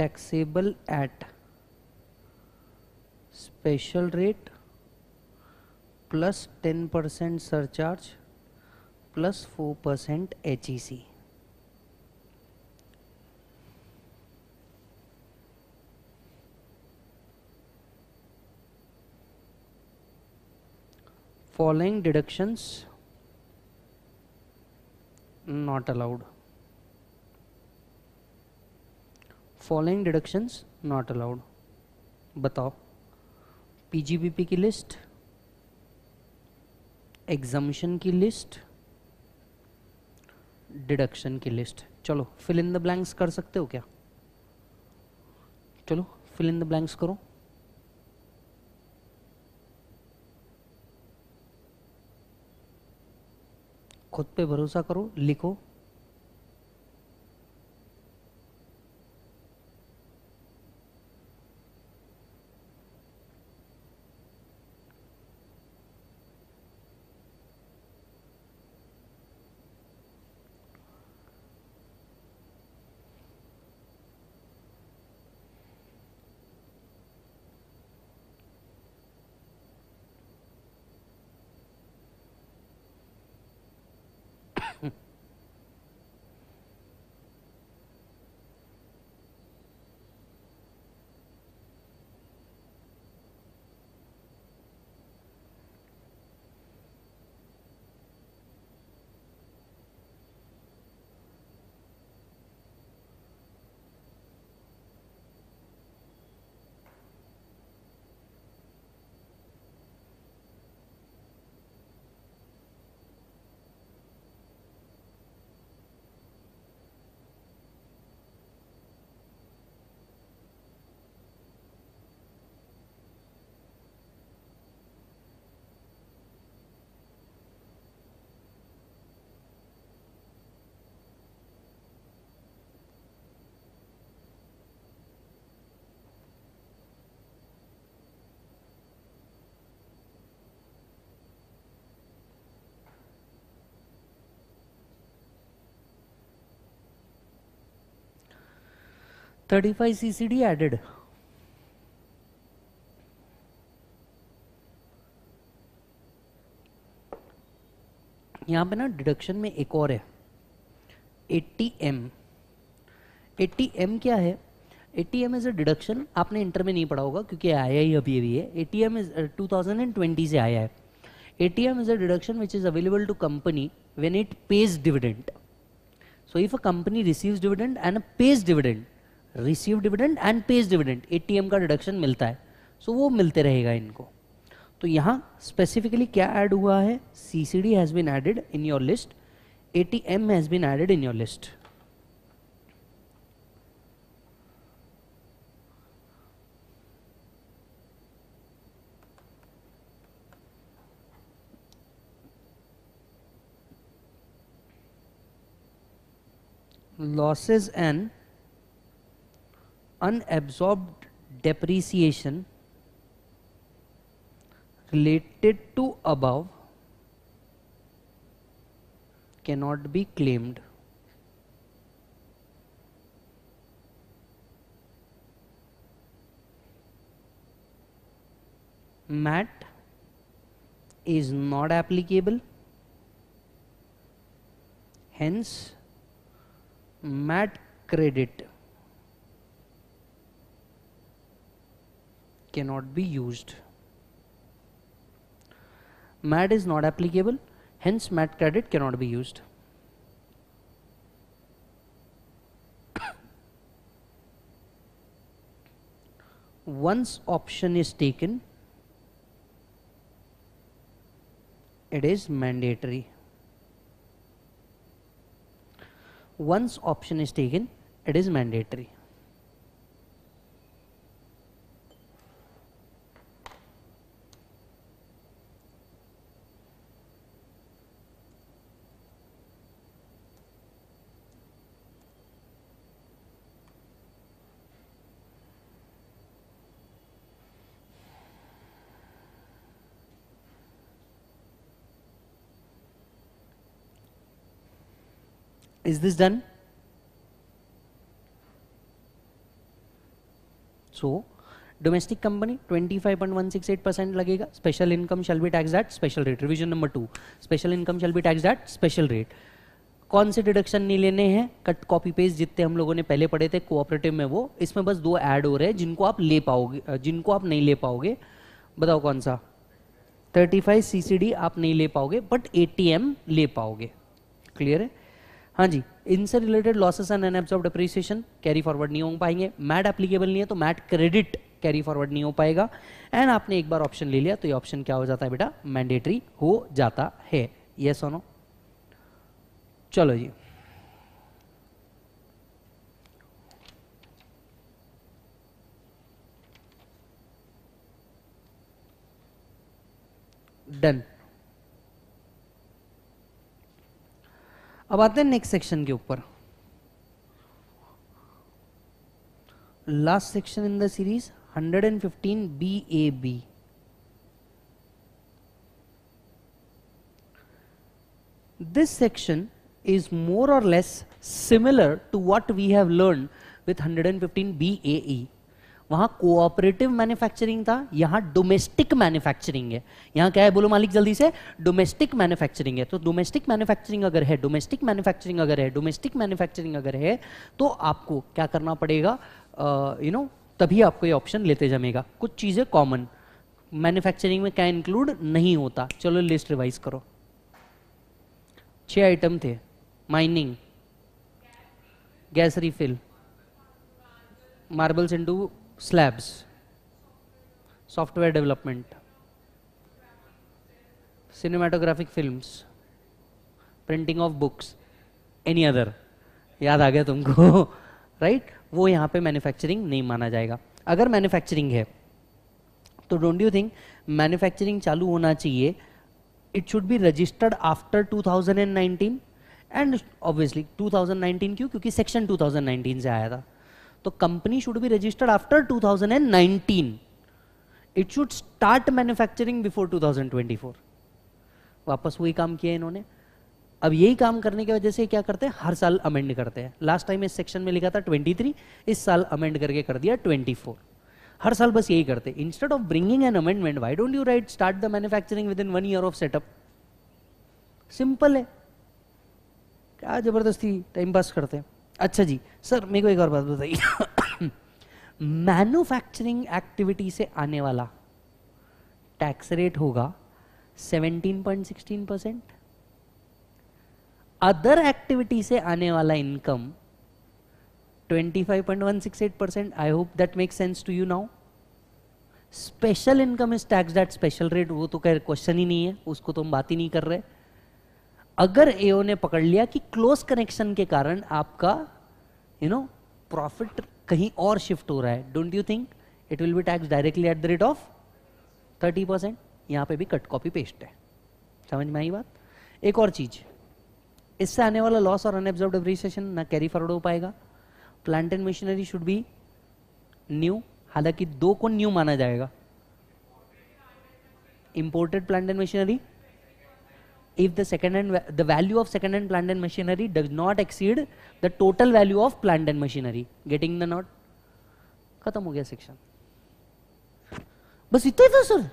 taxable at special rate plus 10% surcharge plus 4% HEC following deductions? Not allowed. Following deductions, not allowed. बताओ। PGBP की list exemption की list deduction की list चलो fill in the blanks कर सकते हो क्या? चलो फिल इन द ब्लैंक्स करो। खुद पे भरोसा करो लिखो। Thirty five C C D added यहाँ पे ना डिडक्शन में एक और है। 80 एम 80 एम क्या है? 80 एम इज़ अ डिडक्शन आपने इंटर में नहीं पढ़ा होगा क्योंकि आया ही अभी अभी है। 80 एम इज़ 2020 से आया है। 80 M is a deduction which is available to company when it pays dividend so, if a company receives dividend and pays dividend receive dividend and pays dividend ATM का डिडक्शन मिलता है। So so, वो मिलते रहेगा इनको। तो यहाँ specifically क्या ऐड हुआ है? C C D has been added in your list A T M has been added in your list losses and unabsorbed depreciation related to above cannot be claimed. MAT is not applicable. Hence, MAT credit cannot be used. MAD is not applicable, hence MAT credit cannot be used. Once option is taken, it is mandatory. Once option is taken, it is mandatory. Is this done? So, domestic company 25.168 percent लगेगा special income shall be taxed at special rate revision number two special income shall be taxed at special rate कौन से deduction नहीं लेने हैं cut copy paste जितने हम लोगों ने पहले पढ़े थे कोऑपरेटिव में वो इसमें बस दो ऐड हो रहे हैं जिनको आप ले पाओगे जिनको आप नहीं ले पाओगे बताओ कौन सा 35 सीसीडी आप नहीं ले पाओगे बट एटीएम ले पाओगे क्लियर है हाँ जी, इनसे related losses and of depreciation carry forward नहीं हो पाएँगे। मैट एप्लीकेबल नहीं है तो मैट क्रेडिट कैरी फॉरवर्ड नहीं हो पाएगा। एंड आपने एक बार ऑप्शन ले लिया तो ये ऑप्शन क्या हो जाता है बेटा? मैंडेटरी हो जाता है। ये सुनो चलो जी। डन अब आते हैं नेक्स्ट सेक्शन के ऊपर last section in the series 115 B A B this section is more or less similar to what we have learned with 115 BAE. वहाँ कोऑपरेटिव मैन्युफैक्चरिंग था, यहाँ डोमेस्टिक मैन्युफैक्चरिंग है। यहाँ क्या है बोलो मालिक जल्दी से? डोमेस्टिक मैन्युफैक्चरिंग है। तो डोमेस्टिक मैन्युफैक्चरिंग अगर है डोमेस्टिक मैन्युफैक्चरिंग अगर है डोमेस्टिक मैन्युफैक्चरिंग अगर है तो आपको क्या करना पड़ेगा? यू नो तभी आपको ये ऑप्शन लेते जमेगा। कुछ चीज़ें कॉमन मैन्युफैक्चरिंग में क्या इंक्लूड नहीं होता। चलो लिस्ट रिवाइज करो। छह आइटम थे। Mining gas refill marbles into slabs software development cinematographic films printing of books any other याद आ गया तुमको राइट वो यहाँ पे मैन्युफैक्चरिंग नहीं माना जाएगा। अगर मैन्युफैक्चरिंग है तो डोंट यू थिंक मैन्युफैक्चरिंग चालू होना चाहिए? It should be registered after 2019 and obviously 2019 क्यों? क्योंकि सेक्शन 2019 से आया था। तो company should be registered after 2019 it should start manufacturing before 2024 वापस वही काम किया इन्होंने। अब यही काम करने की वजह से क्या करते हैं? हर साल अमेंड करते हैं। लास्ट टाइम इस सेक्शन में लिखा था 23 इस साल अमेंड करके कर दिया 24 हर साल बस यही करते instead of bringing an amendment why don't you right start the manufacturing within one year of setup simple है। क्या ज़बरदस्ती टाइम पास करते हैं। अच्छा जी, सर, मेरे को एक और बात बताइए। मैन्युफैक्चरिंग एक्टिविटी से आने वाला टैक्स रेट होगा 17.16 परसेंट। अदर एक्टिविटी से आने वाला income 25.168 percent. I hope that make sense to you now special income is tax that special rate, वो तो कह क्वेश्चन ही नहीं है, उसको तो हम बात ही नहीं कर रहे। अगर एओ ने पकड़ लिया कि क्लोज कनेक्शन के कारण आपका यू नो प्रॉफिट कहीं और शिफ्ट हो रहा है don't you think it will be tax directly at the rate of thirty percent यहाँ पे भी कट कॉपी पेस्ट है। समझ में आई बात? एक और चीज़, इससे आने वाला लॉस और अनएब्जॉर्ब डिप्रिसिएशन ना कैरी फॉरवर्ड हो पाएगा। Plant and machinery should be new हालाँकि दो को न्यू माना जाएगा। Imported plant and machinery if the second hand, the value of second hand plant and machinery does not exceed the total value of plant and machinery. Getting the note खत्म हो गया section बस इतना था sir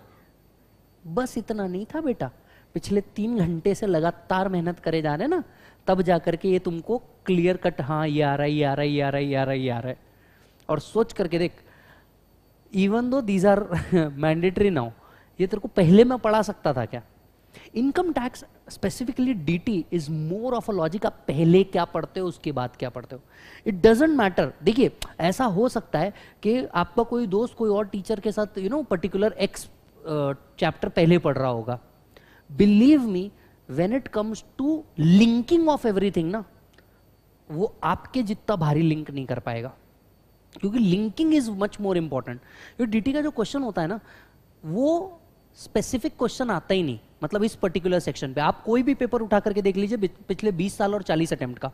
बस इतना नहीं था, बेटा। पिछले तीन घंटे से लगातार मेहनत करे जा रहे ना, तब जाकर के ये तुमको क्लियर कट हाँ ये आ रहा है, ये आ रहा है, ये आ रहा है, ये आ रहा है, ये आ रहा है। और सोच करके देख even though these are mandatory now ये तेरे को पहले मैं पढ़ा सकता था क्या? Income tax specifically DT is more of a logic आप पहले क्या पढ़ते हो, उसके बाद क्या पढ़ते हो। इट डजेंट मैटर देखिए, ऐसा हो सकता है कि आपका कोई दोस्त, कोई और टीचर के साथ you know particular X chapter पहले पढ़ रहा होगा। Believe me when it comes to linking of everything ना, वो आपके जितना भारी लिंक नहीं कर पाएगा। क्योंकि linking is much more important ये डीटी का जो क्वेश्चन होता है ना, वो स्पेसिफिक क्वेश्चन आता ही नहीं मतलब इस पर्टिकुलर सेक्शन पे। आप कोई भी पेपर उठा करके देख लीजिए पिछले 20 साल और 40 अटेम्प्ट का।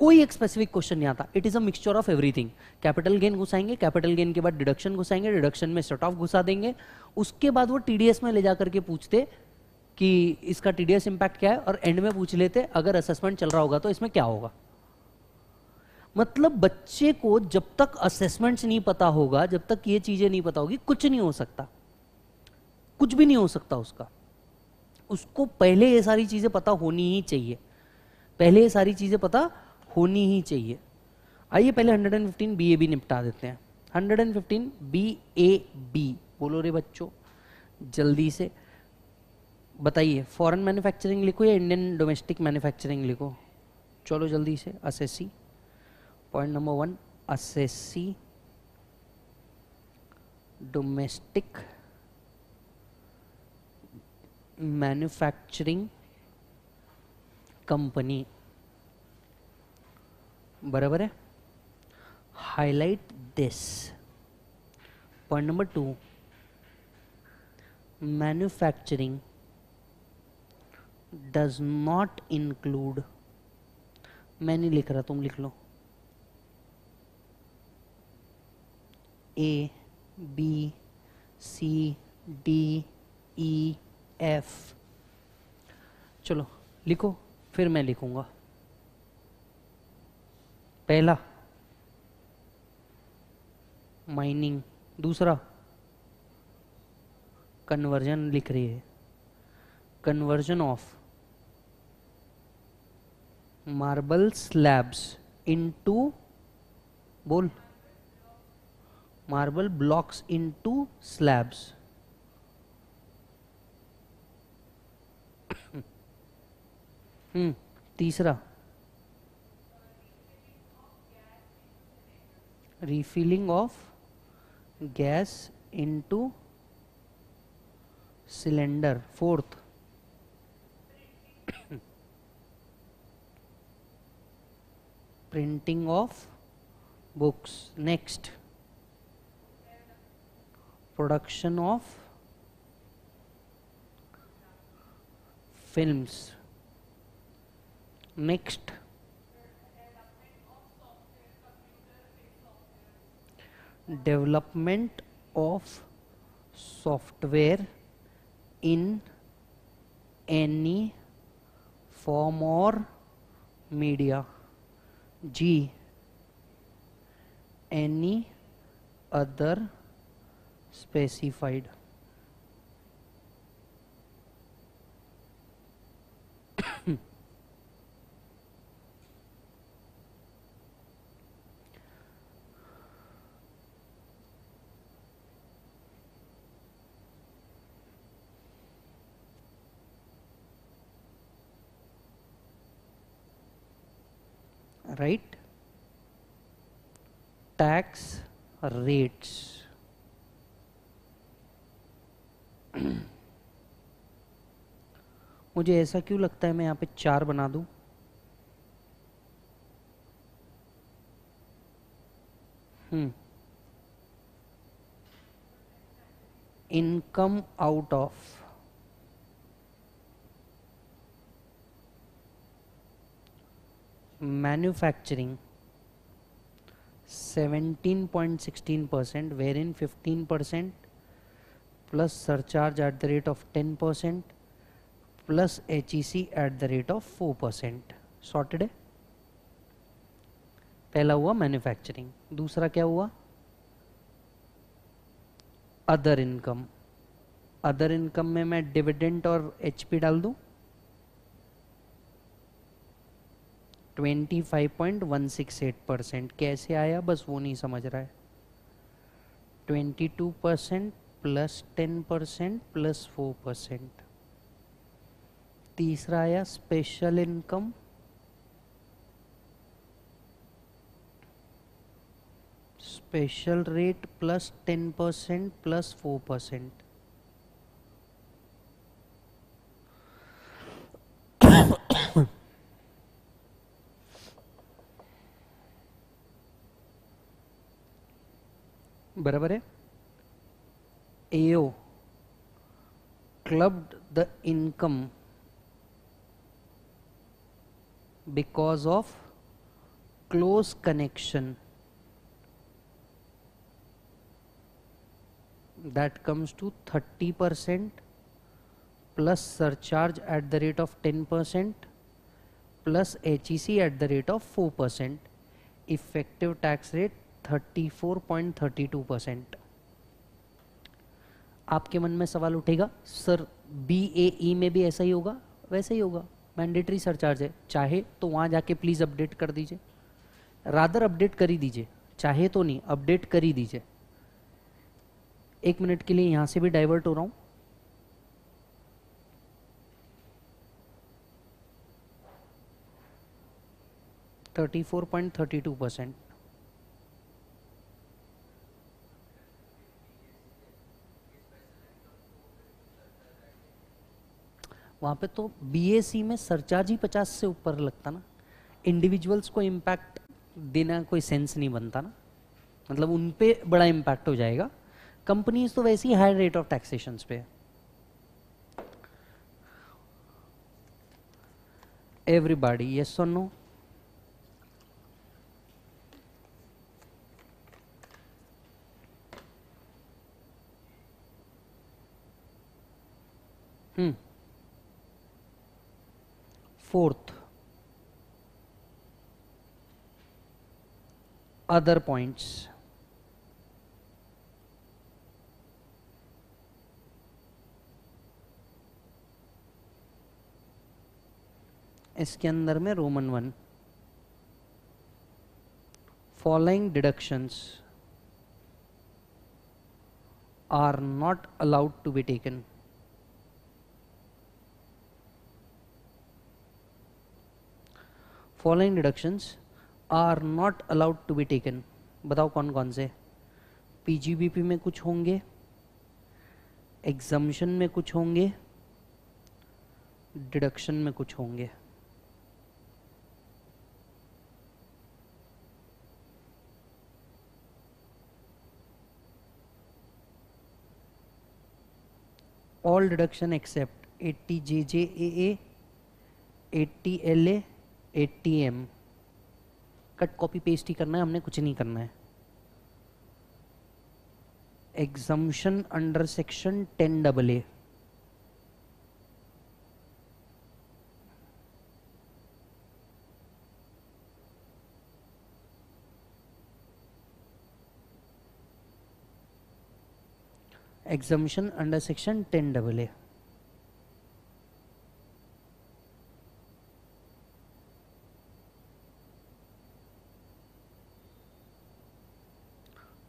कोई एक स्पेसिफिक क्वेश्चन नहीं आता। It is a mixture of everything capital gain घुसाएँगे capital gain के बाद डिडक्शन घुसाएँगे डिडक्शन में सेट ऑफ़ घुसा देंगे। उसके बाद वो टीडीएस में ले जाकर के पूछते कि इसका टीडीएस इंपैक्ट क्या है और एंड में पूछ लेते, अगर असेसमेंट चल रहा होगा तो इसमें क्या होगा। मतलब बच्चे को जब तक असेसमेंट्स नहीं पता होगा, जब तक ये चीज़ें नहीं पता होगी, कुछ नहीं हो सकता। कुछ भी नहीं हो सकता उसका। उसको पहले ये सारी चीज़ें पता होनी ही चाहिए। पहले ये सारी चीज़ें पता होनी ही चाहिए। आइए पहले 115 बी ए बी निपटा देते हैं। 115 बी ए बी बोलो रे बच्चों, जल्दी से। बताइए फॉरेन मैन्युफैक्चरिंग लिखो या इंडियन डोमेस्टिक मैन्युफैक्चरिंग लिखो? चलो जल्दी से assessee point number one assessee domestic manufacturing company बराबर है? Highlight this point number two manufacturing does not include मैं नहीं लिख रहा, तुम लिख लो. A B C D E F चलो, लिखो, फिर मैं लिखूँगा। पहला माइनिंग दूसरा कन्वर्जन लिख रही है। Conversion of marble slabs into बोल, marble blocks into slabs तीसरा। Refilling of gas into cylinder fourth printing of books next production of films next development of software in any form or media. G. Any other specified right? Tax rates. मुझे ऐसा क्यों लगता है मैं यहाँ पे चार बना दूँ? Income out of manufacturing 17.16 percent wherein 15 percent plus surcharge at the rate of 10 percent plus HEC at the rate of 4 percent sorted है पहला हुआ मैन्युफैक्चरिंग दूसरा क्या हुआ अदर इनकम अदर इनकम में मैं डिविडेंड और एचपी डाल दूँ 25.168 परसेंट कैसे आया? बस वो नहीं समझ रहा है। 22 percent plus ten percent plus four percent तीसरा आया special income special rate plus ten percent plus four percent बराबर है? AO club the income because of close connection that comes to thirty percent plus surcharge at the rate of ten percent plus H E C at the rate of four percent effective tax rate 34.32 percent आपके मन में सवाल उठेगा, sir B A E में भी ऐसा ही होगा? वैसे ही होगा। मैंडेटरी सरचार्ज है। चाहे तो वहाँ जाके प्लीज़ अपडेट कर दीजिए। रादर अपडेट कर ही दीजिए। चाहे तो नहीं अपडेट कर ही दीजिए। एक मिनट के लिए यहाँ से भी डाइवर्ट हो रहा हूँ। Thirty four point thirty two percent वहाँ पे तो बीएसी में सरचार्ज ही पचास से ऊपर लगता ना। इंडिविजुअल्स को इम्पैक्ट देना कोई सेंस नहीं बनता ना। मतलब उन पर बड़ा इम्पैक्ट हो जाएगा। कंपनीज़ तो वैसे ही हाई रेट ऑफ़ टैक्सेशन पे है। एवरीबॉडी यस और नो fourth. Other points. इसके अंदर में Roman one following deductions are not allowed to be taken following deductions are not allowed to be taken बताओ कौन कौन से? पीजीबीपी में कुछ होंगे एग्जामिशन में कुछ होंगे डिडक्शन में कुछ होंगे। All deduction except all deduction except 80 JJAA, 80 LA, 80 M. Cut copy paste ही करना है, हमने कुछ नहीं करना है exemption under section ten double A exemption under section 10 AA.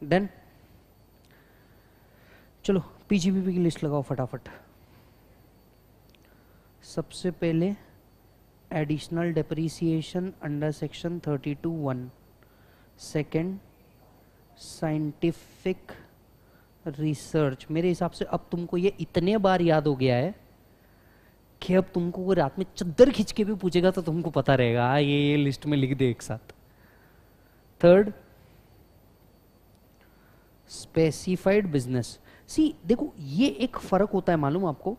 Then चलो पीजीबीपी की लिस्ट लगाओ फटाफट। सबसे पहले additional depreciation under section 32 one second scientific research मेरे हिसाब से अब तुमको ये इतने बार याद हो गया है कि अब तुमको वो रात में चद्दर खींच के भी पूछेगा तो तुमको पता रहेगा हाँ ये ये लिस्ट में लिख दे एक साथ. थर्ड स्पेसिफाइड बिज़नेस सी देखो, ये एक फ़र्क होता है मालूम आपको?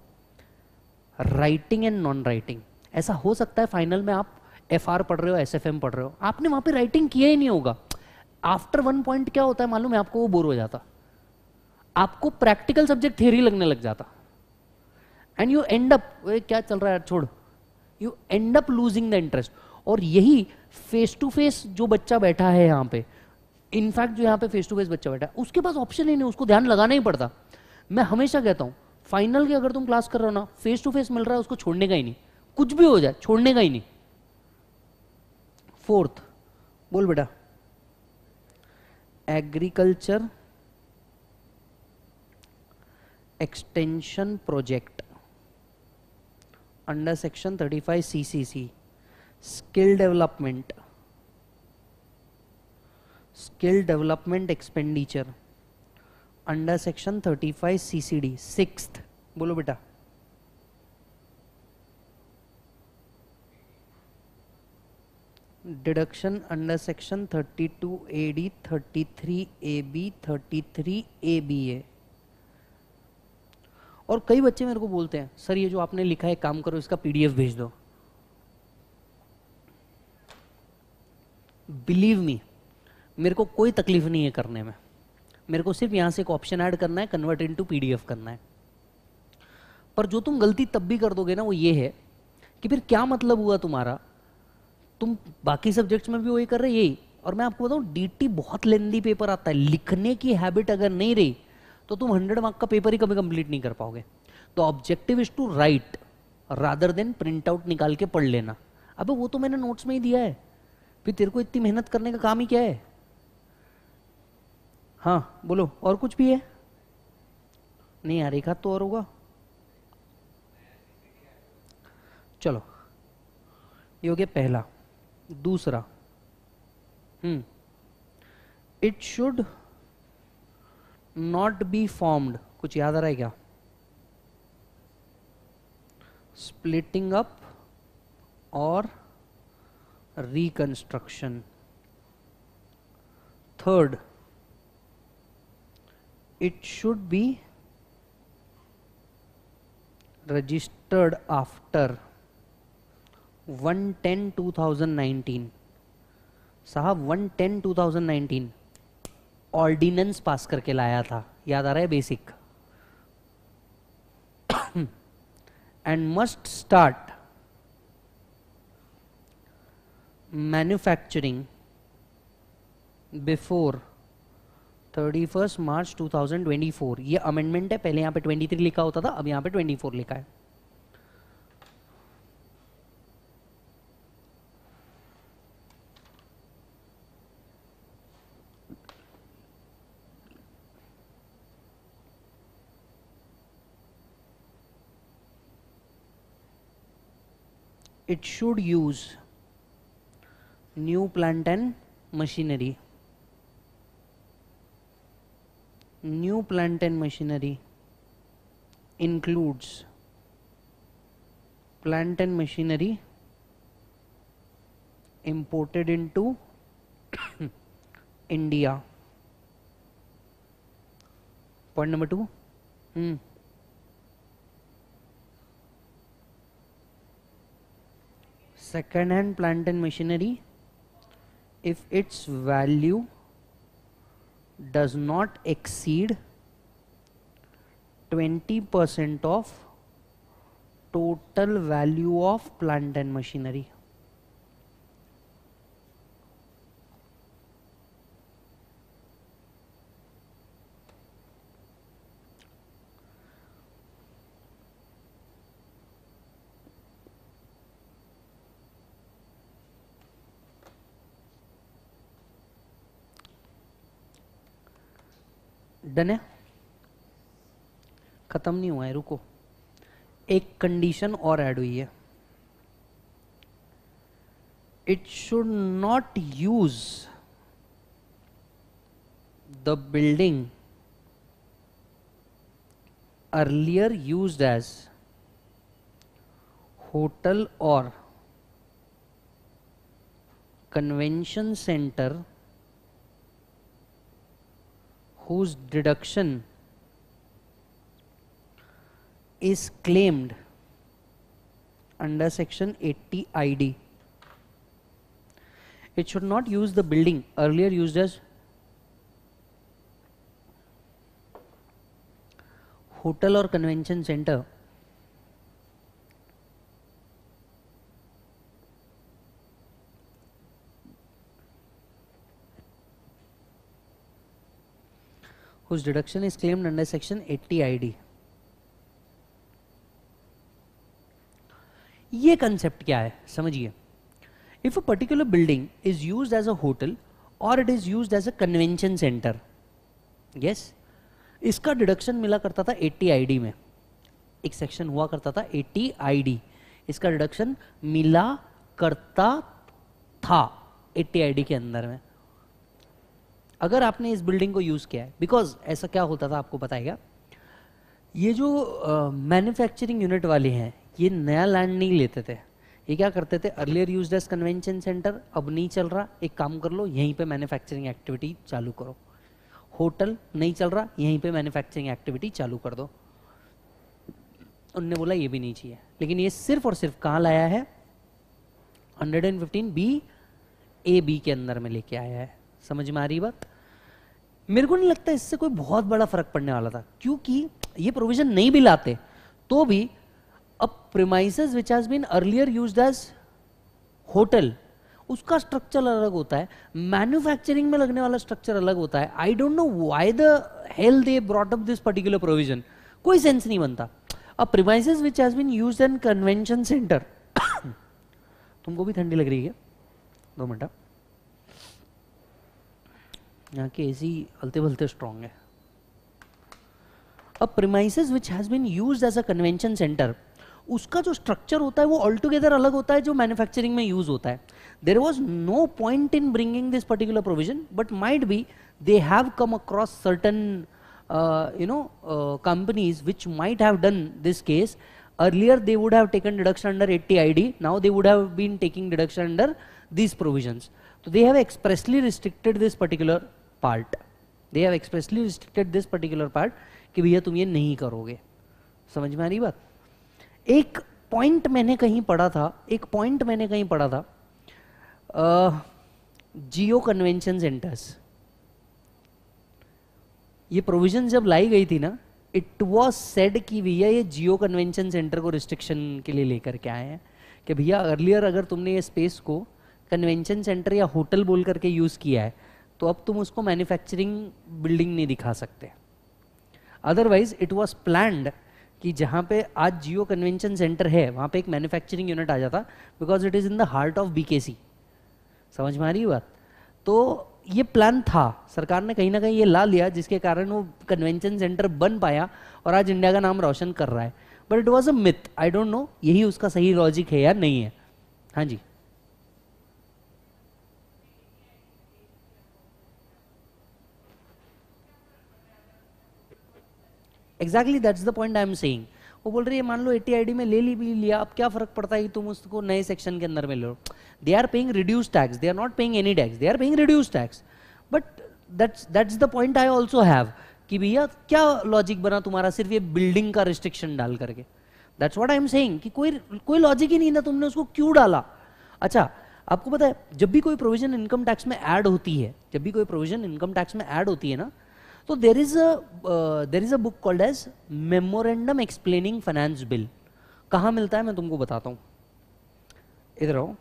राइटिंग एंड नॉन राइटिंग ऐसा हो सकता है फाइनल में आप एफ़ आर पढ़ रहे हो एस एफ़ एम पढ़ रहे हो। आपने वहाँ पे राइटिंग किया ही नहीं होगा। आफ्टर वन पॉइंट क्या होता है मालूम है आपको? वो बोर हो जाता। आपको प्रैक्टिकल सब्जेक्ट थियरी लगने लग जाता। एंड यू एंड अप क्या चल रहा है छोड़। You end up losing the interest और यही फेस टू फेस जो बच्चा बैठा है यहाँ पे इनफैक्ट जो यहाँ पे फेस टू फेस बच्चा बैठा है, उसके पास ऑप्शन ही नहीं, उसको ध्यान लगाना ही पड़ता। मैं हमेशा कहता हूँ फाइनल की अगर तुम क्लास कर रहे हो ना फेस टू फेस मिल रहा है, उसको छोड़ने का ही नहीं। कुछ भी हो जाए, छोड़ने का ही नहीं। फोर्थ बोल बेटा। Agriculture extension project under section 35 CCC skill development skill development expenditure under section 35 five C C D six बोलो बेटा। Deduction under section 32 two A D thirty three A B thirty three A B A और कई बच्चे मेरे को बोलते हैं, sir, ये जो आपने लिखा है काम करो, इसका पीडीएफ भेज दो। बिलीव मी मेरे को कोई तकलीफ़ नहीं है करने में। मेरे को सिर्फ़ यहाँ से एक ऑप्शन ऐड करना है कन्वर्ट इनटू पीडीएफ करना है। पर जो तुम गलती तब भी कर दोगे ना, वो ये है कि फिर क्या मतलब हुआ तुम्हारा? तुम बाकी सब्जेक्ट्स में भी वही कर रहे, यही। और मैं आपको बताऊँ डीटी बहुत लेंदी पेपर आता है। लिखने की हैबिट अगर नहीं रही तो तुम हंड्रेड मार्क का पेपर ही कभी कंप्लीट नहीं कर पाओगे। तो objective is to write rather than print out निकाल के पढ़ लेना। अबे वो तो मैंने नोट्स में ही दिया है। फिर तेरे को इतनी मेहनत करने का काम ही क्या है? हाँ बोलो, और कुछ भी है? नहीं यार, एक हाथ तो और होगा। चलो, ये हो गया पहला। दूसरा हम्म it should not be formed कुछ याद आ रहा है क्या? स्प्लिटिंग अप और reconstruction third it should be registered after 110 2019 साहब 110 2019 ऑर्डिनेंस पास करके लाया था। याद आ रहा है basic and must start manufacturing before thirty first March two thousand twenty four ये अमेंडमेंट है, पहले यहाँ पे ट्वेंटी थ्री लिखा होता था, अब यहाँ पे ट्वेंटी फोर लिखा है। It should use new plant and machinery. New plant and machinery includes plant and machinery imported into India. Point number two. Hmm. second hand plant and machinery if its value does not exceed 20% of total value of plant and machinery done है? खत्म नहीं हुआ है, रुको। एक condition और add हुई है। It should not use the building earlier use as hotel और convention centre whose deduction is claimed under section 80 ID. It should not use the building earlier used as hotel or convention center whose deduction is claimed under section 80 ID. ये concept क्या है? समझिए। If a particular building is use as a hotel और it is use as a convention centre yes इसका deduction मिला करता था 80 ID में। एक सेक्शन हुआ करता था 80 आईडी इसका डिडक्शन मिला करता था 80 आईडी के अंदर में। अगर आपने इस बिल्डिंग को यूज़ किया है बिकॉज़ ऐसा क्या होता था आपको बताएगा ये जो मैन्युफैक्चरिंग uh, यूनिट वाले हैं ये नया लैंड नहीं लेते थे। ये क्या करते थे? Earlier use as convention centre अब नहीं चल रहा। एक काम कर लो यहीं पे मैन्युफैक्चरिंग एक्टिविटी चालू करो। होटल नहीं चल रहा यहीं पे मैन्युफैक्चरिंग एक्टिविटी चालू कर दो। उनने बोला ये भी नहीं चाहिए। लेकिन ये सिर्फ़ और सिर्फ़ कहाँ लाया है? 115 बी ए बी के अंदर में लेके आया है। समझ में आ रही बात? मेरे को नहीं लगता इससे कोई बहुत बड़ा फ़र्क पड़ने वाला था, क्योंकि ये प्रोविज़न नहीं भी लाते तो भी अब premises which has been earlier used as hotel उसका स्ट्रक्चर अलग होता है मैन्युफैक्चरिंग में लगने वाला स्ट्रक्चर अलग होता है। I don't know why the hell they brought up this particular provision कोई सेंस नहीं बनता। अब premises which has been used in convention centre तुमको भी ठंडी लग रही है? दो मिनट। यहाँ के एसी अलते बलते स्ट्रांग है। अब premise which has been use as a convention centre उसका जो स्ट्रक्चर होता है वो ऑल टुगेदर अलग होता है जो मैन्युफैक्चरिंग में यूज़ होता है। There was no point in bringing this particular provision but might be they have come across certain you know companies which might have done this case earlier they would have taken deduction under eighty I D now they would have been taking deduction under this provisions तो they have expressly restricted this particular part they have expressly restricted this particular part कि भैया तुम ये नहीं करोगे। समझ में आ रही बात? एक पॉइंट मैंने कहीं पढ़ा था, एक पॉइंट मैंने कहीं पढ़ा था जियो कन्वेंशन सेंटर्स। ये प्रोविज़न जब लाई गई थी ना इट वॉज़ सेड कि भैया ये जियो कन्वेंशन सेंटर को रिस्ट्रिक्शन के लिए लेकर के आए हैं। कि भैया अर्लियर अगर तुमने ये स्पेस को कन्वेंशन सेंटर या होटल बोल करके यूज़ किया है तो अब तुम उसको मैन्युफैक्चरिंग बिल्डिंग नहीं दिखा सकते। अदरवाइज़ इट वॉज़ प्लान्ड कि जहाँ पे आज जियो कन्वेंशन सेंटर है, वहाँ पे एक मैन्युफैक्चरिंग यूनिट आ जाता because it is in the heart of BKC समझ में आ रही बात? तो ये प्लान था। सरकार ने कहीं ना कहीं ये ला लिया, जिसके कारण वो कन्वेंशन सेंटर बन पाया और आज इंडिया का नाम रोशन कर रहा है। But it was a myth I don't know यही उसका सही लॉजिक है या नहीं है? हाँ जी। Exactly that's the point I am saying वो बोल रही है, मान लो एटी आई में ले ली भी लिया, अब क्या फ़र्क पड़ता है कि तुम उसको नए सेक्शन के अंदर में लो? They are paying reduce tax they are not paying any tax they are paying reduce tax but that's that's the point I also have कि भैया, क्या लॉजिक बना तुम्हारा सिर्फ़ ये बिल्डिंग का रिस्ट्रिक्शन डाल करके? That's what I am saying कि कोई कोई लॉजिक ही नहीं ना तुमने उसको क्यों डाला? अच्छा आपको पता है, जब भी कोई प्रोविज़न इनकम टैक्स में ऐड होती है, जब भी कोई प्रोविज़न इनकम टैक्स में ऐड होती है ना तो there is there is a book called as memorandum explaining finance bill कहाँ मिलता है मैं तुमको बताता हूँ। इधर आओ।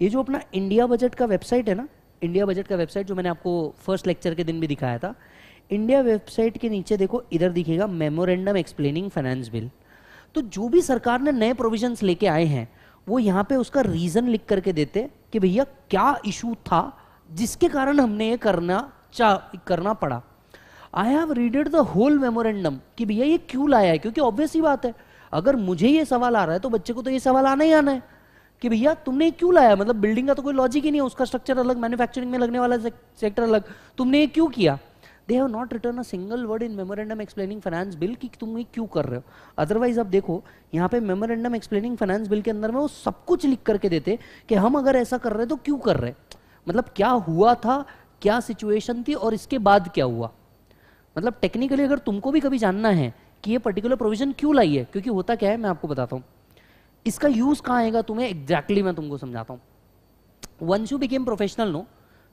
ये जो अपना इंडिया बजट का वेबसाइट है ना इंडिया बजट का वेबसाइट जो मैंने आपको फ़र्स्ट लेक्चर के दिन भी दिखाया था इंडिया वेबसाइट के नीचे देखो, इधर दिखेगा मेमोरेंडम एक्सप्लेनिंग फाइनेंस बिल तो जो भी सरकार ने नए प्रोविजंस लेके आए हैं, वो यहाँ पे उसका रीजन लिख करके देते कि भैया क्या इशू था, जिसके कारण हमने ये करना करना पड़ा। I have readed the whole memorandum कि भैया ये क्यों लाया है? क्योंकि ऑब्वियस ही बात है। अगर मुझे ये सवाल आ रहा है तो बच्चे को तो ये सवाल आना ही आना है कि भैया तुमने क्यों लाया? मतलब बिल्डिंग का तो कोई लॉजिक ही नहीं है, उसका स्ट्रक्चर अलग मैन्युफैक्चरिंग में लगने वाला सेक्टर अलग। तुमने ये क्यों किया? They have not written a single word in memorandum explaining finance bill कि तुम ये क्यों कर रहे हो? अदरवाइज़ अब देखो, यहाँ पे मेमोरेंडम एक्सप्लेनिंग फाइनेंस बिल के अंदर में वो सब कुछ लिख करके देते कि हम अगर ऐसा कर रहे तो क्यों कर रहे मतलब क्या हुआ था? क्या सिचुएशन थी और इसके बाद क्या हुआ? मतलब टेक्निकली अगर तुमको भी कभी जानना है कि ये पर्टिकुलर प्रोविज़न क्यों लाई है, क्योंकि होता क्या है, मैं आपको बताता हूँ। इसका यूज़ कहाँ आएगा तुम्हें? एग्जैक्टली exactly मैं तुमको समझाता हूँ। Once you became professional no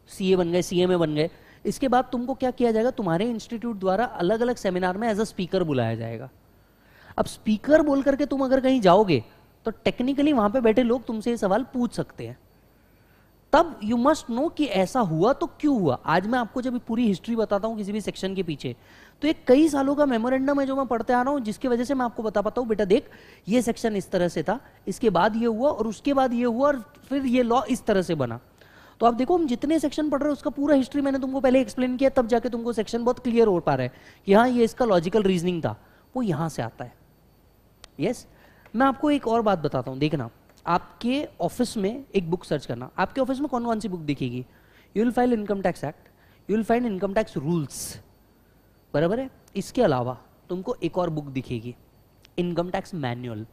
CA बन गए सीएमए बन गए। इसके बाद तुमको क्या किया जाएगा? तुम्हारे इंस्टीट्यूट द्वारा अलग अलग सेमिनार में एज अ स्पीकर बुलाया जाएगा। अब स्पीकर बोल करके तुम अगर कहीं जाओगे तो टेक्निकली वहाँ पे बैठे लोग तुमसे ये सवाल पूछ सकते हैं। तब यू मस्ट नो कि ऐसा हुआ तो क्यों हुआ? आज मैं आपको जब पूरी हिस्ट्री बताता हूँ किसी भी सेक्शन के पीछे तो एक कई सालों का मेमोरेंडम है जो मैं पढ़ते आ रहा हूँ, जिसकी वजह से मैं आपको बता पाता हूँ, बेटा देख, ये सेक्शन इस तरह से था, इसके बाद ये हुआ और उसके बाद ये हुआ और फिर ये लॉ इस तरह से बना। तो आप देखो, हम जितने सेक्शन पढ़ रहे हैं, उसका पूरा हिस्ट्री मैंने तुमको पहले एक्सप्लेन किया, तब जाके तुमको सेक्शन बहुत क्लियर हो पा रहा है कि हाँ ये इसका लॉजिकल रीजनिंग था, वो यहाँ से आता है। यस मैं आपको एक और बात बताता हूँ, देखना। आपके ऑफ़िस में एक बुक सर्च करना। आपके ऑफ़िस में कौन कौन सी बुक दिखेगी? You will file income tax act you will find income tax rules बराबर है? इसके अलावा तुमको एक और बुक दिखेगी। इनकम टैक्स मैनुअल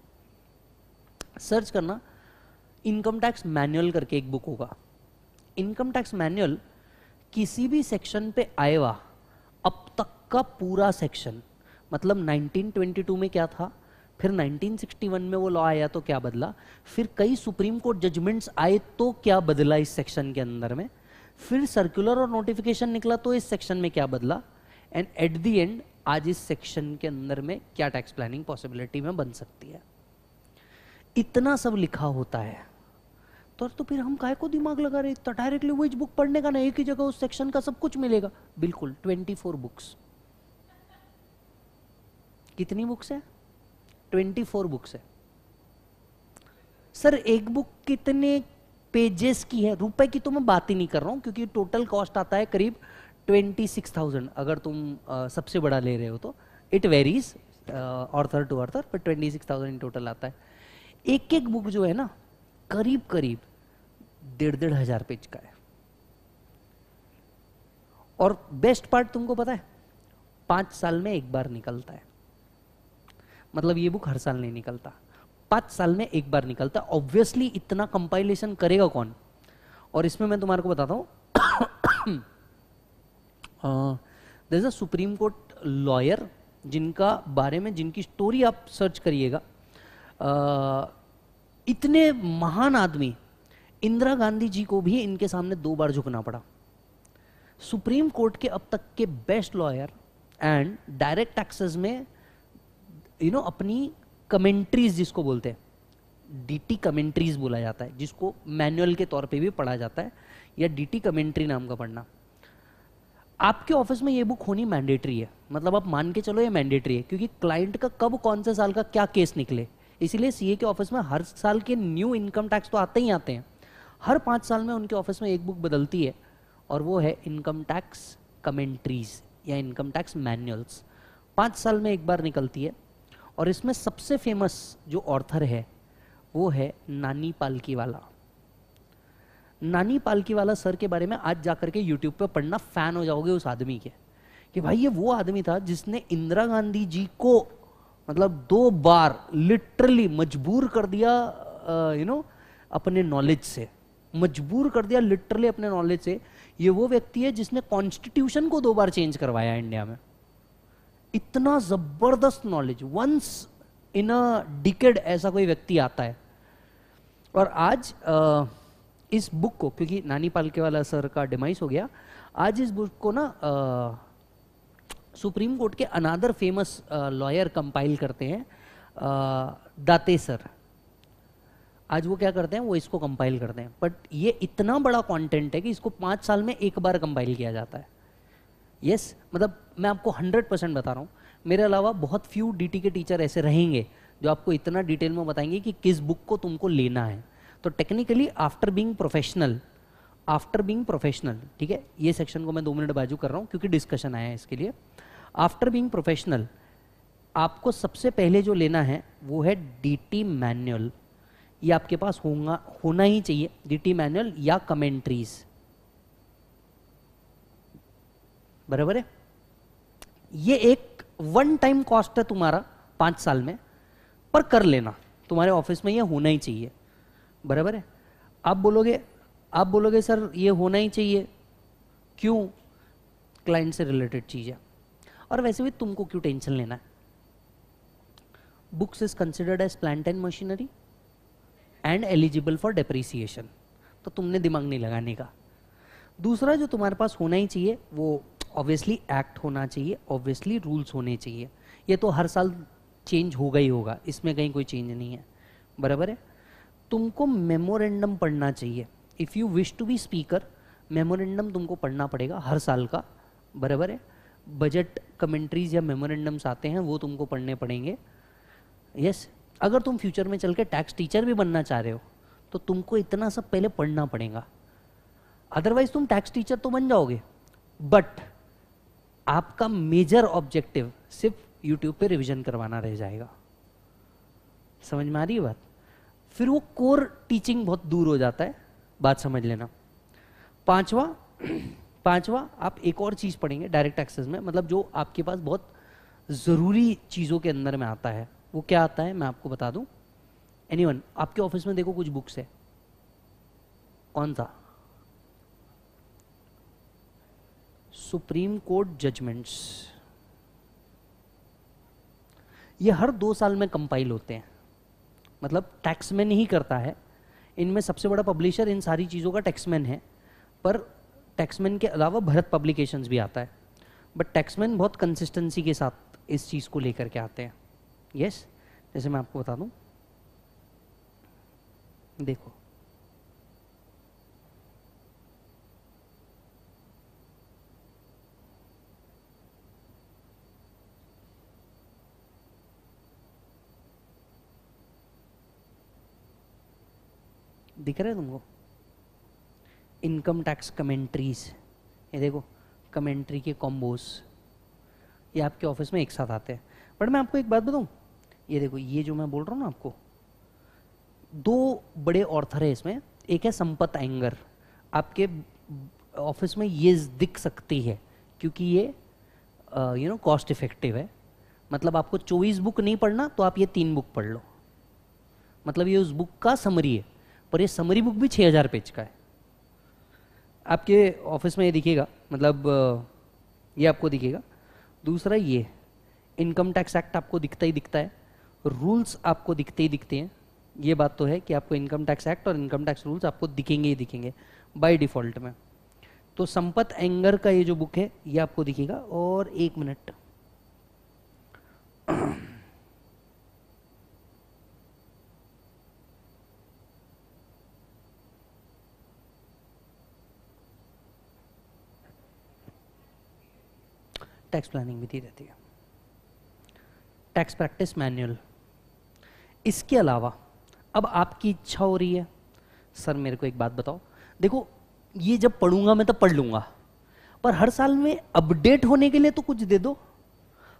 सर्च करना। इनकम टैक्स मैनुअल करके एक बुक होगा। इनकम टैक्स मैनुअल किसी भी सेक्शन पे आएगा, अब तक का पूरा सेक्शन मतलब 1922 में क्या था? फिर 1961 में वो लॉ आया तो क्या बदला? फिर कई सुप्रीम कोर्ट जजमेंट्स आए तो क्या बदला इस सेक्शन के अंदर में? फिर सर्कुलर और नोटिफिकेशन निकला तो इस सेक्शन में क्या बदला? एंड एट द एंड आज इस सेक्शन के अंदर में क्या टैक्स प्लानिंग पॉसिबिलिटी में बन सकती है? इतना सब लिखा होता है। तो तो फिर हम काय को दिमाग लगा रहे तो डायरेक्टली वो बुक पढ़ने का ना, एक ही जगह उस सेक्शन का सब कुछ मिलेगा। बिल्कुल 24 बुक्स कितनी बुक्स है? ट्वेंटी फोर बुक्स है। सर एक बुक कितने पेजेस की है? रुपए की तो मैं बात ही नहीं कर रहा हूँ क्योंकि टोटल कॉस्ट आता है करीब ट्वेंटी सिक्स थाउज़ेंड अगर तुम आ, सबसे बड़ा ले रहे हो तो। It varies author to author पर twenty six thousand in total आता है। एक एक बुक जो है ना करीब करीब डेढ़ डेढ़ हज़ार पेज का है। और बेस्ट पार्ट तुमको पता है पाँच साल में एक बार निकलता है। मतलब ये बुक हर साल नहीं निकलता। पाँच साल में एक बार निकलता। ऑब्वियसली इतना कंपाइलेशन करेगा कौन? और इसमें मैं तुम्हारे को बताता हूँ। There is a Supreme Court lawyer जिनका बारे में, जिनकी स्टोरी आप सर्च करिएगा। इतने महान आदमी, इंदिरा गांधी जी को भी इनके सामने दो बार झुकना पड़ा। सुप्रीम कोर्ट के अब तक के best lawyer and direct taxes में यू नो अपनी कमेंट्रीज जिसको बोलते हैं डीटी कमेंट्रीज बोला जाता है, जिसको मैनुअल के तौर पे भी पढ़ा जाता है, या डीटी कमेंट्री नाम का पढ़ना। आपके ऑफ़िस में ये बुक होनी मैंडेटरी है। मतलब आप मान के चलो ये मैंडेटरी है, क्योंकि क्लाइंट का कब, कौन से साल का क्या केस निकले। इसीलिए सीए के ऑफ़िस में हर साल के न्यू इनकम टैक्स तो आते ही आते हैं। हर पाँच साल में उनके ऑफ़िस में एक बुक बदलती है, और वो है इनकम टैक्स कमेंट्रीज या इनकम टैक्स मैनुअल्स पाँच साल में एक बार निकलती है। और इसमें सबसे फ़ेमस जो ऑर्थर है, वो है नानी पालकी वाला नानी पालकी वाला सर के बारे में आज जाकर के यूट्यूब पे पढ़ना फ़ैन हो जाओगे उस आदमी के। कि भाई ये वो आदमी था जिसने इंदिरा गांधी जी को मतलब दो बार लिटरली मजबूर कर दिया यू नो अपने नॉलेज से। मजबूर कर दिया लिटरली अपने नॉलेज से। ये वो व्यक्ति है जिसने कॉन्स्टिट्यूशन को दो बार चेंज करवाया इंडिया में। इतना ज़बरदस्त knowledge once in a decade ऐसा कोई व्यक्ति आता है। और आज आ, इस बुक को क्योंकि नानी पालके वाला सर का डिमाइस हो गया आज इस बुक को ना सुप्रीम कोर्ट के अनादर फ़ेमस लॉयर कंपाइल करते हैं दाते सर आज वो क्या करते हैं वो इसको कंपाइल करते हैं। बट ये इतना बड़ा कंटेंट है कि इसको पाँच साल में एक बार कंपाइल किया जाता है। यस yes, मतलब मैं आपको हंड्रेड परसेंट बता रहा हूँ। मेरे अलावा बहुत फ्यू डीटी के टीचर ऐसे रहेंगे जो आपको इतना डिटेल में बताएँगे कि किस बुक को तुमको लेना है। तो technically after being professional after being professional ठीक है? ये सेक्शन को मैं दो मिनट बाजू कर रहा हूँ क्योंकि डिस्कशन आया है इसके लिए। आफ्टर बीइंग प्रोफेशनल आपको सबसे पहले जो लेना है वो है डी मैनुअल ये आपके पास होगा होना ही चाहिए डी मैनुअल या कमेंट्रीज बराबर है? ये एक वन टाइम कॉस्ट है तुम्हारा पाँच साल में, पर कर लेना। तुम्हारे ऑफ़िस में ये होना ही चाहिए। बराबर है? आप बोलोगे आप बोलोगे, सर, ये होना ही चाहिए। क्यों? क्लाइंट से रिलेटेड चीज़ है। और वैसे भी तुमको क्यों टेंशन लेना है? Books is considered as plant and machinery and eligible for depreciation तो तुमने दिमाग नहीं लगाने का। दूसरा जो तुम्हारे पास होना ही चाहिए, वो ऑब्वियसली एक्ट होना चाहिए ऑब्वियसली रूल्स होने चाहिए। ये तो हर साल चेंज होगा ही होगा इसमें कहीं कोई चेंज नहीं है। बराबर है? तुमको मेमोरेंडम पढ़ना चाहिए। If you wish to be speaker memorandum तुमको पढ़ना पड़ेगा हर साल का। बराबर है? बजट कमेंट्रीज या मेमोरेंडम्स आते हैं वो तुमको पढ़ने पड़ेंगे। यस yes, अगर तुम फ्यूचर में चल के टैक्स टीचर भी बनना चाह रहे हो तो तुमको इतना सब पहले पढ़ना पड़ेगा। अदरवाइज़ तुम टैक्स टीचर तो बन जाओगे। बट आपका मेजर ऑब्जेक्टिव सिर्फ़ यूट्यूब पे रिवीजन करवाना रह जाएगा। समझ में आ रही है बात? फिर वो कोर टीचिंग बहुत दूर हो जाता है, बात समझ लेना। पांचवा पांचवा, आप एक और चीज़ पढ़ेंगे डायरेक्ट एक्सेस में मतलब जो आपके पास बहुत ज़रूरी चीज़ों के अंदर में आता है। वो क्या आता है, मैं आपको बता दूँ। एनीवन आपके ऑफ़िस में देखो कुछ बुक्स है। कौन सा? Supreme Court judgments. ये हर दो साल में कंपाइल होते हैं। मतलब टैक्समैन ही करता है। इनमें सबसे बड़ा पब्लिशर इन सारी चीज़ों का टैक्समैन है। पर टैक्समैन के अलावा भरत पब्लिकेशंस भी आता है। बट टैक्समैन बहुत कंसिस्टेंसी के साथ इस चीज़ को लेकर के आते हैं। Yes yes? जैसे मैं आपको बता दूँ। देखो। दिख रहा है तुमको? इनकम टैक्स कमेंट्रीज ये देखो कमेंट्री के कॉम्बोस ये आपके ऑफ़िस में एक साथ आते हैं। बट मैं आपको एक बात बताऊँ? ये देखो, ये जो मैं बोल रहा हूँ ना आपको, दो बड़े ऑर्थर है इसमें। एक है संपत एंगर आपके ऑफ़िस में ये दिख सकती है, क्योंकि ये यू नो कॉस्ट इफ़ेक्टिव है। मतलब आपको चौबीस बुक नहीं पढ़ना तो आप ये तीन बुक पढ़ लो। मतलब ये उस बुक का समरी है। पर ये समरी बुक भी 6000 पेज का है। आपके ऑफ़िस में ये दिखेगा मतलब ये आपको दिखेगा। दूसरा ये इनकम टैक्स एक्ट आपको दिखता ही दिखता है रूल्स आपको दिखते ही दिखते हैं। ये बात तो है कि आपको इनकम टैक्स एक्ट और इनकम टैक्स रूल्स आपको दिखेंगे ही दिखेंगे बाय डिफ़ॉल्ट में। तो संपत एंगर का ये जो बुक है, ये आपको दिखेगा, और एक मिनट टैक्स प्लानिंग भी दी रहती है। टैक्स प्रैक्टिस मैनुअल इसके अलावा, अब आपकी इच्छा हो रही है। सर, मेरे को एक बात बताओ। देखो, ये जब पढ़ूँगा मैं तो पढ़ लूँगा। पर हर साल में अपडेट होने के लिए तो कुछ दे दो।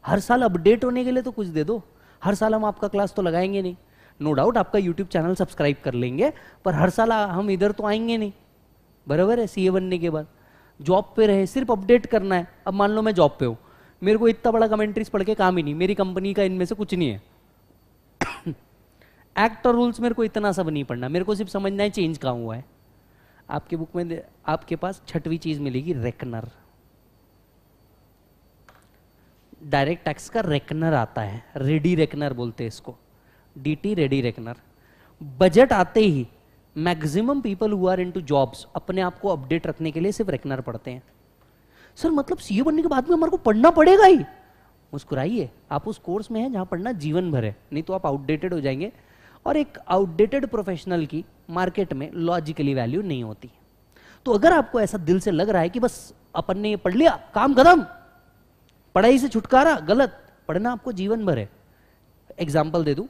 हर साल अपडेट होने के लिए तो कुछ दे दो। हर साल हम आपका क्लास तो लगाएँगे नहीं। नो no डाउट आपका यूट्यूब चैनल सब्सक्राइब कर लेंगे, पर हर साल हम इधर तो आएँगे नहीं। बराबर है सीए बनने के बाद। जॉब पे रहे, सिर्फ़ अपडेट करना है। अब मान लो मैं जॉब पे हूँ। मेरे को इतना बड़ा कमेंट्रीज पढ़ के काम ही नहीं। मेरी कंपनी का इनमें से कुछ नहीं है। एक्ट और रूल्स मेरे को इतना सब नहीं पढ़ना। मेरे को सिर्फ़ समझना है चेंज कहाँ हुआ है। आपके बुक में आपके पास छठवीं चीज़ मिलेगी रेकनर डायरेक्ट टैक्स का रेकनर आता है। रेडी रेकनर बोलते हैं इसको। डीटी रेडी रेकनर बजट आते ही maximum people who are into jobs अपने आप को अपडेट रखने के लिए सिर्फ़ रेकनर पढ़ते हैं। सर मतलब सीए बनने के बाद में हमारे को पढ़ना पड़ेगा ही। मुस्कुराइए, आप उस कोर्स में हैं जहाँ पढ़ना जीवन भर है, नहीं तो आप आउटडेटेड हो जाएँगे। और एक आउटडेटेड प्रोफेशनल की मार्केट में लॉजिकली वैल्यू नहीं होती। तो अगर आपको ऐसा दिल से लग रहा है कि बस अपन ने पढ़ लिया, काम खत्म, पढ़ाई से छुटकारा, गलत, पढ़ना आपको जीवन भर है। एग्ज़ाम्पल दे दू,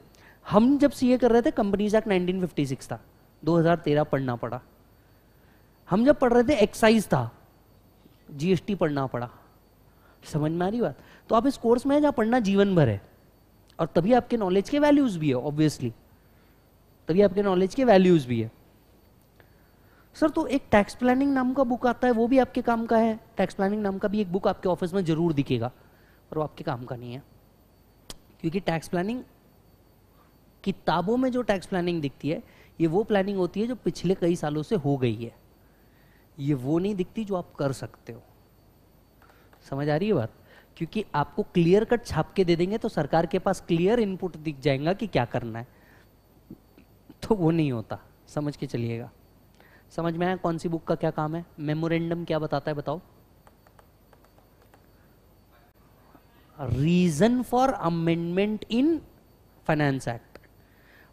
हम जब सीए कर रहे थे कंपनीज़ एक्ट 1956 था 2013 पढ़ना पड़ा। हम जब पढ़ रहे थे एक्साइज था जीएसटी पढ़ना पड़ा। समझ में आ रही बात? तो आप इस कोर्स में जहाँ पढ़ना जीवन भर है। और तभी आपके नॉलेज के वैल्यूज़ भी है ऑब्वियसली तभी आपके नॉलेज के वैल्यूज़ भी है। सर तो एक टैक्स प्लानिंग नाम का बुक आता है, वो भी आपके काम का है। टैक्स प्लानिंग नाम का भी एक बुक आपके ऑफ़िस में ज़रूर दिखेगा, पर वो आपके काम का नहीं है। क्योंकि टैक्स प्लानिंग किताबों में जो टैक्स प्लानिंग दिखती है, ये वो प्लानिंग होती है जो पिछले कई सालों से हो गई है। ये वो नहीं दिखती जो आप कर सकते हो। समझ आ रही है बात? क्योंकि आपको क्लियर कट छाप के दे देंगे तो सरकार के पास क्लियर इनपुट दिख जाएगा कि क्या करना है। तो वो नहीं होता। समझ के चलिएगा। समझ में आया कौन सी बुक का क्या काम है? मेमोरेंडम क्या बताता है बताओ। Reason for amendment in finance act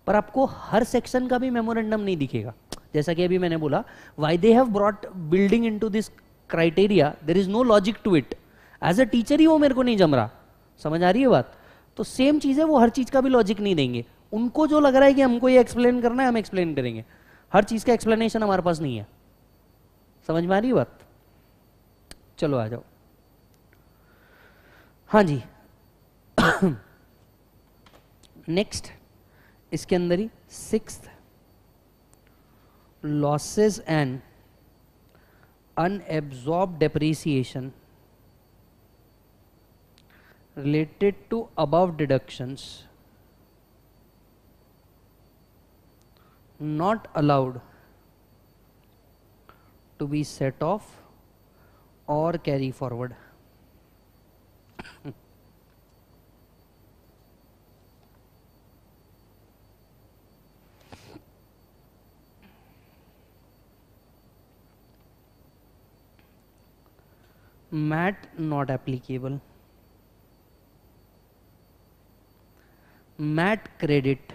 पर आपको हर सेक्शन का भी मेमोरेंडम नहीं दिखेगा। जैसा कि अभी मैंने बोला why they have brought building into this criteria there is no logic to it as a teacher ही वो मेरे को नहीं जम रहा। समझ आ रही है बात? तो सेम चीज़ है, वो हर चीज़ का भी लॉजिक नहीं देंगे। उनको जो लग रहा है कि हमको ये एक्सप्लेन करना है, हम एक्सप्लेन करेंगे। हर चीज़ का एक्सप्लेनेशन हमारे पास नहीं है। समझ में आ रही है बात? चलो आ जाओ। हाँ जी। नेक्स्ट इसके अंदर ही six losses and unabsorbed depreciation related to above deductions not allowed to be set off or carry forward. Mat not applicable. Mat credit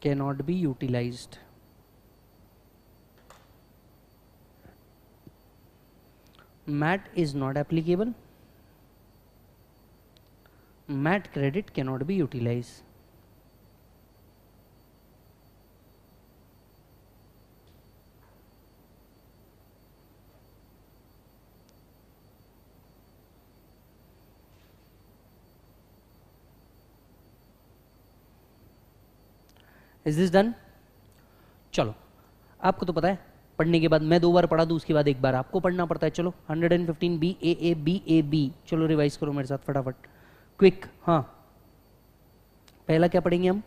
cannot be utilized. Mat is not applicable. Mat credit cannot be utilized is this done चलो, आपको तो पता है, पढ़ने के बाद मैं दो बार पढ़ा दूँ, उसके बाद एक बार आपको पढ़ना पड़ता है। चलो 115 B A A B A B चलो रिवाइज करो मेरे साथ फटाफट। क्विक हाँ। पहला क्या पढ़ेंगे हम?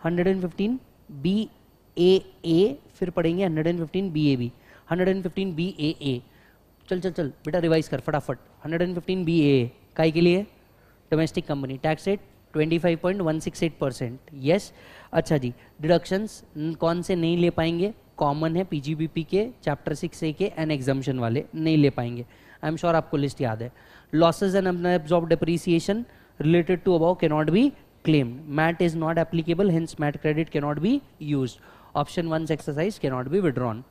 115 बी ए ए फिर पढ़ेंगे 115 B A B 115 B A A चल चल चल, बेटा रिवाइज कर, फटाफट। 115 बी ए काय के लिए? Domestic company tax rate 25.168 percent yes अच्छा जी डिडक्शंस कौन से नहीं ले पाएँगे? कॉमन है पीजीबीपी के चैप्टर सिक्स ए के एंड एग्जामेशन वाले नहीं ले पाएँगे। आई एम श्योर आपको लिस्ट याद है। Losses and absorb depreciation related to above can not be claim MAT is not applicable hence MAT credit can not be use option one exercise can not be withdrawn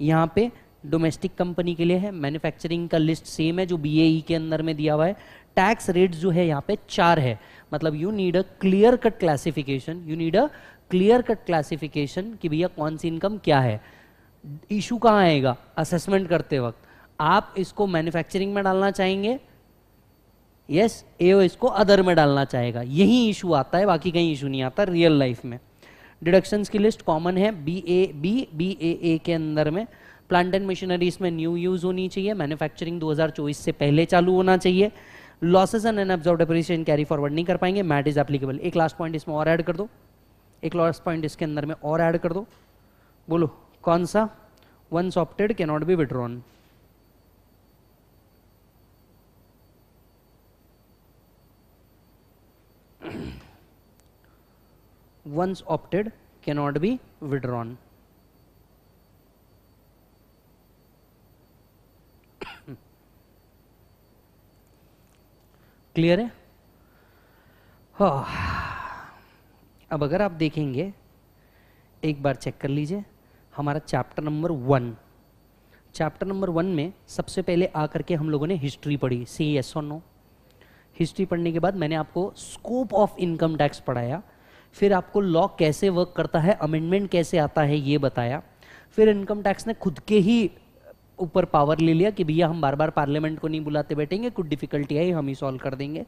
यहाँ पे domestic company के लिए है manufacturing का list same है जो B के अंदर में दिया हुआ है। टैक्स रेट जो है यहाँ पे चार है। मतलब you need a clear cut classification you need a clear cut classification कि भैया कौन सी इनकम क्या है? इशू कहाँ आएगा? असेसमेंट करते वक्त। आप इसको मैन्युफैक्चरिंग में डालना चाहेंगे? यस yes, ए इसको अदर में डालना चाहेगा। यही इशू आता है बाकी कहीं इशू नहीं आता रियल लाइफ में। डिडक्शंस की लिस्ट कॉमन है B A B B A A के अंदर में। प्लांट एंड मशीनरीज में न्यू यूज़ होनी चाहिए। मैन्युफैक्चरिंग 2024 से पहले चालू होना चाहिए। Losses and unabsorb depreciation carry forward नहीं कर पाएँगे। मैट इज़ एप्लीकेबल एक लास्ट पॉइंट इसमें और ऐड कर दो। एक लास्ट पॉइंट इसके अंदर में और ऐड कर दो। बोलो, कौन सा? Once opted can not be withdrawn once opted, cannot be withdrawn. Clear है? हाँ। अब अगर आप देखेंगे, एक बार चेक कर लीजिए, हमारा chapter number one chapter number one में सबसे पहले आकर के हम लोगों ने हिस्ट्री पढ़ी। सी एस और नो हिस्ट्री पढ़ने के बाद मैंने आपको स्कोप ऑफ़ इनकम टैक्स पढ़ाया। फिर आपको लॉ कैसे वर्क करता है अमेंडमेंट कैसे आता है, ये बताया। फिर इनकम टैक्स ने खुद के ही ऊपर पावर ले लिया कि भैया हम बार बार पार्लियामेंट को नहीं बुलाते बैठेंगे, कुछ डिफिकल्टी आई, हम ही सॉल्व कर देंगे।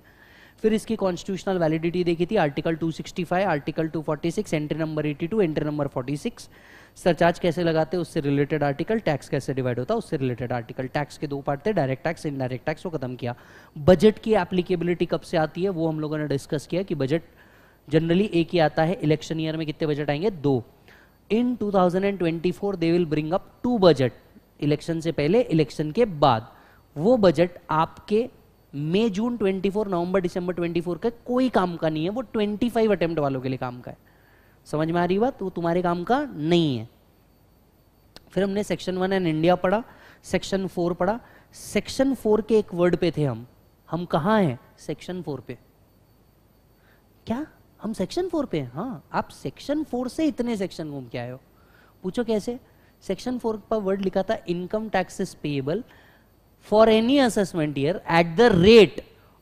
फिर इसकी कॉन्स्टिट्यूशनल वैलिडिटी देखी थी article 265 article 246 entry number 82 entry number 46 surcharge कैसे लगाते, उससे रिलेटेड आर्टिकल टैक्स कैसे डिवाइड होता, उससे रिलेटेड आर्टिकल टैक्स के दो पार्ट थे डायरेक्ट टैक्स इनडायरेक्ट टैक्स को खत्म किया। बजट की एप्लीकेबिलिटी कब से आती है, वो हम लोगों ने डिस्कस किया कि बजट जनरली एक ही आता है इलेक्शन ईयर में कितने बजट आएँगे? दो। In 2024 they will bring up two budget election से पहले, इलेक्शन के बाद। वो बजट आपके मई, जून 24 नवंबर, दिसंबर 24 का कोई काम का नहीं है। वो 25 अटेम्प्ट वालों के लिए काम का है। समझ में आ रही बात? वो तुम्हारे काम का नहीं है। फिर हमने सेक्शन वन एंड इंडिया पढ़ा सेक्शन फोर पढ़ा। सेक्शन फोर के एक वर्ड पे थे हम। हम कहा हैं? सेक्शन फोर पे। क्या? हम सेक्शन फोर पे हाँ? आप सेक्शन फोर से इतने सेक्शन घूम के आए हो। पूछो कैसे? सेक्शन फोर पर वर्ड लिखा था income tax is payable for any assessment year at the rate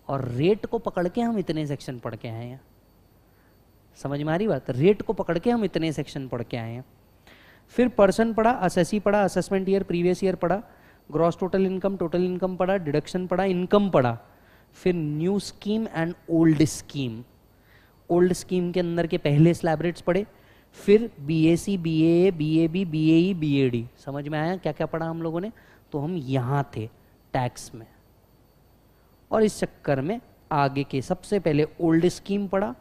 और रेट को पकड़ के हम इतने सेक्शन पढ़ के आए हैं। समझ में आ रही बात? रेट को पकड़ के हम इतने सेक्शन पढ़ के आए हैं। फिर पर्सन पढ़ा असेसी पढ़ा असेसमेंट ईयर प्रीवियस ईयर पढ़ा gross total income total income पढ़ा डिडक्शन पढ़ा इनकम पढ़ा। फिर new scheme and old scheme old scheme के अंदर के पहले स्लैब रेट्स पढ़े फिर B A C B A B A B B A B A D समझ में आया? क्या क्या पढ़ा हम लोगों ने? तो हम यहाँ थे टैक्स में। और इस चक्कर में आगे के सबसे पहले ओल्ड स्कीम पढ़ा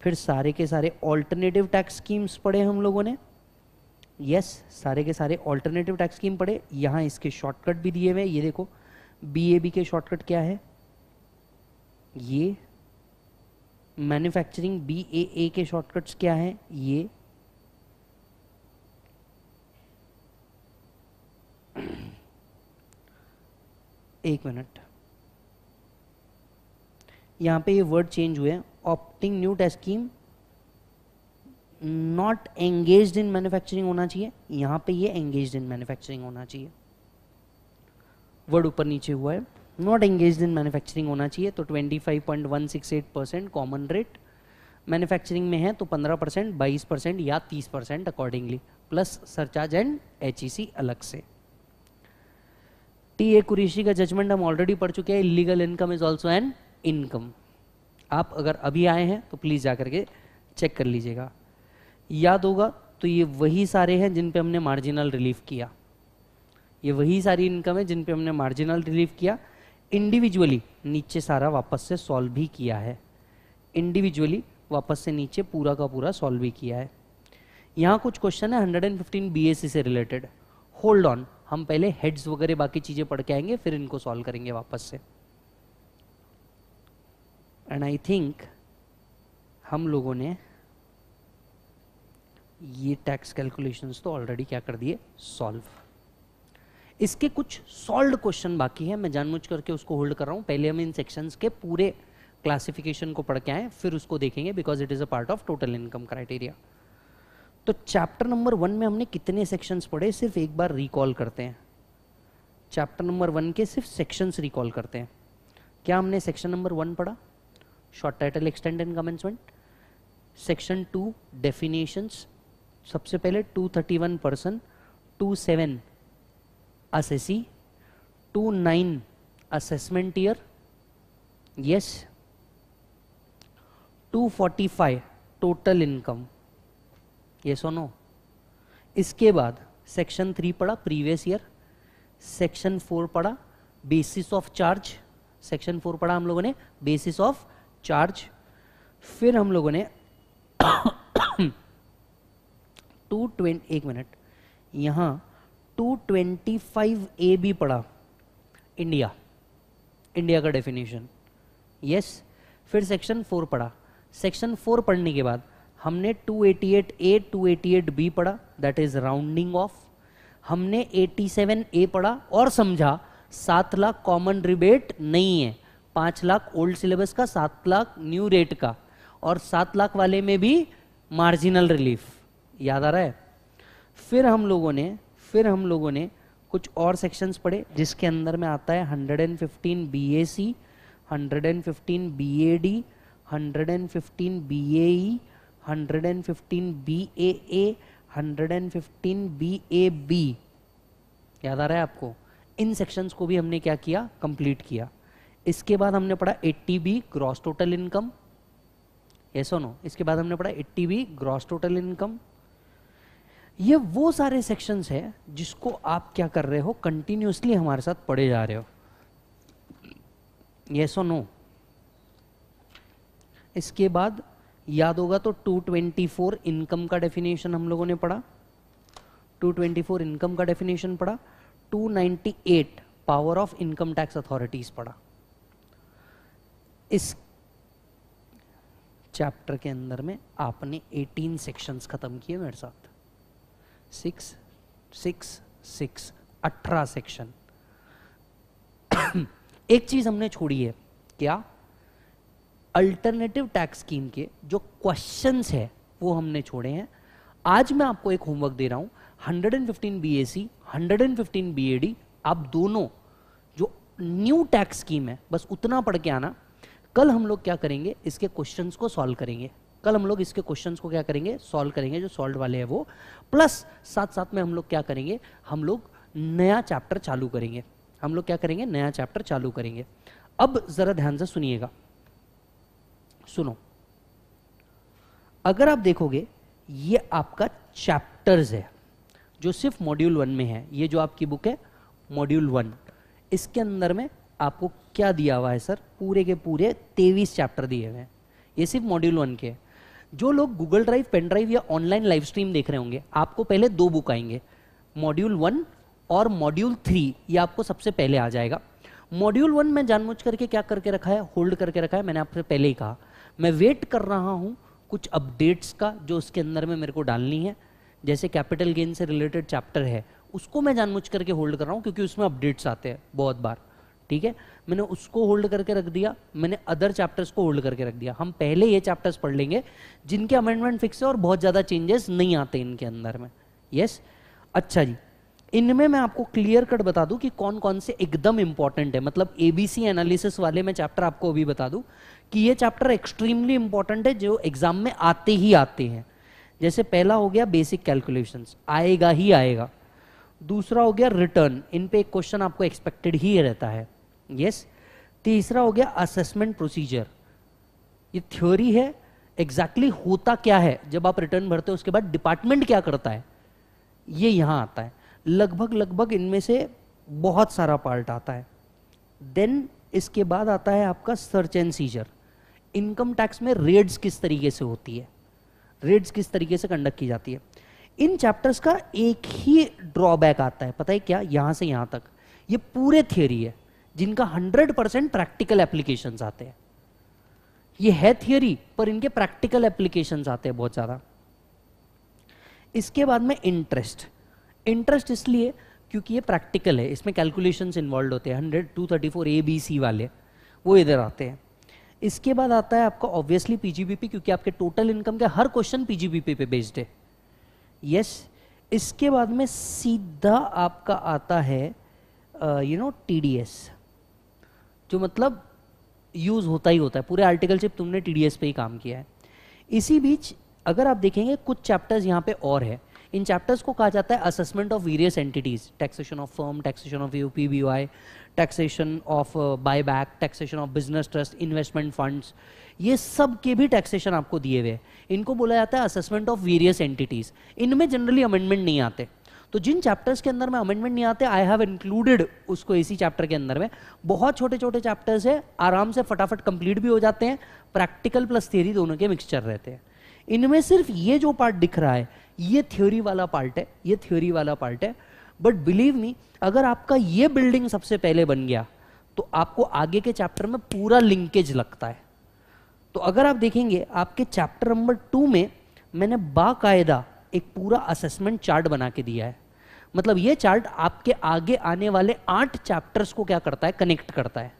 फिर सारे के सारे ऑल्टरनेटिव टैक्स स्कीम्स पढ़े हम लोगों ने। यस yes, सारे के सारे ऑल्टरनेटिव टैक्स स्कीम पढ़े। यहाँ इसके शॉर्टकट भी दिए हुए ये देखो बी के शॉर्टकट क्या है? ये मैन्युफैक्चरिंग बी ए ए के शॉर्टकट्स क्या हैं? ये एक मिनट। यहाँ पे ये वर्ड चेंज हुए opting new test scheme not engage in manufacturing होना चाहिए। यहाँ पे ये एंगेज इन मैन्युफैक्चरिंग होना चाहिए। वर्ड ऊपर नीचे हुआ है। नॉट एंगेज इन मैन्युफैक्चरिंग होना चाहिए तो 25.168 परसेंट कॉमन रेट मैन्युफैक्चरिंग में है तो 15 परसेंट बाईस परसेंट या 30 percent accordingly plus surcharge and H अलग से। टी ए कुरेशी का जजमेंट हम ऑलरेडी पढ़ चुके हैं illegal income is also an income आप अगर अभी आए हैं तो प्लीज़ जाकर के चेक कर लीजिएगा। याद होगा तो ये वही सारे हैं जिन पे हमने मार्जिनल रिलीफ किया। ये वही सारी इनकम है जिन पे हमने मार्जिनल रिलीफ किया। इंडिविजुअली नीचे सारा वापस से सॉल्व भी किया है। इंडिविजुअली वापस से नीचे पूरा का पूरा सॉल्व भी किया है। यहाँ कुछ क्वेश्चन है 115 बीएससी से रिलेटेड होल्ड ऑन हम पहले हेड्स वगैरह बाकी चीज़ें पढ़ के आएँगे, फिर इनको सॉल्व करेंगे वापस से। एंड आई थिंक हम लोगों ने ये टैक्स कैलकुलेशंस तो ऑलरेडी क्या कर दिए? सॉल्व इसके कुछ सॉल्व क्वेश्चन बाकी है, मैं जानबूझ करके उसको होल्ड कर रहा हूँ। पहले हम इन सेक्शंस के पूरे क्लासिफिकेशन को पढ़ के आए, फिर उसको देखेंगे because it is a part of total income criteria तो चैप्टर नंबर वन में हमने कितने सेक्शंस पढ़े? सिर्फ़ एक बार रिकॉल करते हैं। चैप्टर नंबर वन के सिर्फ़ सेक्शंस रिकॉल करते हैं। क्या हमने सेक्शन नंबर वन पढ़ा? Short title extend and commencement section two definitions सबसे पहले two thirty one person two seven assessee two nine assessment year yes two forty five total income ये सुनो। इसके बाद सेक्शन थ्री पढ़ा प्रीवियस ईयर सेक्शन फोर पढ़ा basis of charge section four पढ़ा हम लोगों ने बेसिस ऑफ़ चार्ज फिर हम लोगों ने टू ट्वेंटी एक मिनट यहाँ two twenty five A B पढ़ा। इंडिया इंडिया का डेफिनेशन यस फिर सेक्शन फोर पढ़ा। सेक्शन फोर पढ़ने के बाद हमने 288 ए 288 बी पढ़ा दैट इज़ राउंडिंग ऑफ़ हमने 87 ए पढ़ा और समझा, सात लाख कॉमन रिबेट नहीं है, पाँच लाख ओल्ड सिलेबस का, सात लाख न्यू रेट का, और सात लाख वाले में भी मार्जिनल रिलीफ याद आ रहा है? फिर हम लोगों ने, फिर हम लोगों ने कुछ और सेक्शंस पढ़े, जिसके अंदर में आता है 115 BAC 115 BAD 115 BAE 115 BAA 115 BAB याद आ रहा है आपको? इन सेक्शंस को भी हमने क्या किया? कंप्लीट किया। इसके बाद हमने पढ़ा 80 बी ग्रॉस टोटल इनकम ये सुनो इसके बाद हमने पढ़ा 80 बी ग्रॉस टोटल इनकम ये वो सारे सेक्शंस है जिसको आप क्या कर रहे हो? कंटिन्यूसली हमारे साथ पढ़े जा रहे हो। ये नो इसके बाद याद होगा तो 224 इनकम का डेफिनेशन हम लोगों ने पढ़ा। 224 इनकम का डेफिनेशन पढ़ा। 298 power of income tax authorities पढ़ा। इस चैप्टर के अंदर में आपने 18 सेक्शंस खत्म किए मेरे साथ। सिक्स सिक्स सिक्स अठारह सेक्शन एक चीज़ हमने छोड़ी है। क्या? अल्टरनेटिव टैक्स स्कीम के जो क्वेश्चंस है, वो हमने छोड़े हैं। आज मैं आपको एक होमवर्क दे रहा हूँ। 115 बीएसी 115 बीएडी आप दोनों जो न्यू टैक्स स्कीम है, बस उतना पढ़ के आना। कल हम लोग क्या करेंगे? इसके क्वेश्चंस को सॉल्व करेंगे। कल हम लोग इसके क्वेश्चंस को क्या करेंगे? सॉल्व करेंगे, जो सॉल्व वाले हैं वो। प्लस साथ साथ में हम लोग क्या करेंगे? हम लोग नया चैप्टर चालू करेंगे। हम लोग क्या करेंगे? नया चैप्टर चालू करेंगे। अब जरा ध्यान से सुनिएगा। सुनो। अगर आप देखोगे, ये आपका चैप्टर्स है, जो सिर्फ़ मॉड्यूल वन में है। ये जो आपकी बुक है मॉड्यूल वन इसके अंदर में आपको क्या दिया हुआ है, सर? पूरे के पूरे तेवीस चैप्टर दिए हुए हैं। ये सिर्फ़ मॉड्यूल वन के जो लोग गूगल ड्राइव पेन ड्राइव या ऑनलाइन लाइव स्ट्रीम देख रहे होंगे, आपको पहले दो बुक आएँगे। मॉड्यूल वन और मॉड्यूल थ्री ये आपको सबसे पहले आ जाएगा। मॉड्यूल वन में जानबूझ करके क्या करके रखा है? होल्ड करके रखा है। मैंने आपसे पहले ही कहा। मैं वेट कर रहा हूँ कुछ अपडेट्स का जो उसके अंदर में मेरे को डालनी है। जैसे कैपिटल गेन से रिलेटेड चैप्टर है, उसको मैं जानबूझ करके होल्ड कर रहा हूँ क्योंकि उसमें अपडेट्स आते हैं बहुत बार, ठीक है? मैंने उसको होल्ड करके रख दिया, मैंने अदर चैप्टर्स को होल्ड करके रख दिया। हम पहले ये चैप्टर्स पढ़ लेंगे, जिनके अमेंडमेंट फिक्स है और बहुत ज़्यादा चेंजेस नहीं आते इनके अंदर में। यस अच्छा जी। इनमें मैं आपको क्लियर कट बता दूँ कि कौन कौन से एकदम इंपॉर्टेंट है। मतलब एबीसी एनालिसिस वाले मैं चैप्टर आपको अभी बता दूँ कि ये चैप्टर एक्सट्रीमली इंपॉर्टेंट है जो एग्ज़ाम में आते ही आते हैं। जैसे पहला हो गया बेसिक कैलकुलेशंस आएगा ही आएगा। दूसरा हो गया रिटर्न इन पे एक क्वेश्चन आपको एक्सपेक्टेड ही रहता है। यस? तीसरा हो गया असेसमेंट प्रोसीजर ये थ्योरी है एग्जैक्टली exactly होता क्या है? जब आप रिटर्न भरते हो, उसके बाद डिपार्टमेंट क्या करता है? ये यहाँ आता है। लगभग लगभग इनमें से बहुत सारा पार्ट आता है। देन इसके बाद आता है आपका search and seizure income tax में रेड्स किस तरीके से होती है? रेड्स किस तरीके से कंडक्ट की जाती है? इन चैप्टर्स का एक ही ड्रॉबैक आता है। पता है क्या? यहाँ से यहाँ तक। ये पूरे थियोरी है, जिनका 100 परसेंट प्रैक्टिकल एप्लीकेशन आते हैं। ये है थियोरी पर इनके प्रैक्टिकल एप्लीकेशन आते हैं बहुत ज़्यादा। इसके बाद में इंटरेस्ट इंटरेस्ट इसलिए क्योंकि ये प्रैक्टिकल है, इसमें कैलकुलेशन इन्वॉल्व होते हैं hundred two thirty four A B C वाले, वो इधर आते हैं। इसके बाद आता है आपका ऑब्वियसली पीजीबीपी क्योंकि आपके टोटल इनकम का हर क्वेश्चन पीजीबीपी पे बेस्ड है। यस इसके बाद में सीधा आपका आता है यू नो टीडीएस जो मतलब यूज़ होता ही होता है, पूरे आर्टिकल से तुमने टीडीएस पे ही काम किया है। इसी बीच अगर आप देखेंगे, कुछ चैप्टर्स यहाँ पे और है। इन चैप्टर्स को कहा जाता है assessment of various entities taxation of firm taxation of U P taxation of buy back taxation of business trust investment funds ये सब के भी टैक्सेशन आपको दिए हुए हैं। इनको बोला जाता है असेसमेंट ऑफ़ वेरियस एंटिटीज इनमें जनरली अमेंडमेंट नहीं आते। तो जिन चैप्टर्स के अंदर में अमेंडमेंट नहीं आते आई हैव इंक्लूडेड उसको इसी चैप्टर के अंदर में। बहुत छोटे छोटे चैप्टर्स है, आराम से फटाफट कंप्लीट भी हो जाते हैं प्रैक्टिकल प्लस थियरी दोनों के मिक्सचर रहते हैं। इनमें सिर्फ़ ये जो पार्ट दिख रहा है ये थ्योरी वाला पार्ट है, ये थ्योरी वाला पार्ट है। बट बिलीव मी अगर आपका ये बिल्डिंग सबसे पहले बन गया तो आपको आगे के चैप्टर में पूरा लिंकेज लगता है। तो अगर आप देखेंगे, आपके चैप्टर नंबर टू में मैंने बाकायदा एक पूरा असेसमेंट चार्ट बना के दिया है। मतलब ये चार्ट आपके आगे आने वाले आठ चैप्टर्स को क्या करता है? कनेक्ट करता है।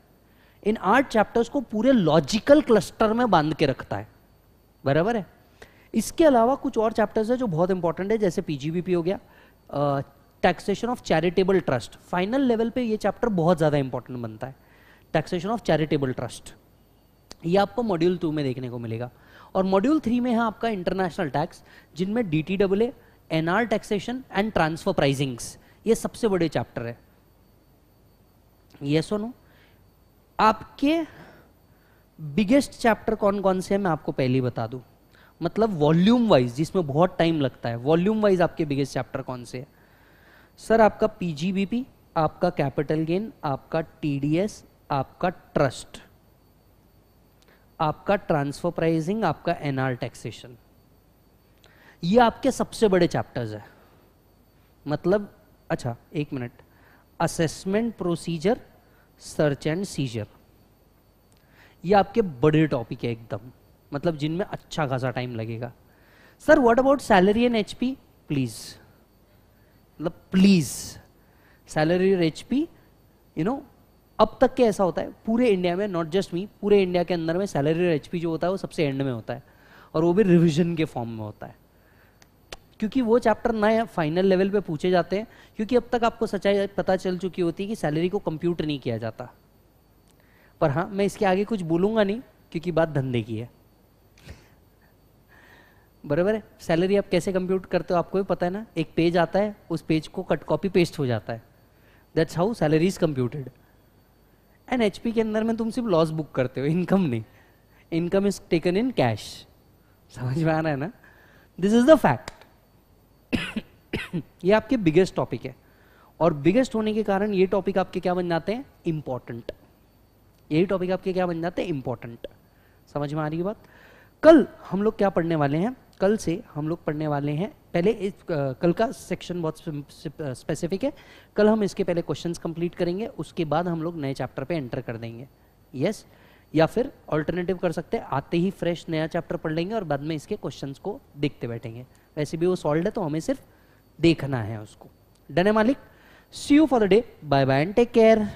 इन आठ चैप्टर्स को पूरे लॉजिकल क्लस्टर में बाँध के रखता है। बराबर है? इसके अलावा कुछ और चैप्टर्स है जो बहुत इंपॉर्टेंट है, जैसे पीजीबीपी हो गया taxation of charitable trust final level पे ये चैप्टर बहुत ज़्यादा इंपॉर्टेंट बनता है. टैक्सेशन ऑफ़ चैरिटेबल ट्रस्ट ये आपको मॉड्यूल टू में देखने को मिलेगा. और मॉड्यूल थ्री में है आपका इंटरनेशनल टैक्स जिनमें D T double N R taxation and transfer pricings ये सबसे बड़े चैप्टर है. ये सुनो आपके बिगेस्ट चैप्टर कौन कौन से हैं? मैं आपको पहले बता दूँ. मतलब वॉल्यूम वाइज, जिसमें बहुत टाइम लगता है। वॉल्यूम वाइज आपके बिगेस्ट चैप्टर कौन से है? सर, आपका पीजीबीपी आपका कैपिटल गेन आपका टीडीएस आपका ट्रस्ट आपका ट्रांसफ़र प्राइसिंग आपका एनआर टैक्सेशन ये आपके सबसे बड़े चैप्टर्स है। मतलब अच्छा एक minute assessment procedure search and seizure ये आपके बड़े टॉपिक है एकदम। मतलब जिनमें अच्छा खासा टाइम लगेगा। Sir what about salary and HP please मतलब प्लीज़ सैलरी और एचपी यू नो अब तक के ऐसा होता है? पूरे इंडिया में नॉट जस्ट मी पूरे इंडिया के अंदर में सैलरी और एचपी जो होता है वो सबसे एंड में होता है। और वो भी रिविजन के फॉर्म में होता है। क्योंकि वो चैप्टर नए फाइनल लेवल पे पूछे जाते हैं, क्योंकि अब तक आपको सच्चाई पता चल चुकी होती है कि सैलरी को कंप्यूट नहीं किया जाता। पर हाँ मैं इसके आगे कुछ बोलूँगा नहीं, क्योंकि बात धंधे की है। बराबर है? सैलरी आप कैसे कंप्यूट करते हो आपको भी पता है ना? एक पेज आता है, उस पेज को कट कॉपी पेस्ट हो जाता है। That's how salary is computed and HP के अंदर में तुम सिर्फ़ लॉस बुक करते हो इनकम नहीं। Income is taken in cash समझ में आ रहा है ना? दिस इज़ द फैक्ट ये आपके बिगेस्ट टॉपिक है। और बिगेस्ट होने के कारण ये टॉपिक आपके क्या बन जाते हैं? इंपॉर्टेंट यही टॉपिक आपके क्या बन जाते हैं? इंपॉर्टेंट समझ में आ रही है बात? कल हम लोग क्या पढ़ने वाले हैं? कल से हम लोग पढ़ने वाले हैं। पहले इस कल का सेक्शन बहुत स्पेसिफिक है। कल हम इसके पहले क्वेश्चंस कंप्लीट करेंगे, उसके बाद हम लोग नए चैप्टर पे एंटर कर देंगे। यस या फिर ऑल्टरनेटिव कर सकते हैं, आते ही फ्रेश नया चैप्टर पढ़ लेंगे और बाद में इसके क्वेश्चन को देखते बैठेंगे। वैसे भी वो सॉल्व है तो हमें सिर्फ़ देखना है उसको। डन है मालिक see you for the day bye bye and take care